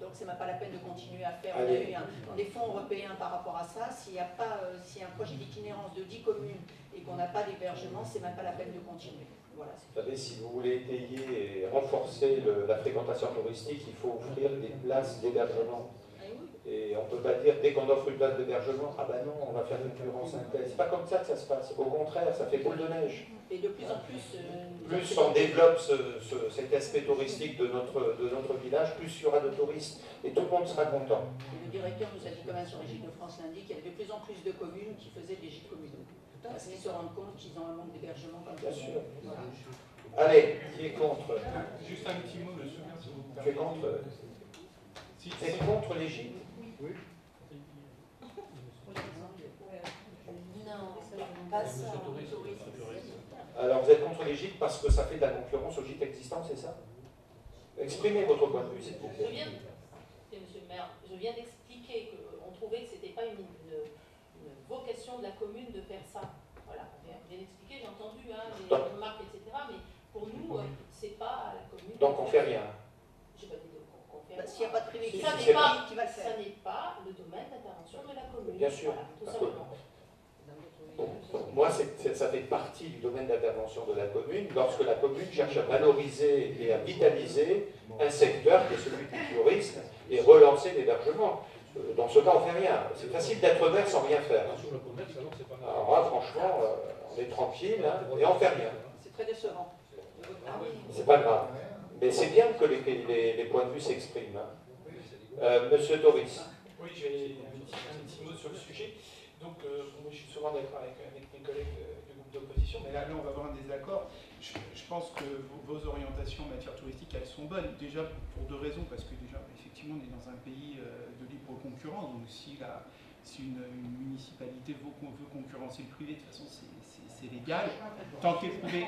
Donc c'est même pas la peine de continuer à faire. On a eu des fonds européens par rapport à ça. S'il n'y a pas, euh, s'il y a un projet d'itinérance de 10 communes et qu'on n'a pas d'hébergement, c'est même pas la peine de continuer. Voilà, vous savez, si vous voulez étayer et renforcer la fréquentation touristique, il faut offrir des places d'hébergement. Et on ne peut pas dire, dès qu'on offre une place d'hébergement, ah ben non, on va faire une concurrence interne. C'est pas comme ça que ça se passe. Au contraire, ça fait boule de neige. Et de plus en plus. Euh, plus on développe cet aspect touristique de notre, de notre village, plus il y aura de touristes. Et tout le monde sera content. le directeur nous a dit quand même sur les gîtes de France lundi qu'il y avait de plus en plus de communes qui faisaient des gîtes communaux. Parce qu'ils se rendent compte qu'ils ont un manque d'hébergement comme Bien sûr. Allez, qui est contre? Juste un petit mot, monsieur. Tu es contre? Si, C'est contre les gîtes? Oui. Non, pas ça. Alors vous êtes contre les gîtes parce que ça fait de la concurrence aux gîtes existants, c'est ça? Exprimez votre point de vue, s'il vous plaît. Je viens, monsieur le maire, je viens d'expliquer qu'on trouvait que ce n'était pas une, vocation de la commune de faire ça. Voilà, on vient d'expliquer, j'ai entendu hein, les remarques, etc. Mais pour nous, euh, c'est pas la commune. Donc on ne fait rien. Je pas dit qu'on fait bah, S'il n'y a pas de privé ça n'est pas, ça n'est pas le domaine d'intervention de la commune. Bien sûr. Voilà, tout simplement. Moi, ça fait partie du domaine d'intervention de la commune lorsque la commune cherche à valoriser et à vitaliser un secteur qui est celui du tourisme et relancer l'hébergement. Euh, dans ce cas, on ne fait rien. C'est facile d'être vert sans rien faire. Alors là, franchement, euh, on est tranquille hein, et on ne fait rien. C'est très décevant. C'est pas grave. Mais c'est bien que les, points de vue s'expriment. Hein. Euh, Monsieur Doris. Oui, j'ai un petit mot sur le sujet. Donc, euh, je suis souvent d'accord avec, mes collègues du groupe d'opposition, mais là, on va avoir un désaccord. Je, pense que vos, orientations en matière touristique, elles sont bonnes. Déjà, pour deux raisons. Parce que, déjà, effectivement, on est dans un pays euh, de libre concurrence. Donc, si, la, si une, municipalité veut, veut, concurrencer le privé, de toute façon, c'est légal. Tant qu'éprouver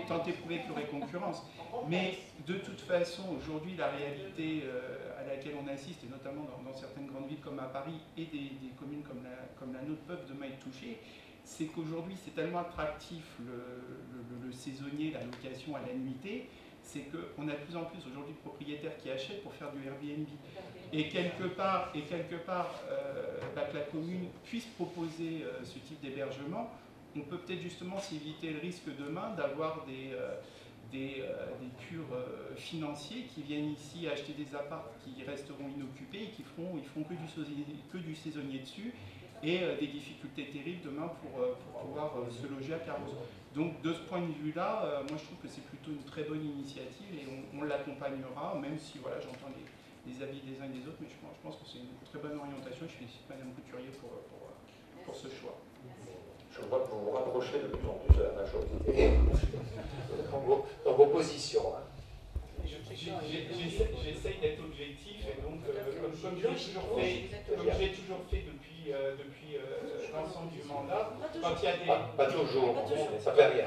qu'il y aurait concurrence. Mais de toute façon, aujourd'hui, la réalité euh, à laquelle on assiste, et notamment dans, certaines grandes villes comme à Paris et des, communes comme la, comme la, nôtre peuvent demain être touchées, c'est qu'aujourd'hui, c'est tellement attractif le, saisonnier, la location à la nuitée, c'est qu'on a de plus en plus aujourd'hui de propriétaires qui achètent pour faire du Airbnb. Et quelque part, et quelque part euh, bah, que la commune puisse proposer euh, ce type d'hébergement, on peut peut-être justement s'éviter le risque demain d'avoir des, euh, des purs euh, financiers qui viennent ici acheter des apparts qui resteront inoccupés et qui feront, ils feront que du, saisonnier dessus et euh, des difficultés terribles demain pour, pouvoir se loger à Carreau. Donc de ce point de vue-là, moi je trouve que c'est plutôt une très bonne initiative et on, l'accompagnera, même si voilà, j'entends les, avis des uns et des autres, mais je pense, que c'est une très bonne orientation. Je félicite Madame Couturier pour, pour, pour ce choix je vois que vous vous rapprochez de plus en plus de la majorité dans vos, positions. Hein. J'essaye d'être objectif et donc, euh, comme, comme j'ai toujours fait, j'ai toujours fait depuis, euh, depuis euh, l'ensemble du mandat, quand il y a des... Pas, toujours, mais ça fait rien.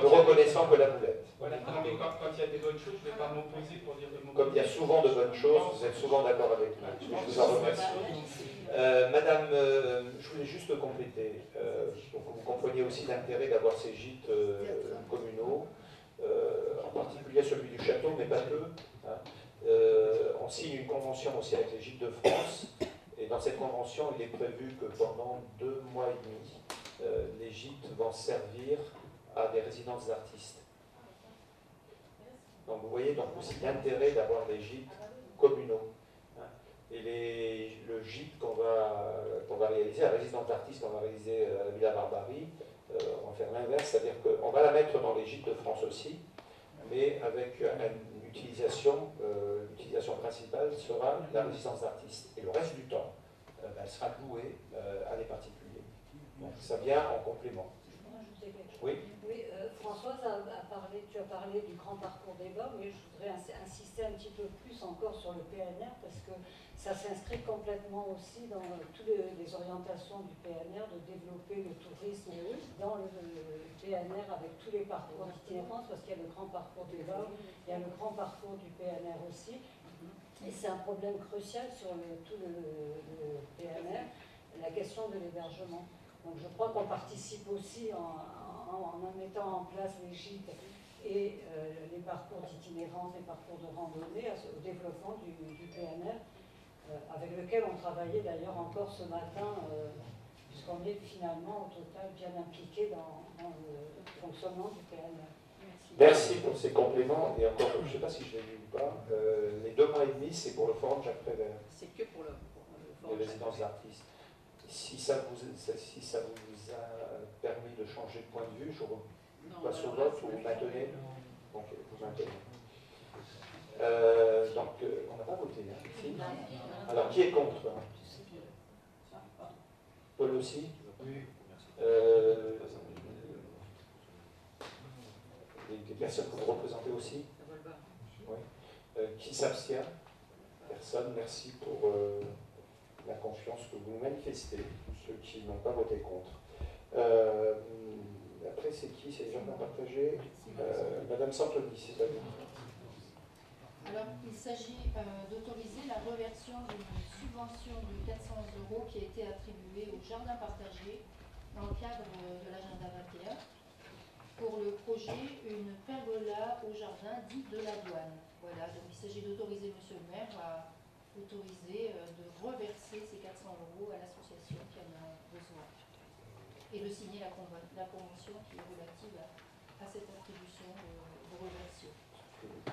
Nous reconnaissons que la boulette. Voilà, non, mais quand, il y a des bonnes choses, je ne vais pas m'opposer pour dire de Comme il y a souvent de bonnes choses, vous êtes souvent d'accord avec nous. Je vous en remercie. Euh, madame, euh, je voulais juste compléter, euh, pour que vous compreniez aussi l'intérêt d'avoir ces gîtes communaux, en particulier celui du château, mais pas peu. Hein. On signe une convention aussi avec les Gîtes de France. Et dans cette convention, il est prévu que pendant deux mois et demi, les gîtes vont servir à des résidences d'artistes. Donc vous voyez donc aussi l'intérêt d'avoir des gîtes communaux. Et les- le gîte qu'on va, qu'on va réaliser, la résidence d'artistes qu'on va réaliser à la Villa Barbarie, euh, on va faire l'inverse, c'est-à-dire qu'on va la mettre dans les gîtes de France aussi, mais avec une utilisation, euh, l'utilisation principale sera la résidence d'artistes. Et le reste du temps, euh, ben, elle sera louée à des particuliers. Donc ça vient en complément. Oui. Oui, euh, Françoise a, parlé, tu as parlé du grand parcours débat, mais je voudrais ins- insister un petit peu plus encore sur le PNR parce que ça s'inscrit complètement aussi dans euh, toutes les, orientations du PNR de développer le tourisme dans le, PNR avec tous les parcours d'itinérance parce qu'il y a le grand parcours débat, il y a le grand parcours du PNR aussi. Et c'est un problème crucial sur tout le, PNR, la question de l'hébergement. Donc je crois qu'on participe aussi en, mettant en place les gîtes et euh, les parcours d'itinérance, les parcours de randonnée au développement du, PNR, avec lequel on travaillait d'ailleurs encore ce matin, euh, puisqu'on est finalement au total bien impliqué dans, dans le fonctionnement du PNR. Merci pour ces compléments. Et encore, je ne sais pas si je l'ai dit ou pas, euh, les deux mois et demi, c'est pour le forum Jacques Prévert, C'est que pour le, pour le les forum. résidences d'artistes. Si ça, vous, si ça vous a permis de changer de point de vue, je Non, passe au vote ou vous maintenez Ok, vous maintenez. Euh, donc, euh, on n'a pas voté. hein, Alors, qui est contre Paul aussi? Euh, des personnes que vous représentez aussi? Euh, qui s'abstient? Personne. Merci pour la confiance que vous manifestez, ceux qui n'ont pas voté contre. Après, c'est qui? C'est les jardins partagés Madame Santoni, c'est à vous. Alors, il s'agit euh, d'autoriser la reversion d'une subvention de 400 euros qui a été attribuée au jardin partagé dans le cadre euh, de l'agenda 21 pour le projet Une pergola au jardin dit de la douane. Voilà, donc il s'agit d'autoriser Monsieur le maire à autoriser euh, de reverser ces 400 euros à l'association qui en a besoin et de signer la, conven- la convention qui est relative à, cette attribution de, de.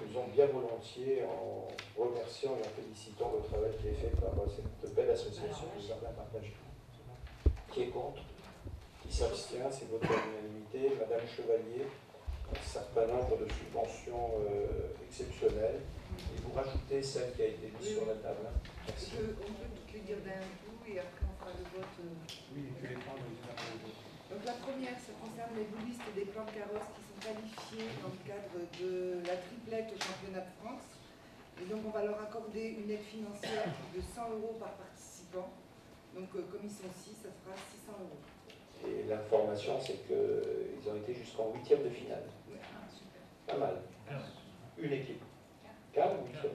Faisons bien volontiers en remerciant et en félicitant le travail qui est fait par euh, cette belle association du jardin partagé. Qui est contre Qui s'abstient C'est votre unanimité. Madame Chevalier, un certain nombre de subventions euh, exceptionnelles. Et vous rajoutez celle qui a été mise sur la table. Merci. Je- on peut toutes les dire d'un coup et après on fera le vote. euh. Oui, tu les prends après les. Donc la première, ça concerne les boulistes des plans de carrosses qui sont qualifiés dans le cadre de la triplette au championnat de France. Et donc on va leur accorder une aide financière de 100 euros par participant. Donc euh, comme ils sont 6, ça sera 600 euros. Et l'information, c'est qu'ils ont été jusqu'en huitième de finale. Ah, super. Pas mal. Une équipe. Quart ou huitième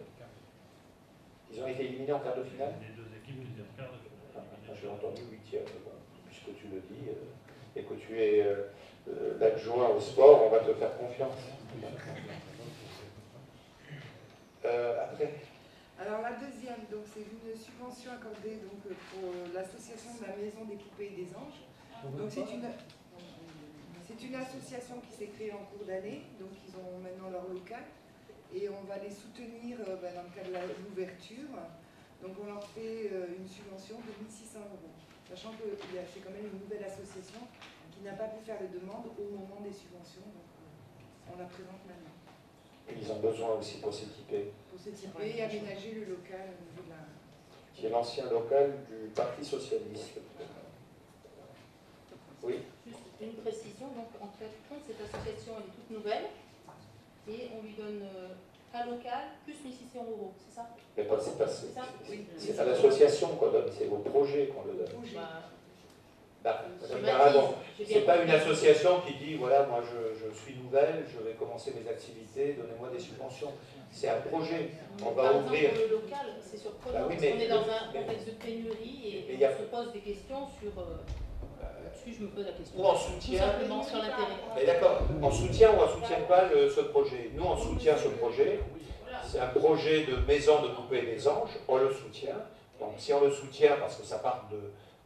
Ils ont été éliminés en quart de finale Les deux équipes deuxième quart de Ah, ah, J'ai entendu huitième, bon, puisque tu le dis, euh, et que tu es euh, euh, l'adjoint au sport, on va te faire confiance. Euh, après, Alors la deuxième, donc c'est une subvention accordée donc euh, pour l'association de la Maison des Poupées et des Anges. Donc c'est une, c'est une association qui s'est créée en cours d'année, donc ils ont maintenant leur local et on va les soutenir euh, ben, dans le cadre de l'ouverture. Donc on leur fait euh, une subvention de 1600 euros, sachant que c'est quand même une nouvelle association qui n'a pas pu faire les demandes au moment des subventions, donc euh, on la présente maintenant. ils ont besoin aussi pour s'équiper. Pour s'équiper et aménager le local au niveau de la... Qui est l'ancien local du Parti Socialiste. Oui Juste une précision, donc en fait, cette association elle est toute nouvelle et on lui donne euh, un local plus 1600 euros, c'est ça? Mais pas, c'est pas, c'est- C'est ça? c'est- c'est à l'association qu'on donne, c'est au projet qu'on le donne. Bah, Bah, j'ai c'est pas une association qui dit voilà, moi je, je suis nouvelle, je vais commencer mes activités, donnez-moi des subventions. C'est un projet. On va Par exemple, ouvrir. pour le local, c'est surprenant, Bah oui, parce mais- qu'on est dans un contexte de pénurie et, y a- on se pose des questions sur... Euh, Là-dessus, je me pose la question. Ou en Tout soutien. simplement sur l'intérêt. Mais d'accord, on soutient ou on ne soutient pas le- ce projet? Nous, on soutient ce projet. C'est un projet de maison de poupée des anges, on le soutient. Donc si on le soutient parce que ça part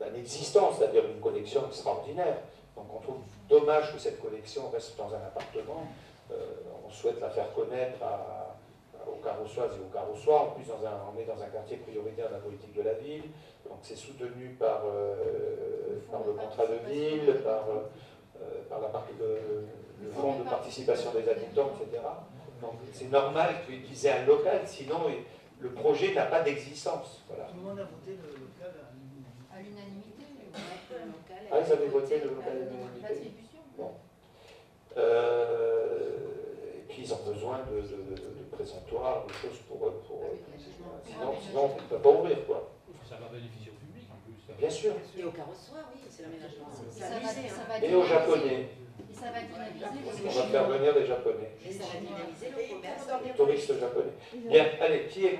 d'un existence, c'est-à-dire d'une collection extraordinaire, donc on trouve dommage que cette collection reste dans un appartement. Euh, on souhaite la faire connaître à, aux carrossoises et aux carrossois. En plus, dans un, on est dans un quartier prioritaire de la politique de la ville. Donc c'est soutenu par, euh, par le contrat de ville, par, euh, par la partie de, le fonds de participation des habitants, etc. Donc c'est normal qu'ils aient un local, sinon le projet n'a pas d'existence. Voilà. Tout le monde a voté le local à l'unanimité. Ah, ils avaient voté le local à l'unanimité Bon. Euh, et puis ils ont besoin de, de, de présentoirs, de choses pour... pour sinon, sinon on ne peut pas ouvrir. Quoi. Ça va bénéficier au public en plus. Bien sûr. Et au carrossoir, oui, c'est l'aménagement. Et aux Japonais. Et ça va dynamiser On va faire venir les Japonais. Et ça va dynamiser le commerce. Les touristes japonais. Bien, allez, qui est,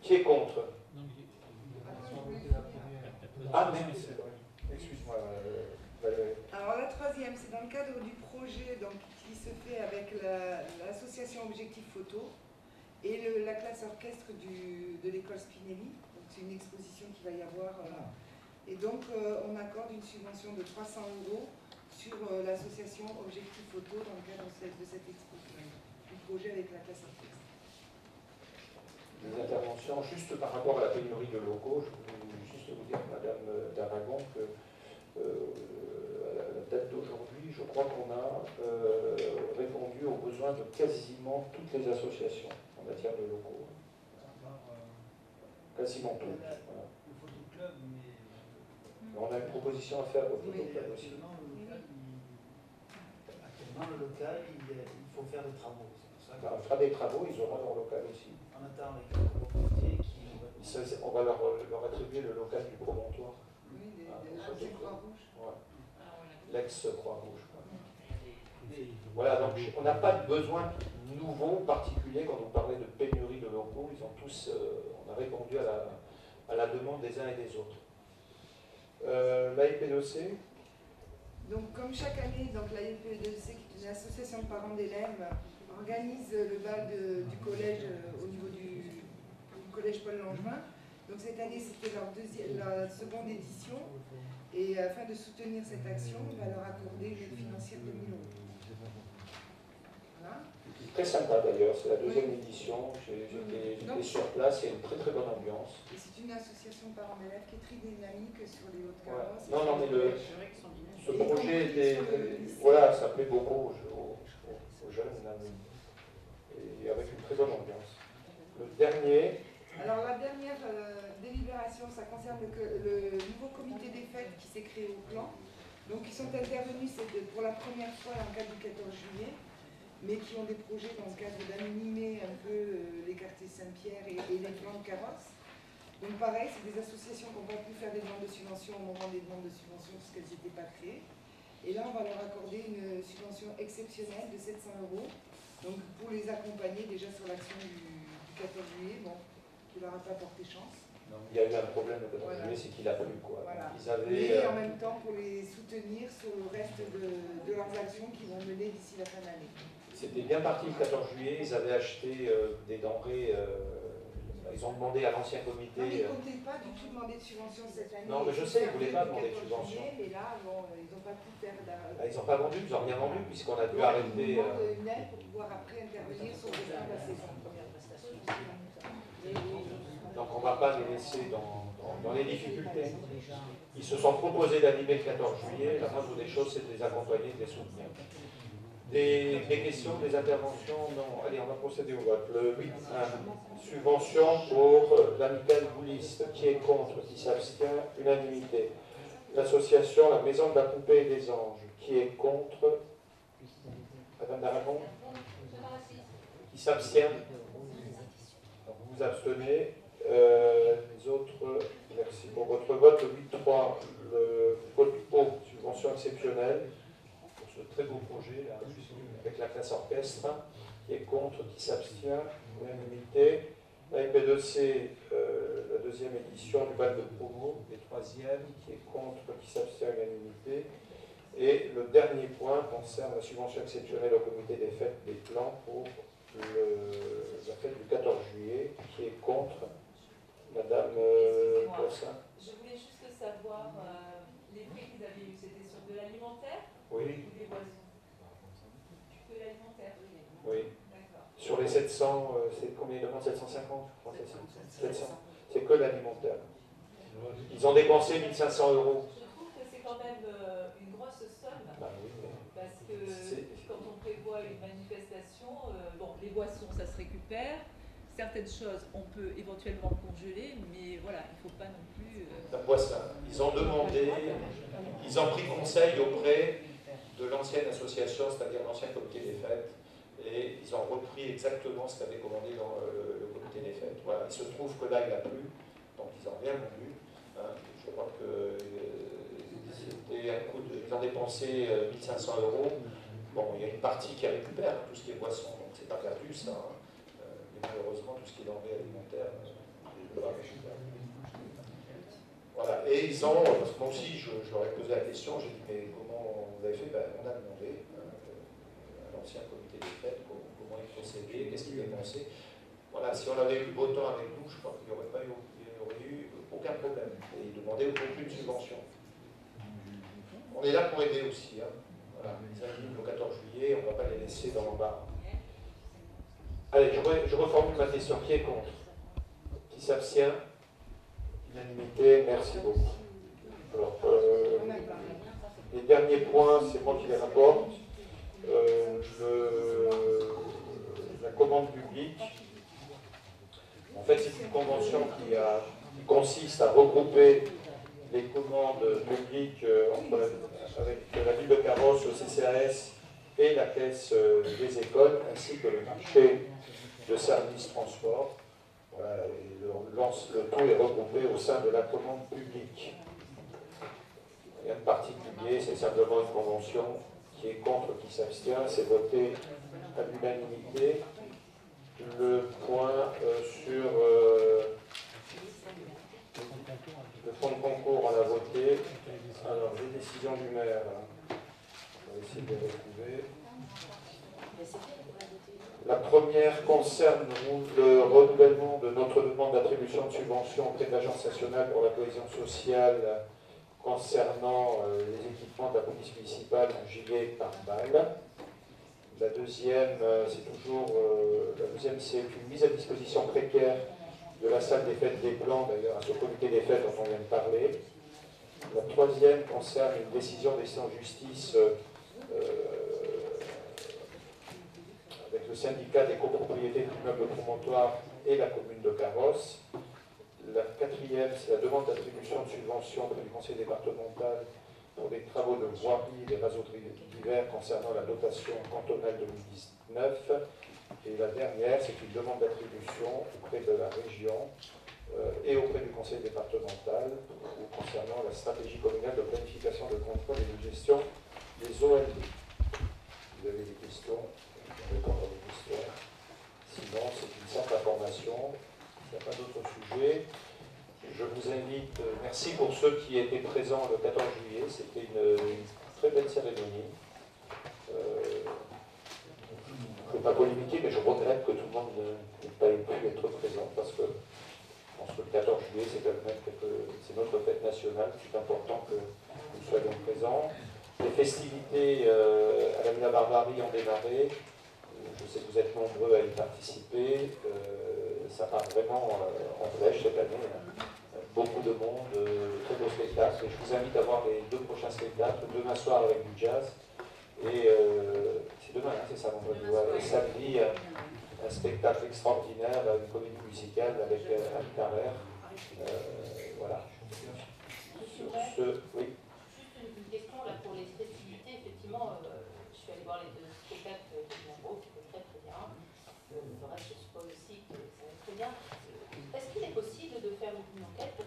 qui est contre? Ah, mais excuse-moi. Euh, Alors la troisième, c'est dans le cadre du projet donc, qui se fait avec l'association Objectif Photo et le, la classe orchestre du, de l'école Spinelli. C'est une exposition qui va y avoir. Euh, et donc euh, on accorde une subvention de 300 euros sur euh, l'association Objectif Photo dans le cadre de cette, de cette exposition, du projet avec la classe orchestre. Des interventions juste par rapport à la pénurie de locaux, je voulais juste vous dire, Madame d'Aragon, que euh, à la date d'aujourd'hui, je crois qu'on a euh, répondu aux besoins de quasiment toutes les associations en matière de locaux. Quasiment toutes. Voilà. Le photoclub, mais... On a une proposition à faire au photoclub aussi. Actuellement, le local, il, faut faire des travaux. Ça bah, on fera des travaux, ils auront leur local aussi. On attend les copropriétés qui... On va leur, leur, attribuer le local du promontoire. Oui, des, ah, des Croix-Rouge. Ouais. L'ex-Croix-Rouge. Voilà, donc on n'a pas de besoin nouveau, particulier, quand on parlait de pénurie de locaux, ils ont tous, euh, on a répondu à la, à la demande des uns et des autres. Euh, la IPDC Donc comme chaque année, donc la IPDC, qui est une association de parents d'élèves, organise le bal de, du collège euh, au niveau du, du collège Paul Langevin. Donc cette année, c'était leur la seconde édition. Et afin de soutenir cette action, on va leur accorder une aide financière de 1000 euros. Voilà. Très sympa d'ailleurs, c'est la deuxième oui. édition. J'étais sur place, il y a une très très bonne ambiance. Et c'est une association par élèves qui est très dynamique sur les Hauts-de-Carrosse. Ouais. Non, non, mais le, ce projet était. Voilà, ça plaît beaucoup aux, aux, jeunes et avec une très bonne ambiance. Le dernier. Alors la dernière euh, délibération, ça concerne le, nouveau comité des fêtes qui s'est créé au plan. Donc ils sont intervenus pour la première fois dans le cadre du 14 juillet, mais qui ont des projets dans le cadre d'animer un peu euh, les quartiers Saint-Pierre et, et, les plans de carrosse. Donc pareil, c'est des associations qui n'ont pas pu faire des demandes de subvention au moment des demandes de subvention parce qu'elles n'étaient pas créées. Et là, on va leur accorder une subvention exceptionnelle de 700 euros. Donc pour les accompagner déjà sur l'action du, du 14 juillet. Bon, qui leur a pas porté chance. Il y a eu un problème le 14 voilà. juillet, c'est qu'il a plu quoi. Voilà. Ils avaient, Mais euh... en même temps pour les soutenir sur le reste de, de leurs actions qu'ils vont mener d'ici la fin d'année. C'était bien parti le 14 juillet, ils avaient acheté euh, des denrées, euh, ils ont demandé à l'ancien comité. Non, mais ils ne comptaient pas du tout demander de subvention cette année. Non, mais je sais, ils ne voulaient pas demander de subvention. Mais là, bon, ils n'ont pas pu faire. La... Ah, ils n'ont pas vendu, ils n'ont rien vendu puisqu'on a dû arrêter. Ils une aide pour pouvoir après intervenir sur le restant de la saison. Donc on ne va pas les laisser dans, dans, dans, les difficultés. Ils se sont proposés d'animer le 14 juillet. La moindre des choses, c'est de les accompagner, de les soutenir. Des, questions, des interventions Non. Allez, on va procéder au vote. Le 8, 1. Subvention pour l'amical bouliste. Qui est contre Qui s'abstient Unanimité. L'association La Maison de la Poupée et des Anges. Qui est contre Madame Daragon Qui s'abstient Vous vous abstenez euh, les autres, merci pour votre vote. Le 8.3, le code O, subvention exceptionnelle très beau projet là, avec la classe orchestre, qui est contre, qui s'abstient, unanimité. La MP2C, euh, la deuxième édition du bal de promo, les troisièmes, qui est contre, qui s'abstient, unanimité. Et le dernier point concerne la subvention exceptionnelle au comité des fêtes des plans pour le- la fête du 14 juillet, qui est contre Madame euh. Je voulais juste savoir euh, les prix que vous avez eus, c'était sur de l'alimentaire Oui. des l'alimentaire, oui. Sur les 700, euh, c'est combien demandent 750 je crois, c'est ça 700. C'est que l'alimentaire. Ils ont dépensé 1500 euros. Je trouve que c'est quand même euh, une grosse somme. Bah oui, mais Parce que quand on prévoit une manifestation, euh, bon, les boissons, ça se récupère. Certaines choses, on peut éventuellement congeler, mais voilà, il ne faut pas non plus. euh. Ils ont demandé, ils ont pris conseil auprès de l'ancienne association, c'est-à-dire l'ancien comité des fêtes, et ils ont repris exactement ce qu'avait commandé dans le comité des fêtes. Voilà. Il se trouve que là, il a plu, donc ils n'ont rien vendu. hein. Je crois que euh, ont dépensé euh, 1500 euros. Bon, il y a une partie qui récupère tout ce qui est boisson, donc c'est pas perdu ça. hein. Euh, mais malheureusement, tout ce qui est denrées alimentaires, euh. Voilà, et ils ont, parce que moi aussi ai posé la question, j'ai dit mais comment vous avez fait ben, On a demandé euh, à l'ancien comité des fêtes comment, ils procédaient, qu'est-ce qu'ils dépensaient. Voilà, si on avait eu beau temps avec nous, je crois qu'il n'y aurait, pas eu, il eu aucun problème. Et ils demandaient aucune subvention. On est là pour aider aussi. Hein. Le 14 juillet, on ne va pas les laisser dans l'embarras. Allez, je reformule ma question. Qui est contre Qui s'abstient? Unanimité, merci beaucoup. Alors, euh, les derniers points, c'est moi qui les rapporte. Euh, la commande publique, en fait, c'est une convention qui, consiste à regrouper les commandes publiques euh, entre avec la ville de Carrosse, le CCAS et la caisse euh, des écoles, ainsi que le marché de services transport. Et le tout est regroupé au sein de la commande publique. Rien de particulier, c'est simplement une convention qui est contre, qui s'abstient, c'est voté à l'unanimité. Le point euh, sur euh, le fonds de concours, on a voté. Alors, les décisions du maire, hein. on va essayer de les retrouver. La première concerne le renouvellement de notre demande d'attribution de subvention auprès de l'Agence nationale pour la cohésion sociale concernant euh, les équipements de la police municipale en gilet par balle. La deuxième, euh, c'est toujours, euh, la deuxième, c'est une mise à disposition précaire de la salle des fêtes des Blancs, d'ailleurs, à ce comité des fêtes dont on vient de parler. La troisième concerne une décision des en justice avec le syndicat des copropriétés d'immeubles promontoires et la commune de Carrosse. La quatrième, c'est la demande d'attribution de subvention auprès du conseil départemental pour des travaux de voirie et des réseauteries divers concernant la dotation cantonale 2019. Et la dernière, c'est une demande d'attribution auprès de la région euh, et auprès du conseil départemental concernant la stratégie communale de planification, de contrôle et de gestion des OLD. Vous avez des questions? Vos questions. Sinon, c'est une simple information. Il n'y a pas d'autre sujet. Je vous invite, euh, merci pour ceux qui étaient présents le 14 juillet. C'était une, très belle cérémonie. Euh, je ne veux pas polémiquer, mais je regrette que tout le monde n'ait pas pu être présent parce que je pense que le 14 juillet, c'est notre fête nationale. C'est important que nous soyons présents. Les festivités euh, à la Villa Barbarie ont démarré. Je sais que vous êtes nombreux à y participer. Ça part vraiment euh, en flèche cette année. hein. Beaucoup de monde, euh, très beaux spectacles. Et je vous invite à voir les deux prochains spectacles. Demain soir avec du jazz. Et euh, c'est demain, hein, c'est ça, vendredi. Et samedi, un spectacle extraordinaire, une comédie musicale avec Anne Carrère. Voilà. Sur ce, oui. Juste une question là pour les festivités. Effectivement, je suis allée voir les deux spectacles de Monroe qui étaient très très bien. Euh, le reste, je suppose aussi que ça va être très bien. Euh, Est-ce qu'il est possible de faire une enquête pour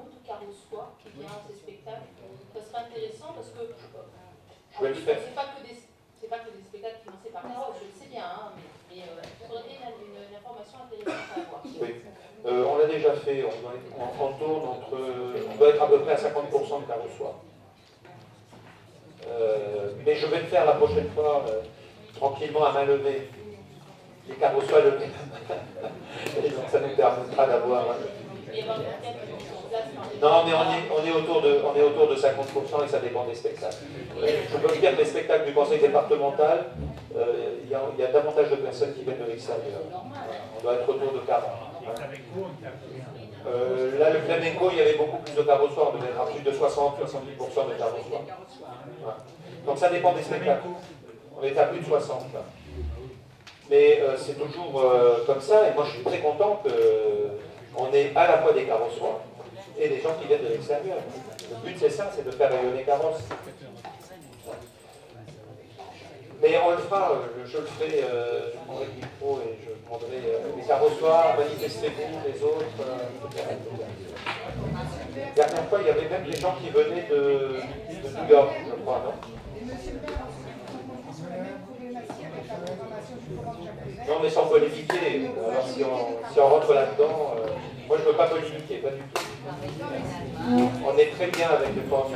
de carrossois qui vient à ces spectacles Ça serait intéressant parce que. Je vais le faire. C'est pas que des. C'est pas que des spectacles financés par Carole, je le sais bien, hein, mais, mais euh, été une, une- une information intéressante à avoir. Oui. Euh, on l'a déjà fait, on, doit être- on, on tourne entre. On doit être à peu près à 50% de carrossois. Euh, mais je vais le faire la prochaine fois, euh, tranquillement à main levée. les carrossois le Et donc ça nous permettra d'avoir. Non, mais on est, autour de, on est autour de 50% et ça dépend des spectacles. Je peux vous dire que les spectacles du conseil départemental, euh, il y, a davantage de personnes qui viennent de l'extérieur. On doit être autour de 40. Euh, là, le flamenco, il y avait beaucoup plus de carrossoirs, on à plus de 60-70% de carrossoirs. Donc ça dépend des spectacles. On est à plus de 60 Mais euh, c'est toujours comme ça, et moi je suis très content qu'on ait à la fois des carrossoirs et des gens qui viennent de l'extérieur. Le but c'est ça, c'est de faire rayonner Carrosse. Mais on le fera, euh, je, le ferai, euh, je prendrai le micro et je prendrai euh, les carrossoirs, manifestez-vous, les autres. La dernière fois, il y avait même des gens qui venaient de, New York, je crois, non? Non, mais sans polémiquer. Alors, on, si on rentre là-dedans, moi je ne veux pas polémiquer, pas du tout. On est très bien avec les formes.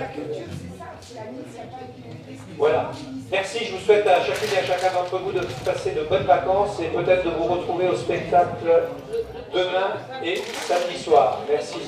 Voilà. Merci, je vous souhaite à chacune et à chacun d'entre vous de passer de bonnes vacances et peut-être de vous retrouver au spectacle demain et samedi soir. Merci.